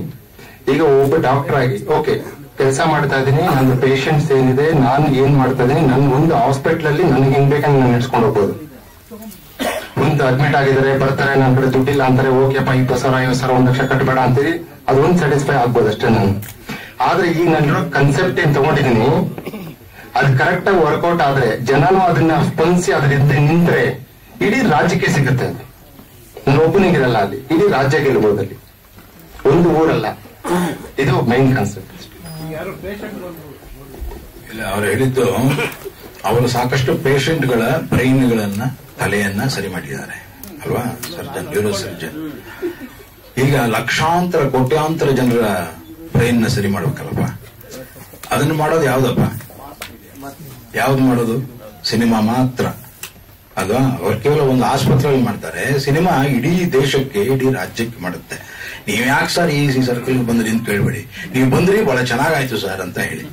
ಈಗ ಒಬ್ಬ ಡಾಕ್ಟರ್ ಆಗಿ ಓಕೆ ಕೆಲಸ ಮಾಡ್ತಾ ಇದ್ದೀನಿ, ನನ್ನ ಪೇಷಂಟ್ಸ್ ಏನಿದೆ, ನಾನು ಏನ್ ಮಾಡ್ತಾ ಇದ್ದೀನಿ, ನನ್ ಒಂದು ಹಾಸ್ಪಿಟಲ್ ಅಲ್ಲಿ ನನಗೆ ಹೆಂಗ್ ಬೇಕಂದ್ರೆ ನಾನು ನಡ್ಸ್ಕೊಂಡು ಹೋಗ್ಬೋದು. ಒಂದು ಅಡ್ಮಿಟ್ ಆಗಿದ್ದಾರೆ, ಬರ್ತಾರೆ ನನ್ನ ಕಡೆ ದುಡ್ಡಿಲ್ಲ ಅಂತಾರೆ ಓಕೆಪ್ಪ ಇಪ್ಪತ್ತು ಸಾವಿರ, ಐವತ್ತು ಸಾವಿರ, ಒಂದ್ ಲಕ್ಷ ಕಟ್ಟಬೇಡ ಅಂತೀರಿ. ಅದು ಒಂದು ಸ್ಯಾಟಿಸ್ಫೈ ಆಗ್ಬೋದು ಅಷ್ಟೇ ನಾನು. ಆದ್ರೆ ಈಗ ನಾನು ಕನ್ಸೆಪ್ಟ್ ಏನ್ ತಗೊಂಡಿದ್ದೀನಿ ಅದು ಕರೆಕ್ಟ್ ಆಗಿ ವರ್ಕೌಟ್ ಆದ್ರೆ ಜನನು ಅದನ್ನ ಸ್ಪಂದಿಸಿ ಅದರಿಂದ ನಿಂತ್ರೆ ಇಡೀ ರಾಜ್ಯಕ್ಕೆ ಸಿಗುತ್ತೆ ಅದು. ನನ್ನ ಒಬ್ಬನಿಗಿರಲ್ಲ ಅಲ್ಲಿ ಇಡೀ ರಾಜ್ಯ ಗೆಲ್ಬಹುದು ಅಲ್ಲಿ. ಒಂದು ಊರಲ್ಲ. ಇದು ಮೈನ್ ಕಾನ್ಸೆಪ್ಟ್ ಯಾರು ಪೇಷಂಟ್ ಬಂದು ಇಲ್ಲ ಅವ್ರು ಹೇಳಿದ್ದು ಅವರು ಸಾಕಷ್ಟು ಪೇಷಂಟ್ಗಳ ಬ್ರೈನ್ಗಳನ್ನ ತಲೆಯನ್ನ ಸರಿ ಮಾಡಿದ್ದಾರೆ. ಅಲ್ವಾ? ಸರ್ಜನ್ ನ್ಯೂರೋ ಸರ್ಜನ್ ಈಗ ಲಕ್ಷಾಂತರ ಕೋಟ್ಯಾಂತರ ಜನರ ಬ್ರೈನ್ನ ಸರಿ ಮಾಡ್ಬೇಕಲ್ಲಪ್ಪ? ಅದನ್ನ ಮಾಡೋದು ಯಾವ್ದಪ್ಪ? ಯಾವ್ದು ಮಾಡೋದು? ಸಿನಿಮಾ ಮಾತ್ರ. ಅಲ್ವಾ? ಅವ್ರು ಕೇವಲ ಒಂದು ಆಸ್ಪತ್ರೆಯಲ್ಲಿ ಮಾಡ್ತಾರೆ. ಸಿನಿಮಾ ಇಡೀ ದೇಶಕ್ಕೆ ಇಡೀ ರಾಜ್ಯಕ್ಕೆ ಮಾಡುತ್ತೆ. ನೀವ್ ಯಾಕೆ ಸರ್ ಈ ಸರ್ಕಲ್ ಬಂದ್ರಿ ಅಂತ ಕೇಳ್ಬೇಡಿ? ನೀವು ಬಂದ್ರಿ ಬಹಳ ಚೆನ್ನಾಗಾಯ್ತು ಸರ್ ಅಂತ ಹೇಳಿ.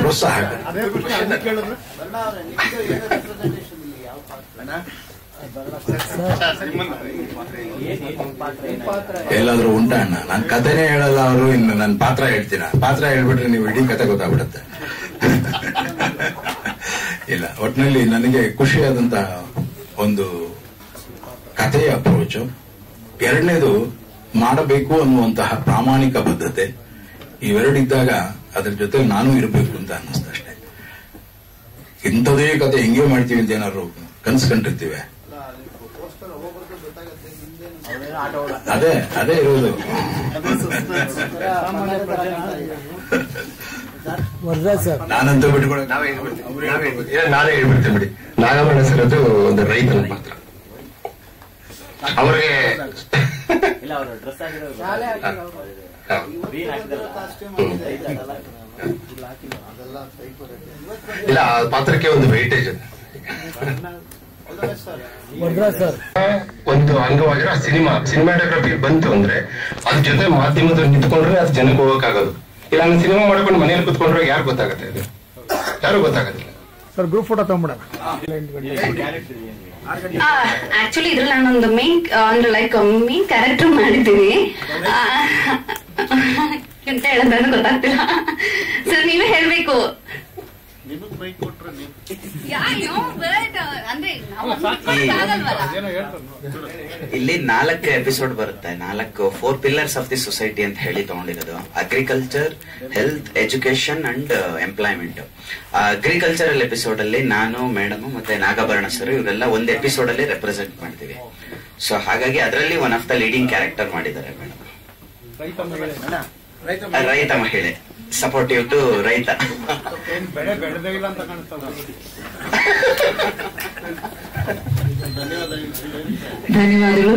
ಪ್ರೋತ್ಸಾಹ ಎಲ್ಲಾದ್ರೂ ಉಂಟ ಅಣ್ಣ? ನಾನ್ ಕಥೆನೇ ಹೇಳಲ್ಲ ಅವರು, ಇನ್ನು ನನ್ನ ಪಾತ್ರ ಹೇಳ್ತೀನ? ಪಾತ್ರ ಹೇಳ್ಬಿಟ್ರೆ ನೀವು ಇಡೀ ಕತೆ ಗೊತ್ತಾಗ್ಬಿಡುತ್ತೆ. ಇಲ್ಲ ಒಟ್ಟಿನಲ್ಲಿ ನನಗೆ ಖುಷಿಯಾದಂತ ಒಂದು ಕಥೆಯ ಅಪ್ರೋಚ್ ಎರಡನೇದು, ಮಾಡಬೇಕು ಅನ್ನುವಂತಹ ಪ್ರಾಮಾಣಿಕ ಬದ್ಧತೆ. ಇವೆರಡಿದ್ದಾಗ ಅದ್ರ ಜೊತೆ ನಾನು ಇರಬೇಕು ಅಂತ ಅನ್ನಿಸ್ತಷ್ಟೇ ಇಂಥದೇ ಕತೆ ಹೆಂಗೇ ಮಾಡ್ತೀವಿ ಅಂತ ಏನಾದ್ರು ಕನ್ಸ್ ಕಂಡಿರ್ತೀವಿ ಅದೇ ಅದೇ ಇರೋದು ವರದಾಜ್ ಸರ್ ನಾನಂತೂ ಬಿಟ್ಕೊಳ ಏ, ನಾನೇ ಹೇಳ್ಬಿಡ್ತೀನಿ ಬಿಡಿ ನಾಗಮಣ ಸರ್ ಅದು ಒಂದು ರೈತನ ಪಾತ್ರ ಅವ್ರಿಗೆ ಇಲ್ಲ ಅವರು ಡ್ರೆಸ್ ಆಗಿರೋದು ಶಾಲೆ ಗ್ರೀನ್ ಇಲ್ಲ ಆ ಪಾತ್ರಕ್ಕೆ ಒಂದು ವೆಯ್ಟೇಜ್ ವರದಾಜ್ ಸರ್ ಒಂದು ಅಂಗವಾಗಿರೋ ಸಿನಿಮಾ ಸಿನಿಮಾಟೋಗ್ರಫಿ ಬಂತು ಅಂದ್ರೆ ಅದ್ರ ಜೊತೆ ಮಾಧ್ಯಮದವ್ರು ನಿಂತ್ಕೊಂಡ್ರೆ ಅದು ಜನಕ್ಕೆ ಹೋಗಕ್ಕಾಗೋದು. ಇಲ್ಲ ನಾನು ಸಿನಿಮಾ ಮಾಡ್ಕೊಂಡು ಮನೇಲಿ ಕುತ್ಕೊಂಡ್ರೆ ಯಾರು ಗೊತ್ತಾಗತ್ತೆ ಅದು? ಯಾರು ಗೊತ್ತಾಗೋದಿಲ್ಲ. ಸರ್ ಗ್ರೂಪ್ ಫೋಟೋ ತಗೊಂಬಿಡೋಣ. ಆಕ್ಚುಲಿ ಇದ್ರಲ್ಲಿ ನಾನೊಂದು ಮೇನ್ ಅಂದ್ರೆ ಲೈಕ್ ಮೇನ್ ಕ್ಯಾರೆಕ್ಟರ್ ಮಾಡಿದ್ದೀನಿ. ಅಂತ ಎಂತ ಹೇಳೋದು ಗೊತ್ತಾಗ್ತಿಲ್ಲ. ಸರ್ ನೀವೇ ಹೇಳ್ಬೇಕು. ನಿಮಗ್ ಬೈಕ್ ಕೊಟ್ರೆ ನೀವು? ಇಲ್ಲಿ ನಾಲ್ಕು ಎಪಿಸೋಡ್ ಬರುತ್ತೆ. ನಾಲ್ಕು four pillars of the society ಅಂತ ಹೇಳಿ ತಗೊಂಡಿರೋದು. Agriculture health education and employment agricultural episode ಅಲ್ಲಿ ನಾನು ಮೇಡಮ್ ಮತ್ತೆ ನಾಗಾಭರಣ ಸರ್ ಇವರೆಲ್ಲ ಒಂದ್ ಎಪಿಸೋಡ್ ಅಲ್ಲಿ ರೆಪ್ರೆಸೆಂಟ್ ಮಾಡ್ತೀವಿ. ಸೊ ಹಾಗಾಗಿ ಅದರಲ್ಲಿ one of the leading character ಮಾಡಿದ್ದಾರೆ ಮೇಡಮ್ ರೈತ ಮಹಿಳೆ. ಸಪೋರ್ಟಿವ್ ಟು ರೈತ. ಬೆಳೆ ಬೆಳೆದೇ ಇಲ್ಲ ಅಂತ ಧನ್ಯವಾದಗಳು.